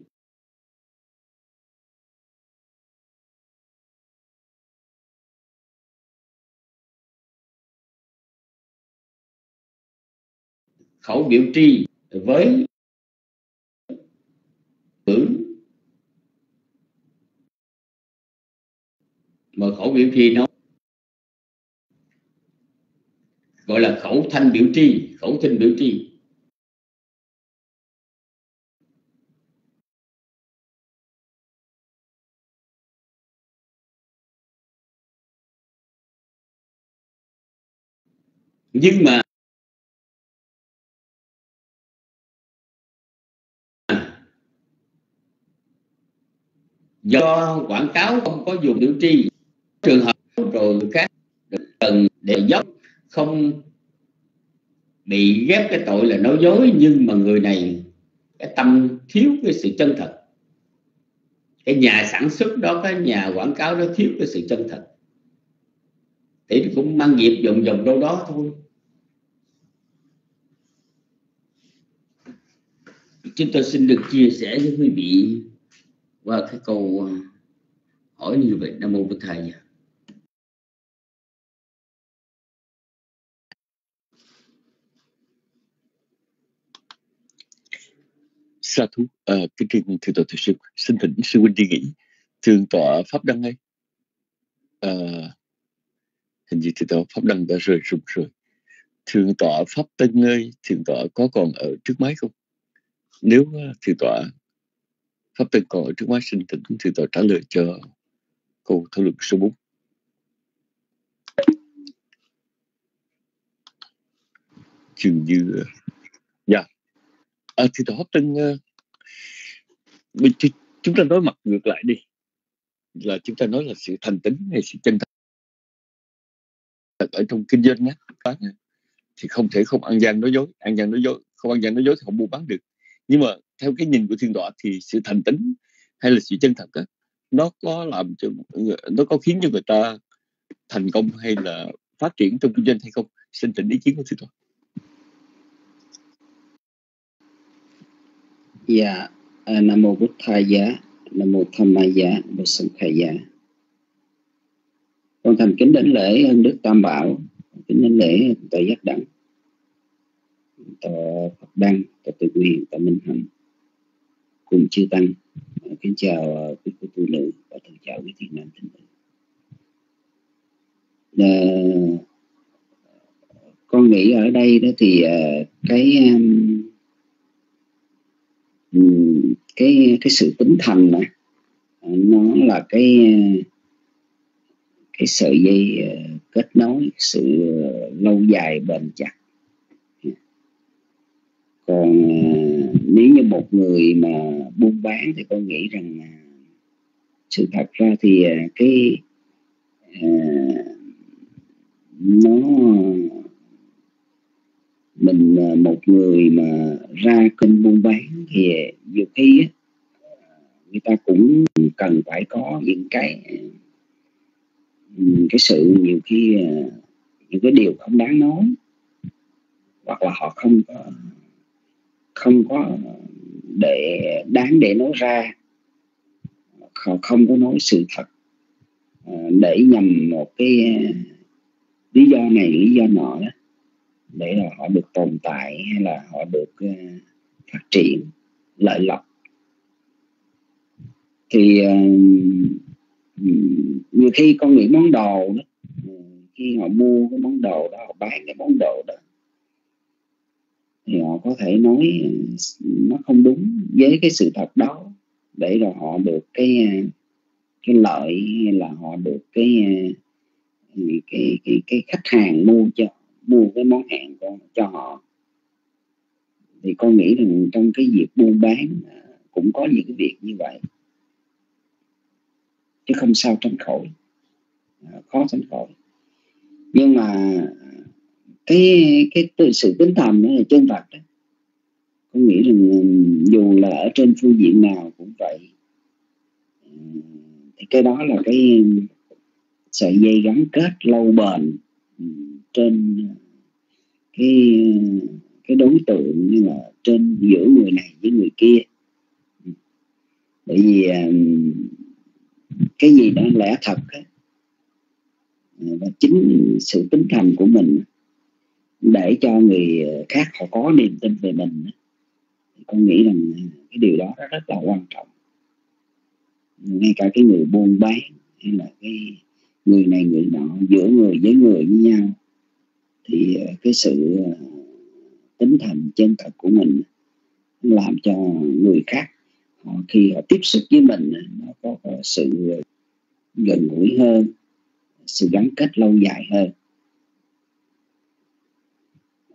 khẩu biểu tri với ngữ mà khẩu biểu tri nó gọi là khẩu thanh biểu tri, khẩu thanh biểu tri. Nhưng mà do quảng cáo không có dùng biểu tri. Trường hợp rồi khác cần để dốc, không bị ghép cái tội là nói dối, nhưng mà người này, cái tâm thiếu cái sự chân thật. Cái nhà sản xuất đó, cái nhà quảng cáo đó thiếu cái sự chân thật. Thì cũng mang nghiệp vòng vòng đâu đó thôi. Chúng tôi xin được chia sẻ với quý vị qua cái câu ờ, hỏi như vậy nam mô bổn thầy sa thú à, kính trình thượng tọa thượng sư xin thỉnh sư huynh đi nghỉ. Thượng tọa pháp đăng ấy à, hình như thượng tọa pháp đăng đã rời rụng rồi. Thượng tọa pháp tân ơi thượng tọa có còn ở trước máy không? Nếu thượng tọa pháp tân còn ở trước máy xin tỉnh thì tôi trả lời cho câu thảo luận số 4 chừng như dạ. À, thì tôi Pháp Tân uh, chúng ta nói mặt ngược lại đi. Là chúng ta nói là sự thành tính hay sự chân thật. Ở trong kinh doanh nhé bán thì không thể không ăn gian nói dối. Ăn gian nói dối không ăn gian nói dối thì không mua bán được. Nhưng mà theo cái nhìn của thiên tọa thì sự thành tính hay là sự chân thật đó, nó có làm cho nó có khiến cho người ta thành công hay là phát triển trong kinh doanh hay không? Xin thỉnh ý kiến của thiên tọa Dạ, à, Nam Mô bút Thầy Giá, Nam Mô Tham Ma Giá, bồ Sanh Khai Giá. con thành kính đến lễ ân đức tam bảo kính đến lễ tội giác đẳng tòa Phật đăng tòa tự quyền tòa minh hạnh cùng chư tăng. Ờ, kính chào ờ, quý cô tu nữ và thân chào quý thiện nam tín nữ ờ, con nghĩ ở đây đó thì cái ừ, cái cái sự tính thành này nó là cái cái sợi dây kết nối, sự lâu dài bền chặt còn, nếu như một người mà buôn bán thì con nghĩ rằng sự thật ra thì à, cái à, nó, mình à, một người mà ra kênh buôn bán thì nhiều khi người ta cũng cần phải có những cái cái sự nhiều khi những cái điều không đáng nói hoặc là họ không có không có để, đáng để nói ra. Họ không có nói sự thật. À, để nhằm một cái à, lý do này, lý do nọ đó, để là họ được tồn tại hay là họ được à, phát triển lợi lộc. Thì nhiều khi con nghĩ món đồ đó khi họ mua cái món đồ đó, họ bán cái món đồ đó thì họ có thể nói nó không đúng với cái sự thật đó để rồi họ được cái cái lợi hay là họ được cái cái cái cái, cái khách hàng mua cho mua cái món hàng cho, cho họ. Thì con nghĩ rằng trong cái việc buôn bán à, cũng có những cái việc như vậy. Chứ không sao tránh khỏi. À, khó tránh khỏi. Nhưng mà cái cái sự tính thầm đó là chân thật đó. Con nghĩ rằng dù là ở trên phương diện nào cũng vậy. Thì cái đó là cái sợi dây gắn kết lâu bền trên cái cái đối tượng như là trên giữa người này với người kia. Bởi vì à, cái gì đó lẽ thật ấy, và chính sự tính thành của mình để cho người khác họ có niềm tin về mình con nghĩ rằng cái điều đó rất, là quan trọng. Ngay cả cái người buôn bán hay là cái người này người nọ giữa người với người với nhau thì ờ, cái sự ờ, tính thành chân thật của mình làm cho người khác họ khi họ tiếp xúc với mình nó có sự gần gũi hơn sự gắn kết lâu dài hơn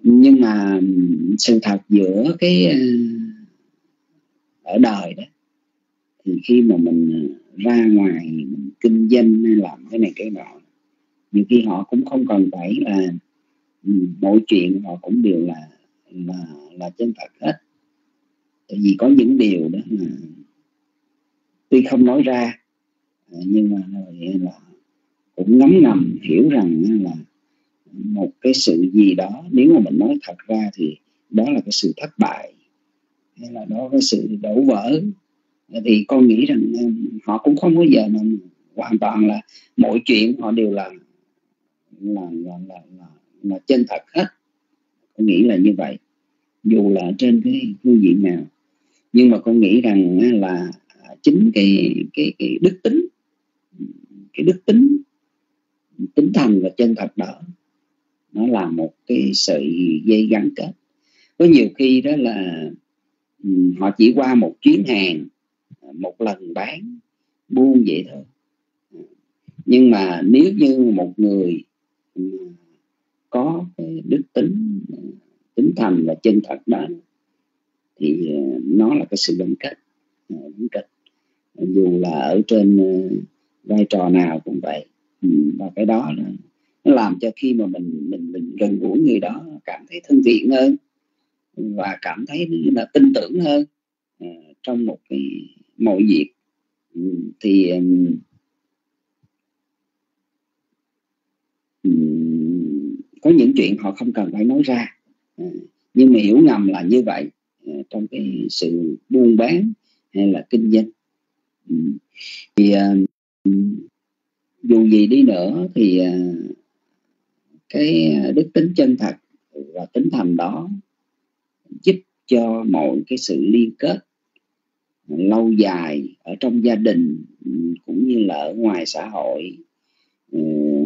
nhưng mà sự thật giữa cái ờ, ở đời đó, thì khi mà mình ờ, ra ngoài mình kinh doanh hay làm cái này cái nọ, nhiều khi họ cũng không cần phải là ừ, mọi chuyện họ cũng đều là là là chân thật hết. Tại vì có những điều đó là tuy không nói ra ờ, nhưng mà là cũng ngấm ngầm hiểu rằng là một cái sự gì đó. Nếu mà mình nói thật ra thì đó là cái sự thất bại hay là đó cái sự đổ vỡ. Thì con nghĩ rằng ờ, họ cũng không bao giờ mà hoàn toàn là mọi chuyện họ đều là là là là, là, là chân thật hết. Con nghĩ là như vậy dù là trên cái phương diện nào. Nhưng mà con nghĩ rằng là chính cái cái cái đức tính cái đức tính tính thành và chân thật đó nó là một cái sợi dây gắn kết. Có nhiều khi đó là ừ, họ chỉ qua một chuyến hàng à, một lần bán, buôn vậy thôi. À, nhưng mà nếu như một người có cái đức tính à, tính thành và chân thật đó, thì nó là cái sự gắn kết gắn kết. Dù là ở trên vai trò nào cũng vậy ừ, và cái đó là nó làm cho khi mà mình mình mình gần gũi người đó cảm thấy thân thiện hơn và cảm thấy là tin tưởng hơn uh, trong một cái mọi việc ừ, thì um, có những chuyện họ không cần phải nói ra uh, nhưng mà hiểu ngầm là như vậy uh, trong cái sự buôn bán hay là kinh doanh. Thì uh, dù gì đi nữa thì uh, cái à, đức tính chân thật và tính thành đó giúp cho mọi cái sự liên kết lâu dài ở trong gia đình cũng như là ở ngoài xã hội ừ,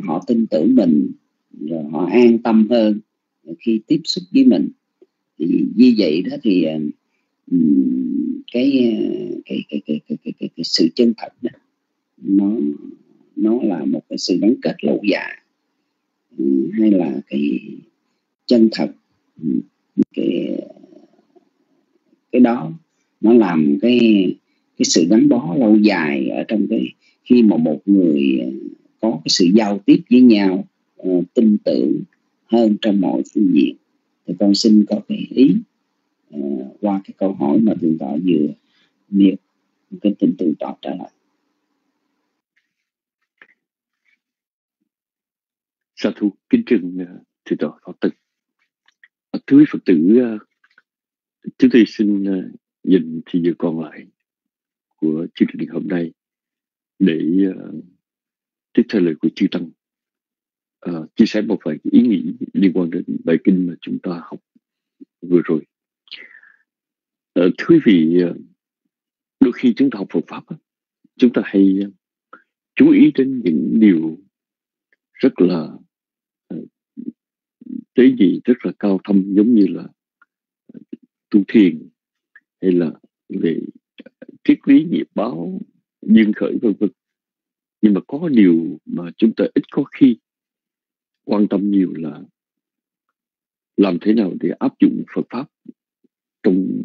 họ tin tưởng mình rồi họ an tâm hơn khi tiếp xúc với mình. Thì như vậy đó thì à, ừ, cái à, cái cái cái cái, cái, cái, cái sự chân thật đó nó nó là một cái sự gắn kết lâu dài hay là cái chân thật cái cái đó nó làm cái cái sự gắn bó lâu dài ở trong cái khi mà một người ờ, có cái sự giao tiếp với nhau uh, tin tưởng hơn trong mọi phương diện. Thì con xin có cái ý uh, qua cái câu hỏi mà thượng tọa vừa nêu cái tin tường tọa trả lời. Sa thu kính trừng thượng tọa phật tử thưa quý phật tử ờ, chúng tôi xin ờ, nhìn thì giờ còn lại của chương trình hôm nay để ờ, tiếp theo lời của chư tăng uh, chia sẻ một vài ý nghĩ liên quan đến bài kinh mà chúng ta học vừa rồi. Uh, thưa quý vị đôi khi chúng ta học Phật pháp chúng ta hay chú ý đến những điều rất là tế nhị rất là cao thâm giống như là tu thiền hay là về triết lý nghiệp báo duyên khởi vân vân. Nhưng mà có điều mà chúng ta ít có khi quan tâm nhiều là làm thế nào để áp dụng Phật pháp trong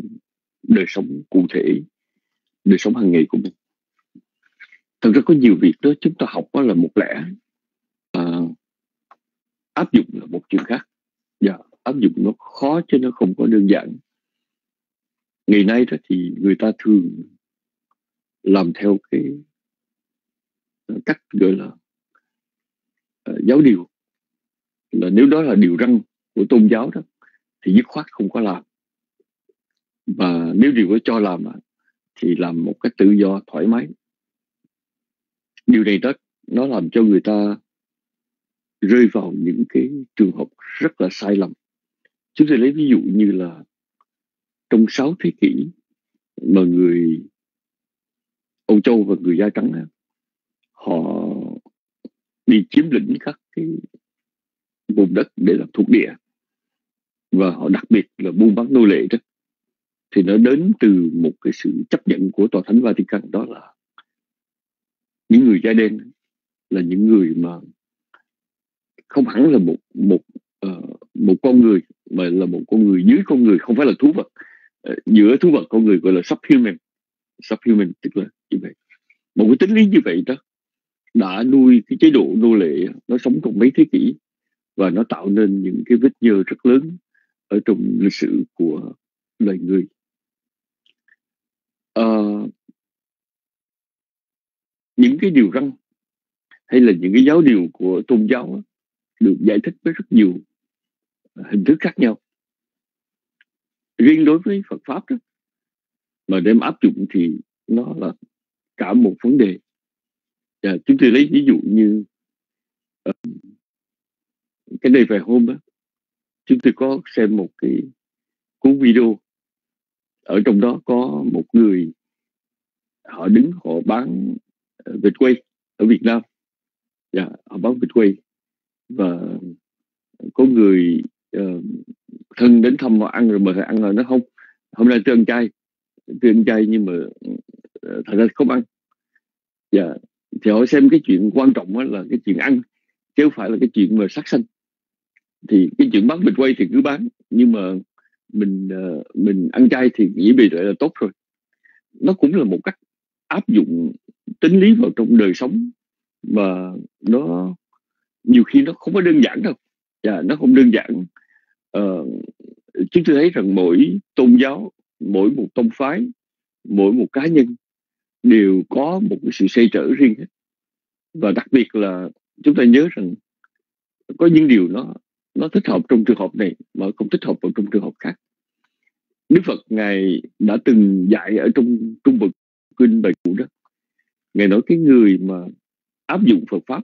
đời sống cụ thể đời sống hàng ngày của mình. Thật ra có nhiều việc đó chúng ta học đó là một lẽ à, áp dụng là một chuyện khác dạ, áp dụng nó khó chứ nó không có đơn giản. Ngày nay đó thì người ta thường làm theo cái cách gọi là uh, giáo điều. Là nếu đó là điều răn của tôn giáo đó thì dứt khoát không có làm. Và nếu điều đó cho làm thì làm một cách tự do thoải mái. Điều này đó nó làm cho người ta rơi vào những cái trường hợp rất là sai lầm. Chúng tôi lấy ví dụ như là trong 6 thế kỷ mà người Âu Châu và người da trắng họ đi chiếm lĩnh các cái vùng đất để làm thuộc địa. Và họ đặc biệt là buôn bán nô lệ đó. Thì nó đến từ một cái sự chấp nhận của tòa thánh Vatican, đó là những người da đen là những người mà không hẳn là một một uh, một con người mà là một con người dưới con người không phải là thú vật. Uh, giữa thú vật con người gọi là subhuman. Subhuman tức là như vậy. Một cái tính lý như vậy đó đã nuôi cái chế độ nô lệ nó sống trong mấy thế kỷ và nó tạo nên những cái vết nhơ rất lớn ở trong lịch sử của loài người. À, những cái điều răn hay là những cái giáo điều của tôn giáo được giải thích với rất nhiều à, hình thức khác nhau. Riêng đối với Phật pháp đó mà đem áp dụng thì nó là cả một vấn đề. À, chúng tôi lấy ví dụ như uh, cái đây vài hôm đó, chúng tôi có xem một cái cuốn video. Ở trong đó có một người họ đứng họ bán ờ, vịt quay ở Việt Nam. Dạ, họ bán vịt quay và có người uh, thân đến thăm họ ăn rồi mời họ ăn rồi nó không hôm nay tôi ăn chay. Tôi ăn chay nhưng mà uh, thật ra không ăn. Dạ yeah. thì họ xem cái chuyện quan trọng là cái chuyện ăn chứ không phải là cái chuyện mà sát sanh. Thì cái chuyện bán mình quay thì cứ bán nhưng mà mình uh, mình ăn chay thì nghĩ bị vậy là tốt rồi. Nó cũng là một cách áp dụng tính lý vào trong đời sống mà nó nhiều khi nó không có đơn giản đâu. Dạ, nó không đơn giản. Uh, chúng tôi thấy rằng mỗi tôn giáo mỗi một tông phái mỗi một cá nhân đều có một cái sự xây trở riêng hết. Và đặc biệt là chúng ta nhớ rằng có những điều nó nó thích hợp trong trường hợp này mà không thích hợp vào trong trường hợp khác. Đức Phật ngài đã từng dạy ở trong trung vực kinh bài cũ đó ngài nói cái người mà áp dụng Phật pháp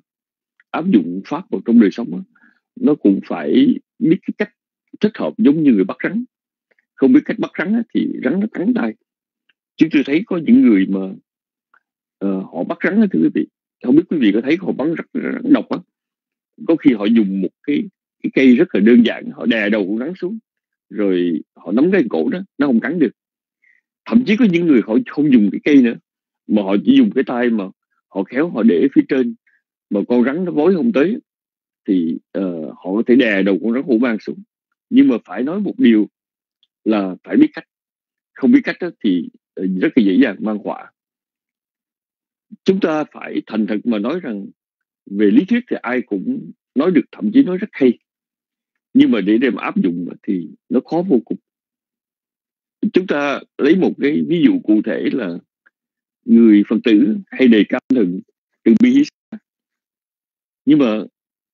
áp dụng pháp vào trong đời sống đó, nó cũng phải biết cái cách thích hợp giống như người bắt rắn. Không biết cách bắt rắn á, thì rắn nó cắn tay. Chứ tôi thấy có những người mà uh, họ bắt rắn á, thưa quý vị không biết quý vị có thấy họ bắn rắn, rắn độc á có khi họ dùng một cái cái cây rất là đơn giản họ đè đầu con rắn xuống rồi họ nắm cái cổ đó nó không cắn được. Thậm chí có những người họ không dùng cái cây nữa mà họ chỉ dùng cái tay mà họ khéo họ để phía trên mà con rắn nó vối không tới thì uh, họ có thể đè đầu con rắn hổ mang xuống. Nhưng mà phải nói một điều là phải biết cách. Không biết cách đó thì ờ, rất là dễ dàng mang họa. Chúng ta phải thành thật mà nói rằng về lý thuyết thì ai cũng nói được thậm chí nói rất hay. Nhưng mà để đem áp dụng thì nó khó vô cùng. Chúng ta lấy một cái ví dụ cụ thể là người phật tử hay đề cao thần từ bi nhưng mà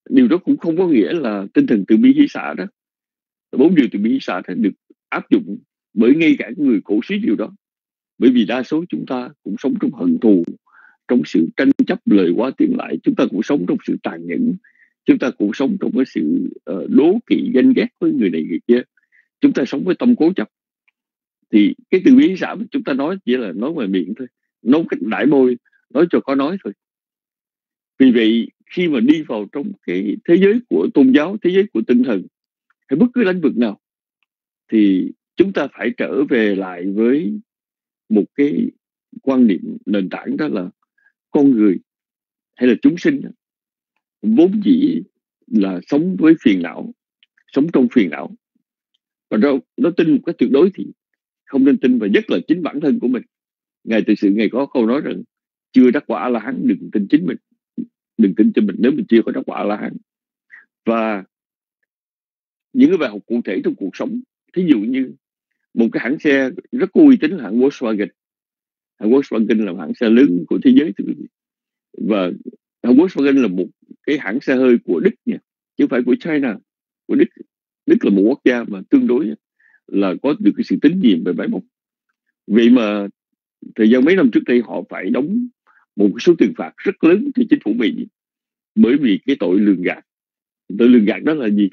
điều đó cũng không có nghĩa là tinh thần từ bi hí xã đó. Bốn điều từ bi hí xã đó được áp dụng bởi ngay cả người cổ suý điều đó. Bởi vì đa số chúng ta cũng sống trong hận thù trong sự tranh chấp lời qua tiếng lại. Chúng ta cũng sống trong sự tàn nhẫn. Chúng ta cũng sống trong cái sự uh, đố kỵ ganh ghét với người này người kia. Chúng ta sống với tâm cố chấp. Thì cái từ bi xã chúng ta nói chỉ là nói ngoài miệng thôi nói cách đại bôi nói cho có nói thôi vì vậy khi mà đi vào trong cái thế giới của tôn giáo thế giới của tinh thần hay bất cứ lĩnh vực nào thì chúng ta phải trở về lại với một cái quan niệm nền tảng đó là con người hay là chúng sinh vốn dĩ là sống với phiền não sống trong phiền não. Và nó, nó tin một cách tuyệt đối thì không nên tin và nhất là chính bản thân của mình. Ngài từ sự ngài có câu nói rằng chưa đắc quả là hắn đừng tin chính mình đừng tin cho mình nếu mình chưa có đắc quả la hán và những cái bài học cụ thể trong cuộc sống, thí dụ như một cái hãng xe rất có uy tín là hãng Volkswagen. Hãng Volkswagen là một hãng xe lớn của thế giới và hãng Volkswagen là một cái hãng xe hơi của Đức nha, chứ không phải của China. Của Đức Đức là một quốc gia mà tương đối là có được cái sự tín nhiệm về máy móc. Vậy mà thời gian mấy năm trước đây họ phải đóng một số tiền phạt rất lớn cho chính phủ Mỹ bởi vì cái tội lường gạt. Tội lường gạt đó là gì?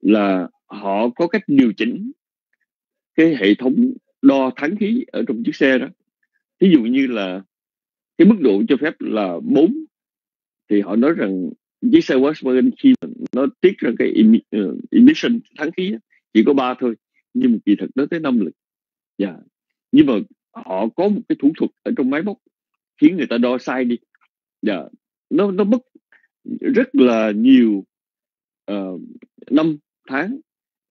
Là họ có cách điều chỉnh cái hệ thống đo thắng khí ở trong chiếc xe đó. Ví dụ như là cái mức độ cho phép là 4 thì họ nói rằng chiếc xe Volkswagen khi nó tiết ra cái ờ, emission thắng khí chỉ có ba thôi, nhưng mà kỳ thực nó tới năm lực yeah. Dạ. nhưng mà họ có một cái thủ thuật ở trong máy móc khiến người ta đo sai đi yeah. nó nó mất rất là nhiều uh, năm tháng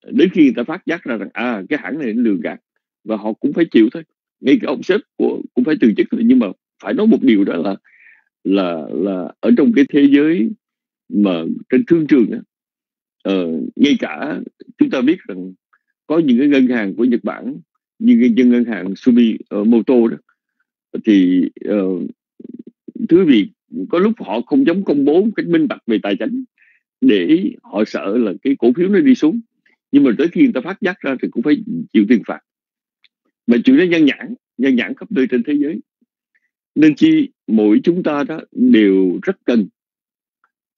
đến khi người ta phát giác ra rằng à cái hãng này lừa gạt và họ cũng phải chịu thôi ngay cả ông sếp của cũng phải từ chức nhưng mà phải nói một điều đó là là là ở trong cái thế giới mà trên thương trường á uh, ngay cả chúng ta biết rằng có những cái ngân hàng của Nhật Bản như cái ngân hàng Sumi uh, Moto đó thì uh, thứ vị có lúc họ không dám công bố cách minh bạch về tài chính để họ sợ là cái cổ phiếu nó đi xuống. Nhưng mà tới khi người ta phát giác ra thì cũng phải chịu tiền phạt. Mà chuyện đó nhân nhãn nhân nhãn khắp nơi trên thế giới. Nên chi mỗi chúng ta đó đều rất cần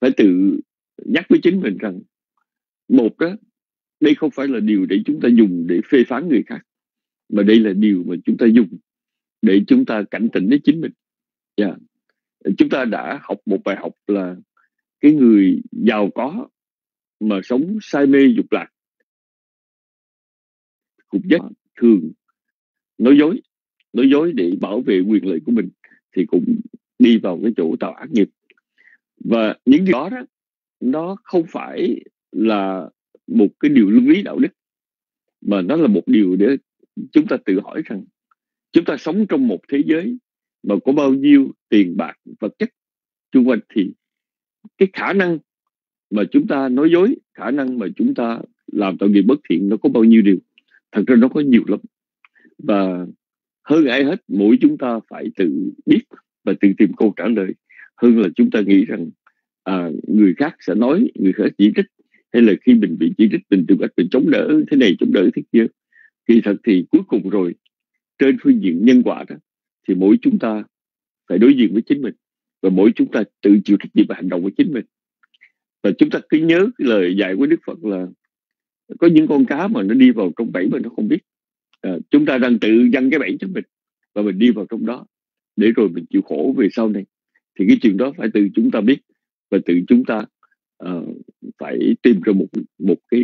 phải tự nhắc với chính mình rằng một đó đây không phải là điều để chúng ta dùng để phê phán người khác mà đây là điều mà chúng ta dùng để chúng ta cảnh tỉnh với chính mình yeah. Dạ. chúng ta đã học một bài học là cái người giàu có mà sống say mê dục lạc cũng rất thường nói dối nói dối để bảo vệ quyền lợi của mình thì cũng đi vào cái chỗ tạo ác nghiệp và những điều đó, đó nó không phải là một cái điều luân lý đạo đức mà nó là một điều để chúng ta tự hỏi rằng chúng ta sống trong một thế giới mà có bao nhiêu tiền bạc vật chất xung quanh thì cái khả năng mà chúng ta nói dối khả năng mà chúng ta làm tạo nghiệp bất thiện nó có bao nhiêu điều. Thật ra nó có nhiều lắm. Và hơn ai hết mỗi chúng ta phải tự biết và tự tìm câu trả lời. Hơn là chúng ta nghĩ rằng à, người khác sẽ nói người khác chỉ trích hay là khi mình bị chỉ trích mình tìm cách mình chống đỡ thế này chống đỡ thế kia. Kỳ thật thì cuối cùng rồi trên phương diện nhân quả đó thì mỗi chúng ta phải đối diện với chính mình và mỗi chúng ta tự chịu trách nhiệm và hành động của chính mình. Và chúng ta cứ nhớ cái lời dạy của Đức Phật là có những con cá mà nó đi vào trong bẫy mà nó không biết. À, chúng ta đang tự dăng cái bẫy cho mình và mình đi vào trong đó để rồi mình chịu khổ về sau này. Thì cái chuyện đó phải từ chúng ta biết và tự chúng ta uh, phải tìm ra một một cái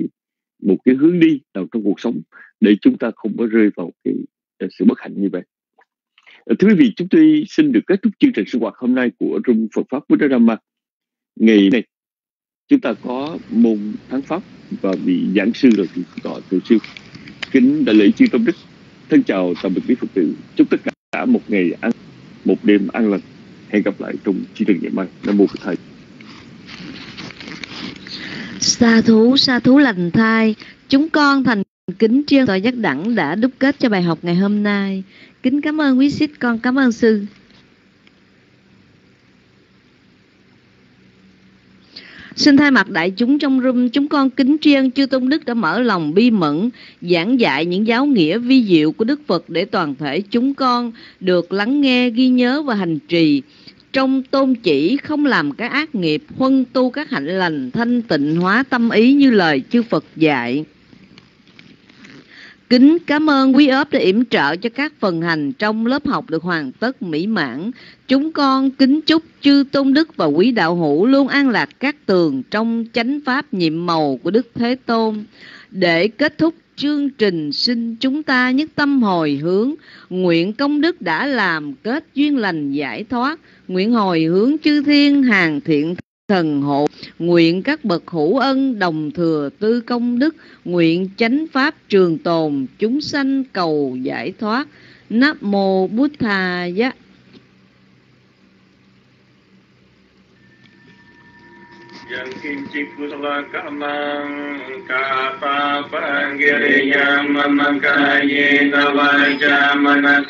một cái hướng đi nào trong cuộc sống để chúng ta không có rơi vào cái sự bất hạnh như vậy. Ờ, thưa quý vị, chúng tôi xin được kết thúc chương trình sinh hoạt hôm nay của Trung Phật pháp Buddha Dharma ngày này, chúng ta có môn thắng pháp và vị giảng sư là thượng tọa từ sư. Kính đại lễ chư tôn đức, thân chào tạm biệt quý phật tử. Chúc tất cả một ngày ăn một đêm an lành. Hẹn gặp lại trong chương trình ngày mai. Nam mô phật thầy. Sa thú sa thú lành thai, chúng con thành kính tri tòa giác đẳng đã đúc kết cho bài học ngày hôm nay kính cảm ơn quý sít con cảm ơn sư Xin thay mặt đại chúng trong room, chúng con kính tri chư Tôn Đức đã mở lòng bi mẫn, giảng dạy những giáo nghĩa vi diệu của Đức Phật để toàn thể chúng con được lắng nghe, ghi nhớ và hành trì. Trong tôn chỉ không làm các ác nghiệp, huân tu các hạnh lành, thanh tịnh hóa tâm ý như lời chư Phật dạy. Kính cảm ơn quý ốp đã yểm trợ cho các phần hành trong lớp học được hoàn tất mỹ mãn. Chúng con kính chúc chư Tôn Đức và quý đạo hữu luôn an lạc các tường trong chánh pháp nhiệm màu của Đức Thế Tôn. Để kết thúc chương trình xin chúng ta nhất tâm hồi hướng, nguyện công đức đã làm kết duyên lành giải thoát, nguyện hồi hướng chư thiên hàng thiện thần hộ, nguyện các bậc hữu ân đồng thừa tư công đức, nguyện chánh pháp trường tồn, chúng sanh cầu giải thoát. Nam mô bút Tha giá. Yang kusala kamang kapa navaja manas